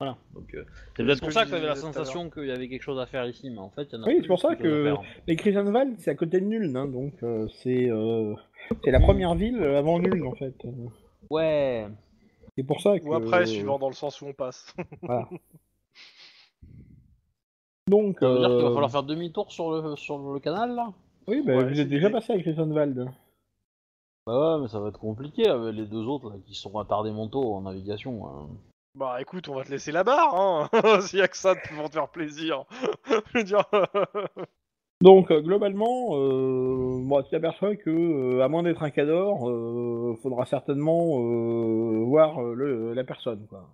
Voilà. Donc euh, c'est C'est peut-être pour que ça que t'avais la sensation qu'il y avait quelque chose à faire ici, mais en fait il y en a. Oui, c'est pour ça que-. Mais Krisenwald, c'est à côté de Nuln, hein, donc euh, c'est euh, c'est la première ville avant Nuln en fait. Ouais. C'est pour ça que. Ou après, suivant dans le sens où on passe. Voilà. Donc, Ça veut dire qu'il va euh, falloir faire demi-tour sur le sur le canal là? oui, bah, Ouais, vous êtes déjà passé avec Krisenwald. Bah ouais, mais ça va être compliqué avec les deux autres là, qui sont attardés mentaux en navigation. hein. Bah écoute, on va te laisser la barre, hein S'il y a que ça pour te faire plaisir. Je veux dire... Donc, euh, globalement, euh, bon, tu t'aperçois que, euh, à moins d'être un cador, euh, faudra certainement euh, voir euh, le, la personne. Quoi.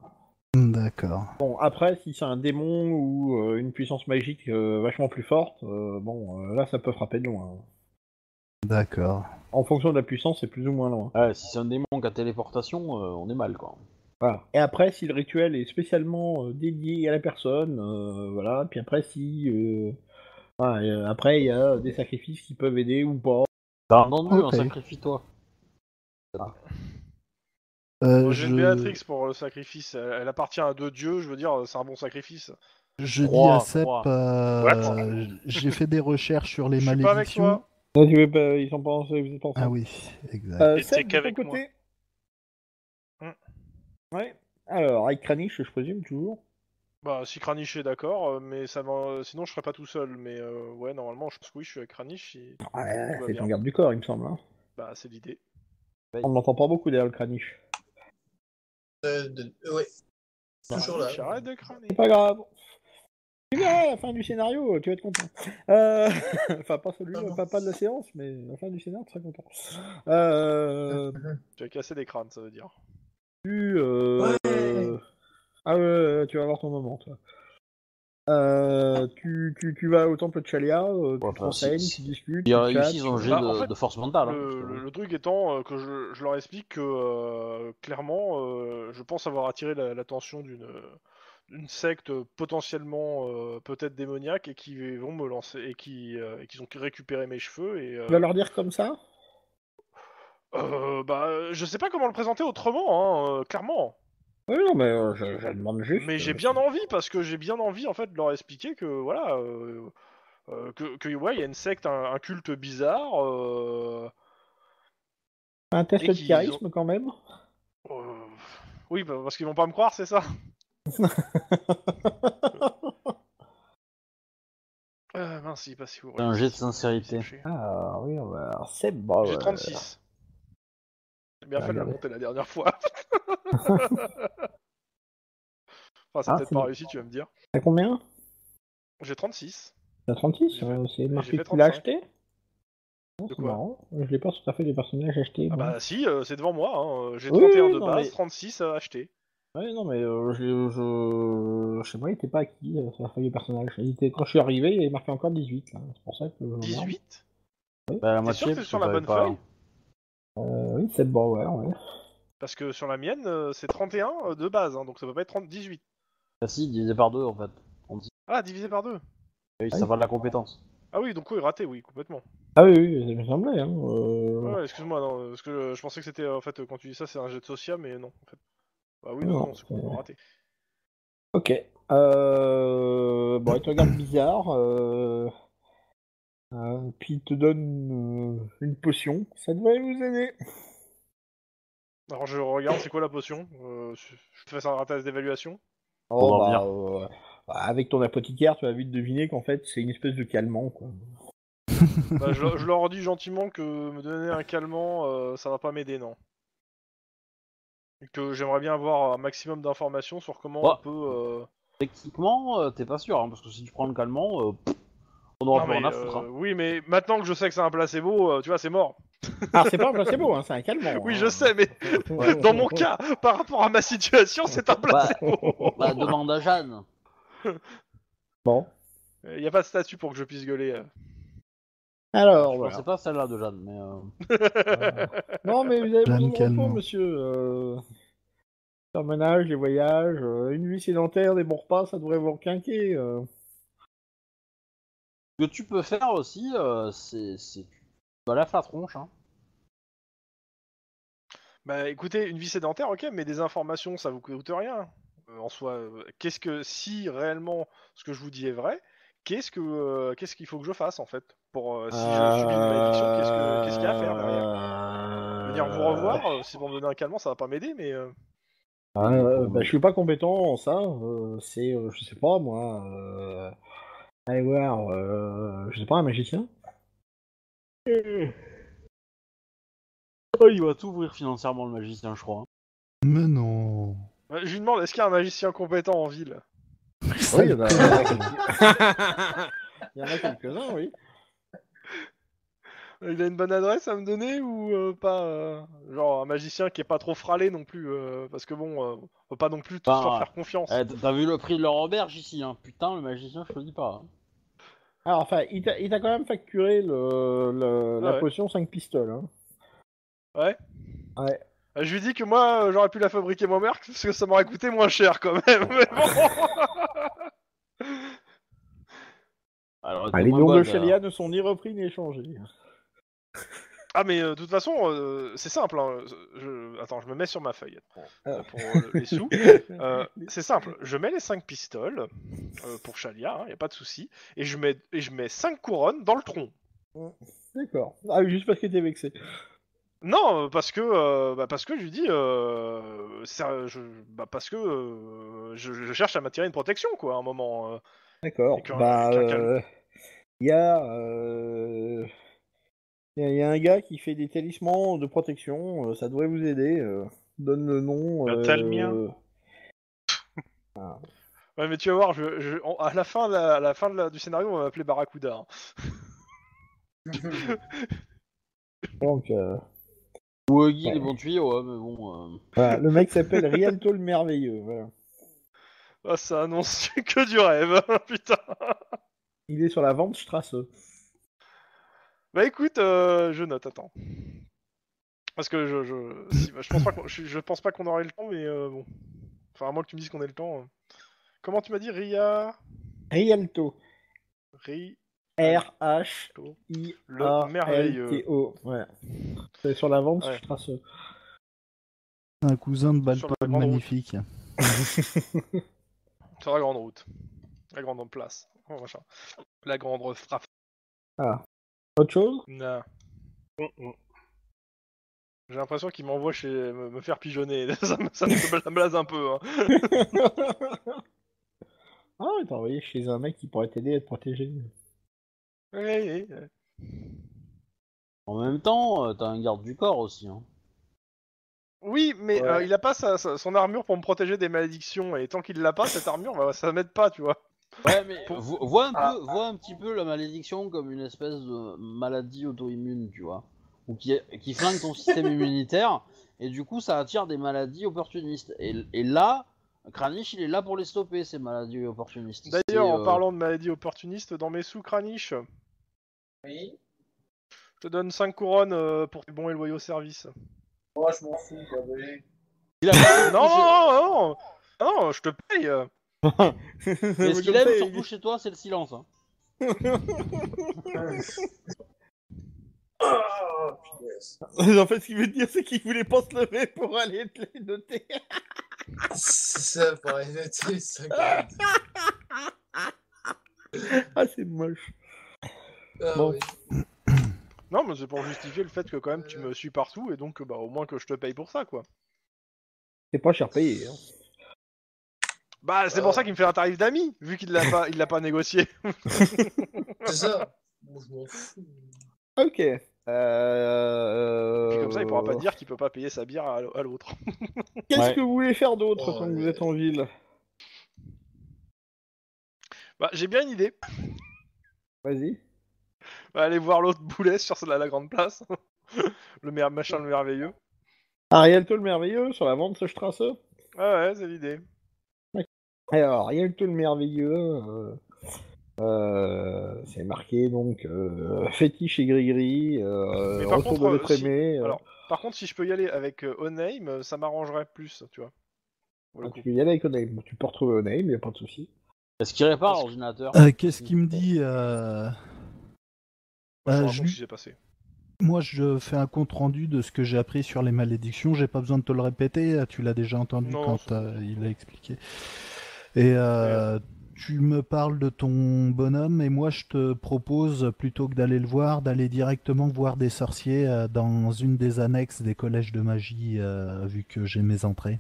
D'accord. Bon, après, si c'est un démon ou euh, une puissance magique euh, vachement plus forte, euh, bon, euh, là, ça peut frapper de loin. D'accord. En fonction de la puissance, c'est plus ou moins loin. Si c'est un démon qui a téléportation, euh, on est mal quoi. Voilà. Et après, si le rituel est spécialement euh, dédié à la personne, euh, voilà. Puis après, si euh, euh, après, il y a des sacrifices qui peuvent aider ou pas. T'as entendu, Ok. un sacrifie-toi. Euh, Moi, J'ai je... une Béatrix pour le sacrifice. Elle, elle appartient à deux dieux, je veux dire, c'est un bon sacrifice. Je dis à Sep, euh, j'ai fait des recherches sur les Je suis pas avec malédictions. toi. Là, tu veux pas, ils sont pas ensemble. Ah oui, exact. Euh, Seb, qu'avec ton moi. côté Hmm. Ouais. Alors, avec Kranich, je présume, toujours. Bah, si Kranich est d'accord, euh, mais ça va... sinon je serais pas tout seul. Mais euh, ouais, normalement, je pense que oui, je suis avec Kranich. et- Ouais, c'est ton garde du corps, il me semble. hein. Bah, c'est l'idée. On n'entend pas beaucoup derrière le Kranich. Euh, de- euh, ouais. Toujours là. Kranich, Arrête de crâner. C'est pas grave. Tu verras, à la fin du scénario, tu vas être content. Euh... enfin, pas celui Ah pas, pas de la séance, mais à la fin du scénario, tu seras content. Euh... Tu as cassé des crânes, ça veut dire. tu, euh, Ouais. Ah ouais, tu vas avoir ton moment, toi. Euh, tu, tu, tu vas au temple de Chalia, euh, tu Ouais, te renseignes, si- tu discutes, Il y a réussi tu- jet de, en fait, de force mentale. hein, le, truc étant euh, que je, je leur explique que euh, clairement, euh, je pense avoir attiré la- l'attention d'une secte potentiellement euh, peut-être démoniaque et qui vont me lancer et qui euh, et qui ont récupéré mes cheveux et euh, Tu vas leur dire comme ça? Euh, bah je sais pas comment le présenter autrement hein, euh, clairement Oui, non, mais euh, je, je demande juste. mais j'ai euh, bien envie parce que j'ai bien envie en fait de leur expliquer que voilà euh, euh, que, que, ouais il y a une secte un, un culte bizarre euh, Un test de charisme quand même euh, oui bah, parce qu'ils vont pas me croire c'est ça Euh, mince, il est passé où C'est un jet de sincérité. Ah oui, on va... alors, c'est bon. J'ai ouais. 36. J'ai bien Ah, fait de la monter la dernière fois. enfin, ça Ah, a peut-être c'est pas bon. réussi, tu vas me dire. T'as combien? J'ai 36. T'as 36 J'ai euh, C'est marqué que fait tu l'as 35. acheté? Non, De c'est quoi? marrant. Je l'ai pas tout à fait des personnages achetés. Ah moi. bah si, euh, c'est devant moi. hein. J'ai Oui, 31 oui, de non, base, mais- 36 à acheter. Ouais, non, mais euh, je, je... chez moi, il était pas acquis euh, sur la feuille de personnage. Il était... Quand je suis arrivé, il est marqué encore 18. là. C'est pour ça que. je regarde. 18 Bah, la T'es moitié, sûr que c'est parce sur la bonne pas- feuille? Euh, oui, c'est bon, ouais. ouais. Parce que sur la mienne, euh, c'est 31 euh, de base, hein, donc ça peut pas être 30, 18. Ah si, divisé par deux en fait. Ah, divisé par 2. Oui, ça va de la compétence. Ah oui, donc oui, raté, oui, complètement. Ah oui, oui, ça me semblait. Hein. euh, Ouais, ouais, excuse-moi, non, parce que euh, je pensais que c'était, en fait, euh, quand tu dis ça, c'est un jet de social, mais non, en fait. Bah oui, non, Non, non, c'est complètement raté. Ok. Euh... Bon, il te regarde bizarre. Euh... euh, Puis il te donne euh, une potion. Ça devrait vous aider. Alors je regarde, c'est quoi la potion? Euh, Je fais ça un test d'évaluation. Oh, bah, euh, avec ton apothicaire, tu vas vite deviner qu'en fait, c'est une espèce de calmant, quoi. Bah, je, je leur dis gentiment que me donner un calmant, euh, ça va pas m'aider, non. Et que j'aimerais bien avoir un maximum d'informations sur comment on peut. euh, Techniquement, euh, t'es pas sûr, hein, parce que si tu prends le calmant, euh, pff, on aura non, plus rien mais, à foutre. euh, hein. Oui, mais maintenant que je sais que c'est un placebo, euh, tu vois, c'est mort. Ah, c'est pas un placebo, hein, c'est un calmant. Oui, hein. je sais, mais dans mon cas, par rapport à ma situation, c'est un placebo. Bah, demande à Jeanne. Bon. Il n'y a pas de statut pour que je puisse gueuler. euh. Alors, Je voilà. pensais pas celle-là de Jeanne, mais. euh, Non, mais vous avez besoin de repos, monsieur. Euh... Le ménage, les voyages, euh, une vie sédentaire, des bons repas, ça devrait vous requinquer. euh. Ce que tu peux faire aussi, euh, c'est. c'est- Vas la tronche, hein. Bah écoutez, une vie sédentaire, ok, mais des informations, ça vous coûte rien. Euh, en soi, euh, qu'est-ce que si réellement ce que je vous dis est vrai, qu'est-ce que euh, qu'est-ce qu'il faut que je fasse en fait pour euh, si je subis une malédiction, qu'est-ce que qu'est-ce qu'il y a à faire derrière? Venir vous revoir, euh, si pour me donner un calmant, ça va pas m'aider, mais euh, Ah, euh, bah, je suis pas compétent en ça. euh, c'est, euh, je sais pas moi. Euh... Allez voir, euh... je sais pas, un magicien? Oh, il va tout ouvrir financièrement le magicien, je crois. hein. Mais non. ouais, je lui demande est-ce qu'il y a un magicien compétent en ville? Oui, il y en a, il y en a quelques- il y en a quelques-uns, oui. Il a une bonne adresse à me donner ou euh, pas euh, Genre un magicien qui est pas trop fralé non plus, euh, parce que bon, euh, on peut pas non plus tous Bah, leur faire confiance. Eh, T'as vu le prix de leur auberge ici, hein. Putain, le magicien, je te dis pas. hein. Alors, enfin, il t'a, il t'a quand même facturé le, le- la Ouais. potion 5 pistoles. Hein. Ouais. Ouais. Euh, Je lui dis que moi euh, j'aurais pu la fabriquer moi-même parce que ça m'aurait coûté moins cher quand même. Mais bon. Alors, Ah, les dons de Shelia ne sont ni repris ni échangés. Ah mais euh, de toute façon euh, c'est simple. hein. Je... Attends, je me mets sur ma feuille pour, Ah. pour, euh, les sous. Euh, c'est simple. Je mets les 5 pistoles euh, pour Chalia, il y a pas de souci, et je mets et je mets 5 couronnes dans le tronc. D'accord. Ah, oui, juste parce que t'es vexé. Non, euh, parce que euh, bah, parce que je lui dis euh, ça, je, bah, parce que euh, je, je cherche à m'attirer une protection quoi à un moment. euh. D'accord. Et qu'un- Bah, qu'un euh, il y a, euh, il y a- il y a un gars qui fait des talismans de protection. euh, ça devrait vous aider. euh, donne le nom. Le euh, Talmien. Ouais, mais tu vas voir, je, je- à la fin, de la, à la fin de la- du scénario, on va m'appeler Barracuda. hein. Donc, euh, Ou euh, Guy, Ouais. les bons tuyaux, ouais, mais bon. euh, voilà, le mec s'appelle Rialto le merveilleux. Voilà. Ah, ça annonce que du rêve, putain. Il est sur la vente Strasse. Bah écoute, euh, je note, attends. Parce que je, je, si, bah, je pense pas qu'on, je, je pense pas qu'on aurait le temps, mais euh, bon. Enfin, à moins que tu me dises qu'on ait le temps. euh. Comment tu m'as dit, Ria? Rialto. Ri... R-H-I-A-L-T-O. Le merveilleux. Ouais. C'est sur la vente Ouais. Strasse. Un cousin de Sur la Balpod grande route. magnifique. Sur la grande route. La grande place. Oh, machin. La grande frappe. Autre chose Non. J'ai l'impression qu'il m'envoie chez me, me faire pigeonner. ça, me, ça me- blase un peu. Hein. Ah, il t'a envoyé chez un mec qui pourrait t'aider à te protéger. Oui, oui, oui. En même temps, euh, t'as un garde du corps aussi, hein. Oui, mais Ouais. euh, il a pas sa- sa- son armure pour me protéger des malédictions. Et tant qu'il l'a pas, cette armure, bah, ça m'aide pas, tu vois. Ouais, mais vo- vois un, Ah. peu, vois un petit peu la malédiction comme une espèce de maladie auto-immune, tu vois. Ou qui, qui flingue ton système immunitaire, et du coup ça attire des maladies opportunistes. Et, et là, Kranich il est là pour les stopper, ces maladies opportunistes. D'ailleurs, en euh, parlant de maladies opportunistes, dans mes sous craniches, Oui. je te donne 5 couronnes euh, pour tes bons et loyaux services. Moi, je m'en fous, quoi. mais- il a- non, non, non, non, non, non, je te paye. Euh. Mais ce qu'il aime surtout chez toi, c'est le silence. Hein. Oh, punaise. En fait, ce qu'il veut dire, c'est qu'il voulait pas se lever pour aller te les noter. C'est ça, pour noter les cinq Ah, c'est moche. Ah, Bon. oui. Non, mais c'est pour justifier le fait que quand même tu me suis partout et donc bah au moins que je te paye pour ça, quoi. C'est pas cher payé. Hein. Bah c'est pour ça qu'il me fait un tarif d'amis, vu qu'il l'a pas, il l'a pas négocié. C'est ça. Moi, je m'en fous. Ok. Euh... Puis comme ça, il pourra pas dire qu'il peut pas payer sa bière à l'autre. Qu'est-ce Ouais. que vous voulez faire d'autre Oh, quand vous ouais. êtes en ville? Bah j'ai bien une idée. Vas-y. Bah, aller voir l'autre boulet sur la, la grande place. le mer- machin le merveilleux. Arielto le merveilleux sur la vente ce Strasse. Ah ouais, c'est l'idée. Alors, Arielto le merveilleux, euh, euh, c'est marqué donc euh, fétiche et gris-gris, euh, par retour contre, de l'être si- aimé. euh, alors, Par contre, si je peux y aller avec euh, ça m'arrangerait plus, tu vois. Ah, tu peux y aller avec Onaim, tu peux retrouver Onaim, y a pas de souci. Est-ce qu'il répare l'ordinateur Euh, Qu'est-ce qu'il me dit euh, Moi, je euh, passé. Moi, je fais un compte rendu de ce que j'ai appris sur les malédictions. J'ai pas besoin de te le répéter. Tu l'as déjà entendu Non, quand euh, il a expliqué. Et euh, tu me parles de ton bonhomme et moi, je te propose plutôt que d'aller le voir, d'aller directement voir des sorciers euh, dans une des annexes des collèges de magie, euh, vu que j'ai mes entrées.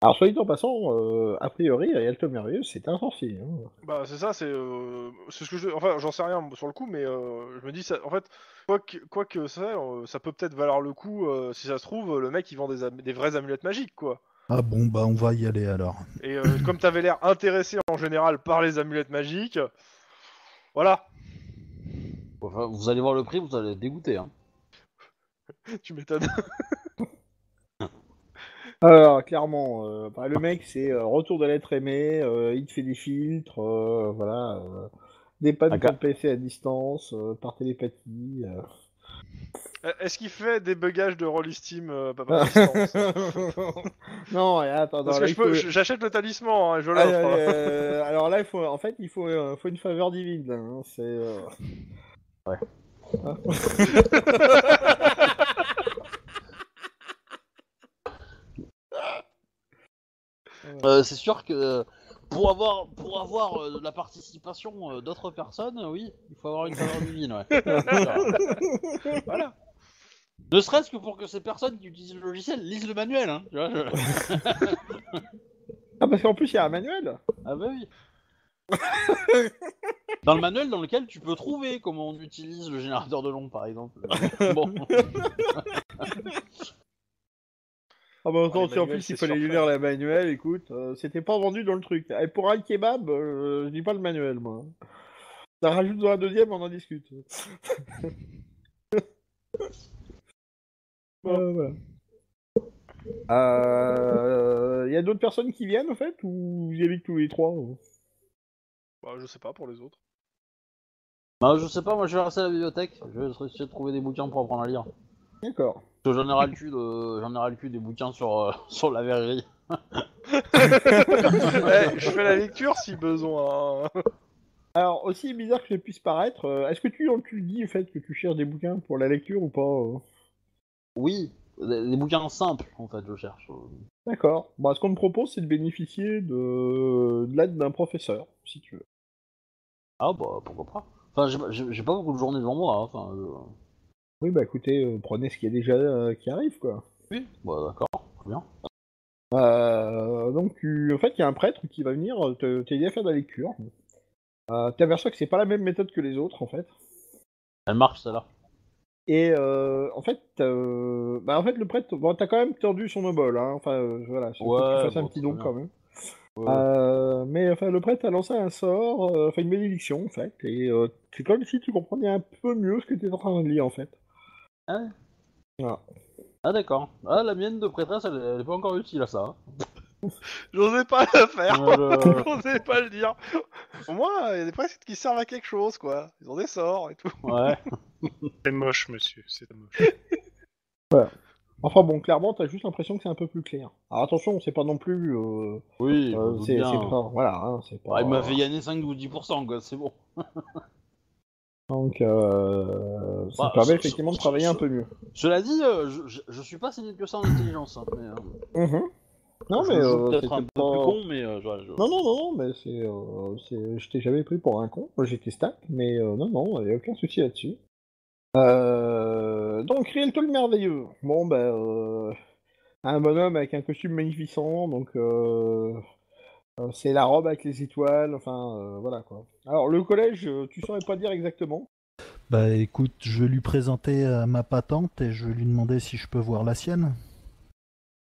Alors, soit dit en passant, euh, a priori, Arielto le merveilleux, c'est un sorcier. hein. Bah c'est ça, c'est euh, c'est ce que je, enfin j'en sais rien sur le coup, mais euh, je me dis ça, en fait quoi que, quoi que ça, euh, ça peut peut-être valoir le coup euh, si ça se trouve le mec il vend des, am- des vraies amulettes magiques quoi. Ah bon, bah on va y aller alors. Et euh, comme t'avais l'air intéressé en général par les amulettes magiques, voilà, Enfin, Vous allez voir le prix, vous allez être dégoûté. Hein. tu m'étonnes. Alors, clairement, euh, bah, le mec, c'est euh, retour de l'être aimé, euh, il te fait des filtres, euh, voilà, euh, des pannes pour PC à distance, euh, par télépathie. Euh. Euh, Est-ce qu'il fait des bugages de Rollistim euh, pas par distance non, et attends, Parce que faut- j'achète le talisman, hein, et je Ah, l'offre. euh, alors là, il faut, en fait, il faut, euh, faut une faveur divine. hein, c'est. euh, Ouais. Euh, c'est sûr que euh, pour avoir, pour avoir euh, la participation euh, d'autres personnes, euh, oui, il faut avoir une faveur divine, ouais. Voilà. Ne serait-ce que pour que ces personnes qui utilisent le logiciel lisent le manuel, hein. tu vois, je- Ah, parce qu'en plus, il y a un manuel. Ah bah oui. dans le manuel dans lequel tu peux trouver comment on utilise le générateur de long, par exemple. bon. Ah, bah, attends, si en manuels, plus, il c'est fallait surfait. lire le manuel, écoute, euh, c'était pas vendu dans le truc. Et pour un kebab, euh, je dis pas le manuel, moi. Ça rajoute dans un deuxième, on en discute. Euh, voilà. Euh, y a d'autres personnes qui viennent, en fait, ou vous y allez que tous les trois euh Bah, je sais pas pour les autres. Bah, je sais pas, moi je vais rester à la bibliothèque. Je vais essayer de trouver des bouquins pour apprendre à lire. D'accord. Parce que j'en ai ras le cul, de... j'en ai ras le cul des bouquins sur, euh, sur la verrerie. Eh, je fais la lecture si besoin. hein. Alors, aussi bizarre que ça puisse paraître, est-ce que tu, tu le dis, en fait, que tu cherches des bouquins pour la lecture ou pas euh Oui, des, bouquins simples en fait, je cherche. D'accord. Bon, ce qu'on te propose, c'est de bénéficier de, de l'aide d'un professeur, si tu veux. Ah bah pourquoi pas. Enfin, j'ai pas- beaucoup de journées devant moi. hein, Enfin, je- Oui, bah écoutez, euh, prenez ce qui est déjà euh, qui arrive, quoi. oui, bah d'accord, très bien. Euh, donc, tu- en fait, il y a un prêtre qui va venir te- t'aider à faire de la lecture. Euh, T'aperçois que c'est pas la même méthode que les autres, en fait. Elle marche celle-là. Et euh, en fait, euh, bah en fait, le prêtre, bon, t'as quand même tordu son obol, hein. Enfin, euh, voilà, que Ouais, tu fasses un petit don bien. quand même. Ouais. Euh, mais enfin, le prêtre a lancé un sort, euh, enfin une bénédiction en fait, et euh, c'est comme si tu comprenais un peu mieux ce que tu es en train de lire en fait. Ah ouais. Voilà. Ah d'accord. Ah la mienne de prêtresse, elle, elle est pas encore utile à ça. J'osais pas le faire. Euh, je- J'osais pas le dire. Au moins, il y a des presses qui servent à quelque chose, quoi. Ils ont des sorts et tout. Ouais. C'est moche, monsieur, c'est moche. Enfin bon, clairement, t'as juste l'impression que c'est un peu plus clair. Alors attention, c'est pas non plus, euh, Oui, euh, doute c'est pas, voilà, hein, c'est pas. Il m'a fait gagner 5 ou 10%, quoi, c'est bon. Donc, euh, ça Bah, te permet ce- effectivement de ce- travailler ce- un peu mieux. Cela dit, euh, je, je, je suis pas si nul que ça en intelligence. hein, mais, euh, Mhm. Non je mais joue euh, peut-être c'était un peu pas- plus con, mais euh, je- je- Non, non, non, non, mais c'est, euh, c'est, je t'ai jamais pris pour un con. Moi, j'étais stat, mais euh, non, non, il a aucun souci là-dessus. Euh, donc, Rielto le merveilleux. Bon, ben, euh, un bonhomme avec un costume magnificent, donc euh, euh, c'est la robe avec les étoiles, enfin, euh, voilà quoi. Alors, le collège, tu saurais pas dire exactement. Bah écoute, je vais lui présenter euh, ma patente et je vais lui demander si je peux voir la sienne.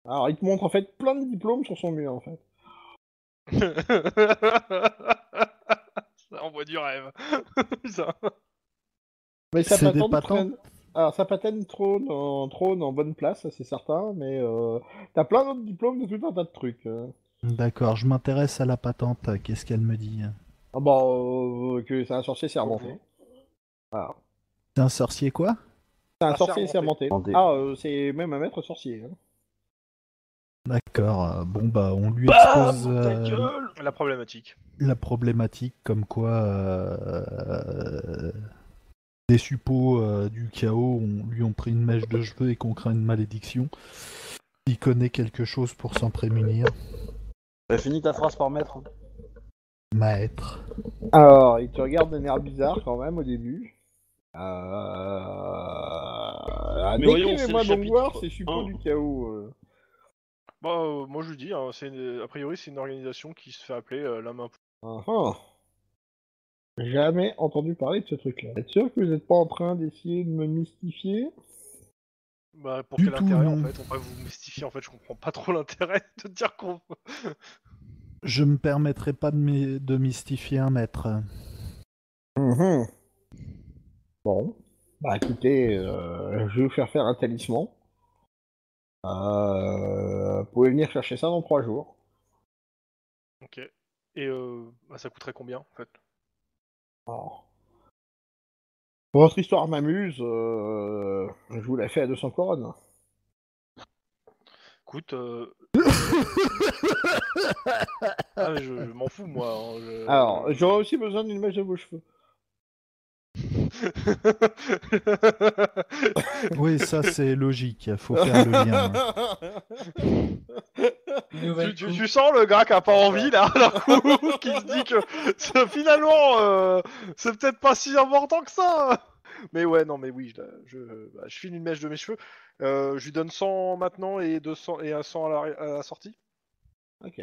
Alors, il te montre en fait plein de diplômes sur son mur, en fait. Ça envoie du rêve. Putain. Mais sa patente patentes traîne- Alors, trône en, trône en bonne place, c'est certain, mais euh, t'as plein d'autres diplômes de tout un tas de trucs. euh. D'accord, je m'intéresse à la patente. Qu'est-ce qu'elle me dit? Ah bah, euh, que c'est un sorcier sermenté. C'est un sorcier quoi? C'est un Ah, sorcier sermenté. sermenté. Ah, euh, c'est même un maître sorcier. hein. D'accord. Bon bah on lui Bam expose euh, La problématique. la problématique comme quoi euh, des suppôts euh, du chaos ont- lui ont pris une mèche de cheveux et qu'on craint une malédiction. Il connaît quelque chose pour s'en prémunir. T'as fini ta phrase par maître. hein. Maître. Alors, il te regarde d'un air bizarre quand même au début. Euh... Mais voyons, Décrivez-moi c'est le donc voir chapitre ces suppôts un. du chaos. euh. Bah, euh, moi je dis, hein, c'est une- a priori c'est une organisation qui se fait appeler euh, la main. Ah ah. Jamais entendu parler de ce truc-là. Vous êtes sûr que vous n'êtes pas en train d'essayer de me mystifier? Bah, pour Du quel tout, intérêt non. en fait? On va vous mystifier en fait, je comprends pas trop l'intérêt de dire qu'on. Je me permettrai pas de, my- de mystifier un maître. Mhm. Bon. Bah écoutez, euh, je vais vous faire faire un talisman. Euh, vous pouvez venir chercher ça dans trois jours. ok. Et euh, bah, ça coûterait combien en fait? Alors. Votre histoire m'amuse, euh, je vous la fais à 200 couronnes. Écoute. euh, ah, je, je m'en fous moi. hein, je- Alors, j'aurais aussi besoin d'une mèche de vos cheveux. Oui, ça c'est logique. Faut faire le lien. Tu, tu- coupe. tu sens le gars qui a pas envie là, d'un coup, qui se dit que c'est- finalement euh, c'est peut-être pas si important que ça. Mais ouais, non, mais oui, je, je, bah, je file une mèche de mes cheveux. Euh, je lui donne 100 maintenant et 200 et un 100 à la, à la sortie. ok.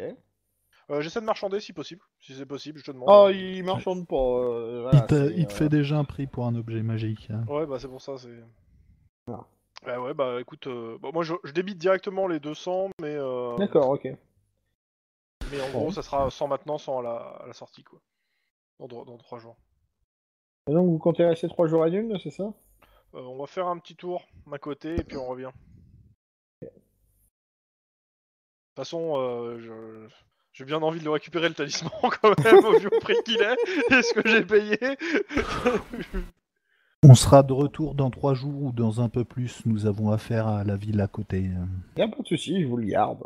Euh, J'essaie de marchander si possible, si c'est possible, je te demande. Oh, il marchande pas. euh, voilà, il te, c'est, il te euh, fait déjà un prix pour un objet magique. hein. Ouais, bah c'est pour ça, c'est. Ah. Ouais, ouais, bah écoute, euh, bon, moi je, je débite directement les 200, mais. euh, D'accord, ok. Mais en Bon. gros, ça sera 100 maintenant, 100 à la, à la sortie, quoi. Dans, dro- dans 3 jours. Et donc, vous comptez rester trois jours à Nîmes, c'est ça? Euh, on va faire un petit tour d'un côté et puis on revient. De toute façon, euh, je... j'ai bien envie de le récupérer le talisman quand même, au vu au prix qu'il est et ce que j'ai payé. On sera de retour dans trois jours ou dans un peu plus. Nous avons affaire à la ville à côté. Y'a pas de souci, je vous le garde.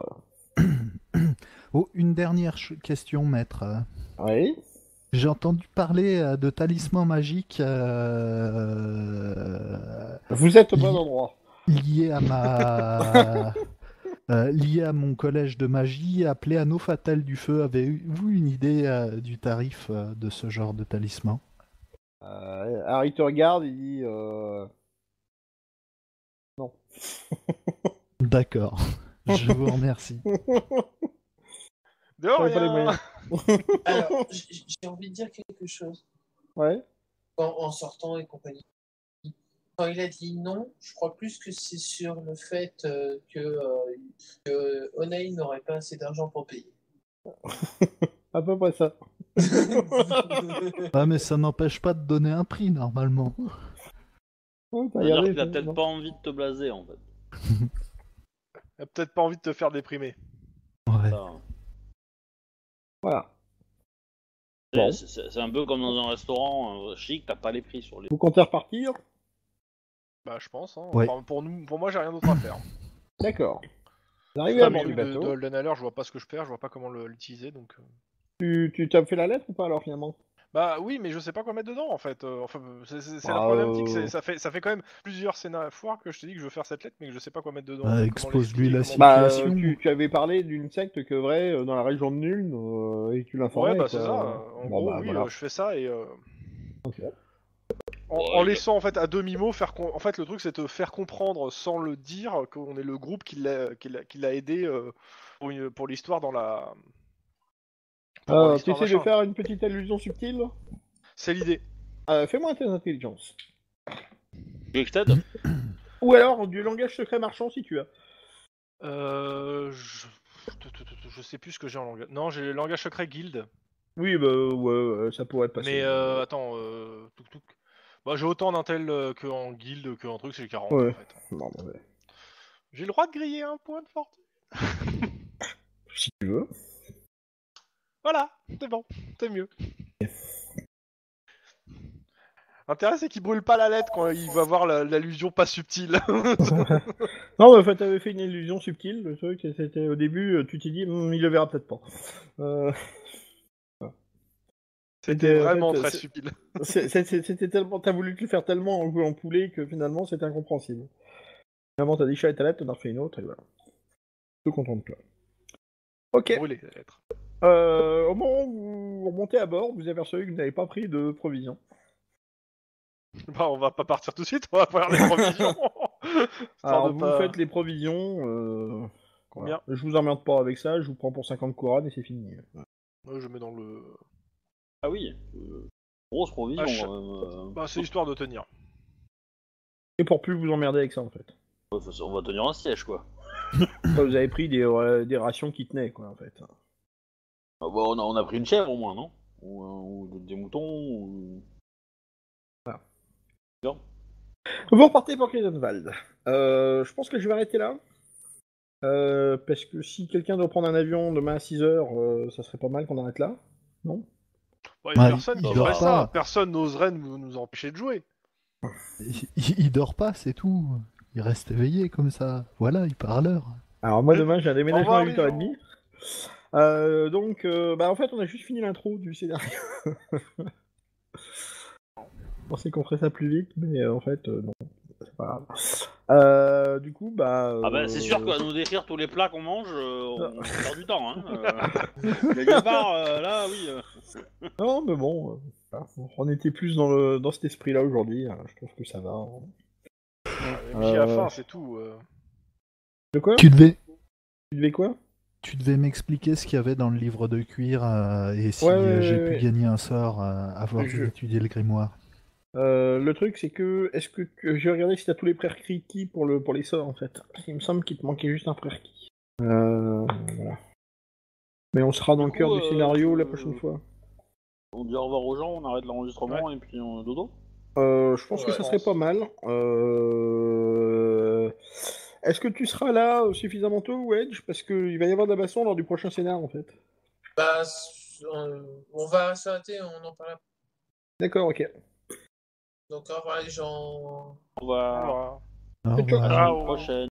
Oh, une dernière question, maître. Oui J'ai entendu parler euh, de talismans magiques euh, Vous êtes au bon endroit. liés à ma. euh, liés à mon collège de magie appelé Anneau Fatal du Feu. Avez-vous une idée euh, du tarif euh, de ce genre de talisman? Euh, alors, il te regarde, il dit... Euh... Non. D'accord. Je vous remercie. De rien. Alors, j'ai envie de dire quelque chose Ouais en, en sortant et compagnie. Quand il a dit non, je crois plus que c'est sur le fait euh, que, euh, que n'aurait pas assez d'argent pour payer. À peu près ça. Ah, mais ça n'empêche pas de donner un prix normalement. Ouais, t'as qu'il a peut-être pas envie de te blaser en fait. Il a peut-être pas envie de te faire déprimer. Ouais. Ça, Voilà. c'est- Bon. C'est c'est un peu comme dans un restaurant euh, chic, t'as pas les prix sur les. Vous comptez repartir? Bah, je pense. Hein. Ouais. Enfin, pour, nous, pour moi, j'ai rien d'autre à faire. D'accord. Arrivez à bord du de, de bateau. Holden Haller, je vois pas ce que je perds, je vois pas comment l'utiliser, donc. euh. Tu, tu t'as fait la lettre ou pas alors finalement? Bah oui, mais je sais pas quoi mettre dedans en fait. Euh, enfin, c'est la Bah, problématique. euh, c'est- Ça fait, ça fait quand même plusieurs scénarios foires que je te dis que je veux faire cette lettre, mais que je sais pas quoi mettre dedans. Ah, Comment expose-lui la l'expliquer, Bah, Situation. euh, tu, tu avais parlé d'une secte que vrai euh, dans la région de Nuln euh, et tu l'informais. Ouais, bah c'est ça. En Bon, gros, bah, oui, voilà. euh, je fais ça et. euh, En, en laissant en fait à demi mot faire en fait le truc c'est te faire comprendre sans le dire qu'on est le groupe qui l'a qui aidé euh, pour, une- pour l'histoire dans la pour Euh, tu essaies de faire une petite allusion subtile c'est l'idée Euh, Fais-moi tes intelligences. Tu veux que je t'aide Ou alors du langage secret marchand si tu as. euh, je... je sais plus ce que j'ai en langage non j'ai le langage secret guild Oui, bah ouais, ça pourrait passer. mais euh, attends euh... touc, touc. Bah, j'ai autant d'intel euh, que en guilde que en truc, c'est 40 Ouais. en fait. Non, ouais. J'ai le droit de griller un point de fortune. Si tu veux. Voilà, c'est bon, c'est mieux. L'intérêt, c'est qu'il brûle pas la lettre quand il va voir la- l'allusion pas subtile. Non, mais en fait, t'avais fait une illusion subtile, le truc, et c'était au début, euh, tu t'es dit, Hum, il le verra peut-être pas. Euh, C'était en vraiment fait, très subtil. C'était tellement, t'as voulu te le faire tellement en, en poulet que finalement c'était incompréhensible. Finalement, t'as déchiré ta lettre, t'en as refait une autre, et voilà. Tout content de toi. Ok. Lettre. Euh, au moment où vous remontez à bord, vous apercevez que vous n'avez pas pris de provisions. Bah, on va pas partir tout de suite, on va faire les provisions. Alors, vous pas- faites les provisions. Euh... Combien voilà. Je vous emmerde pas avec ça, je vous prends pour 50 couronnes et c'est fini. Ouais, je mets dans le. Ah oui, euh, grosse provision. Ah, je- euh. Bah, c'est histoire de tenir. Et pour plus vous emmerder avec ça en fait. Faut- on va tenir un siège quoi. Enfin, vous avez pris des, euh, des rations qui tenaient quoi en fait. Ah bah, on, a, on a pris une chèvre au moins, non? Ou, euh, ou des moutons ou... Vous repartez pour. Euh, je pense que je vais arrêter là. Euh, parce que si quelqu'un doit prendre un avion demain à 6h, ça serait pas mal qu'on arrête là. Non? Ouais, personne il qui dort ferait ça. Personne n'oserait nous, nous empêcher de jouer. Il, dort pas, c'est tout. Il reste éveillé comme ça. Voilà, il part à l'heure. Alors moi demain j'ai un déménagement à Au revoir, les 8h30. Euh, donc euh, bah en fait on a juste fini l'intro du scénario. Je pensais qu'on ferait ça plus vite, mais euh, en fait euh, non. C'est pas grave. Euh, du coup bah... Ah bah c'est sûr euh, qu'à nous décrire tous les plats qu'on mange, euh, on perd du temps. Hein. Euh, quelque part, euh, là, oui. Non mais bon, on était plus dans, le, dans cet esprit là aujourd'hui, hein. je trouve que ça va. Et puis à la fin, c'est tout. euh. De quoi? Tu devais, Tu devais quoi? Tu devais m'expliquer ce qu'il y avait dans le livre de cuir euh, et si Ouais, ouais, j'ai ouais, pu ouais. gagner un sort euh, avoir Je- étudié le grimoire. Euh, le truc, c'est que, est-ce que que- j'ai regardé si t'as tous les prérequis pour le pour les sorts en fait. Parce qu'il me semble qu'il te manquait juste un prérequis. Euh, voilà. Mais on sera dans le cœur du euh, scénario la prochaine fois. On dit au revoir aux gens, on arrête l'enregistrement et puis on dodo. Euh, je pense que ça je serait pas mal. Euh... Est-ce que tu seras là suffisamment tôt, Wedge? Parce qu'il va y avoir de la baston lors du prochain scénar en fait. Bah, on va s'arrêter, on en parle après. D'accord, ok. Donc, au revoir les gens. On va Voilà. Au Et toi- revoir. à la prochaine.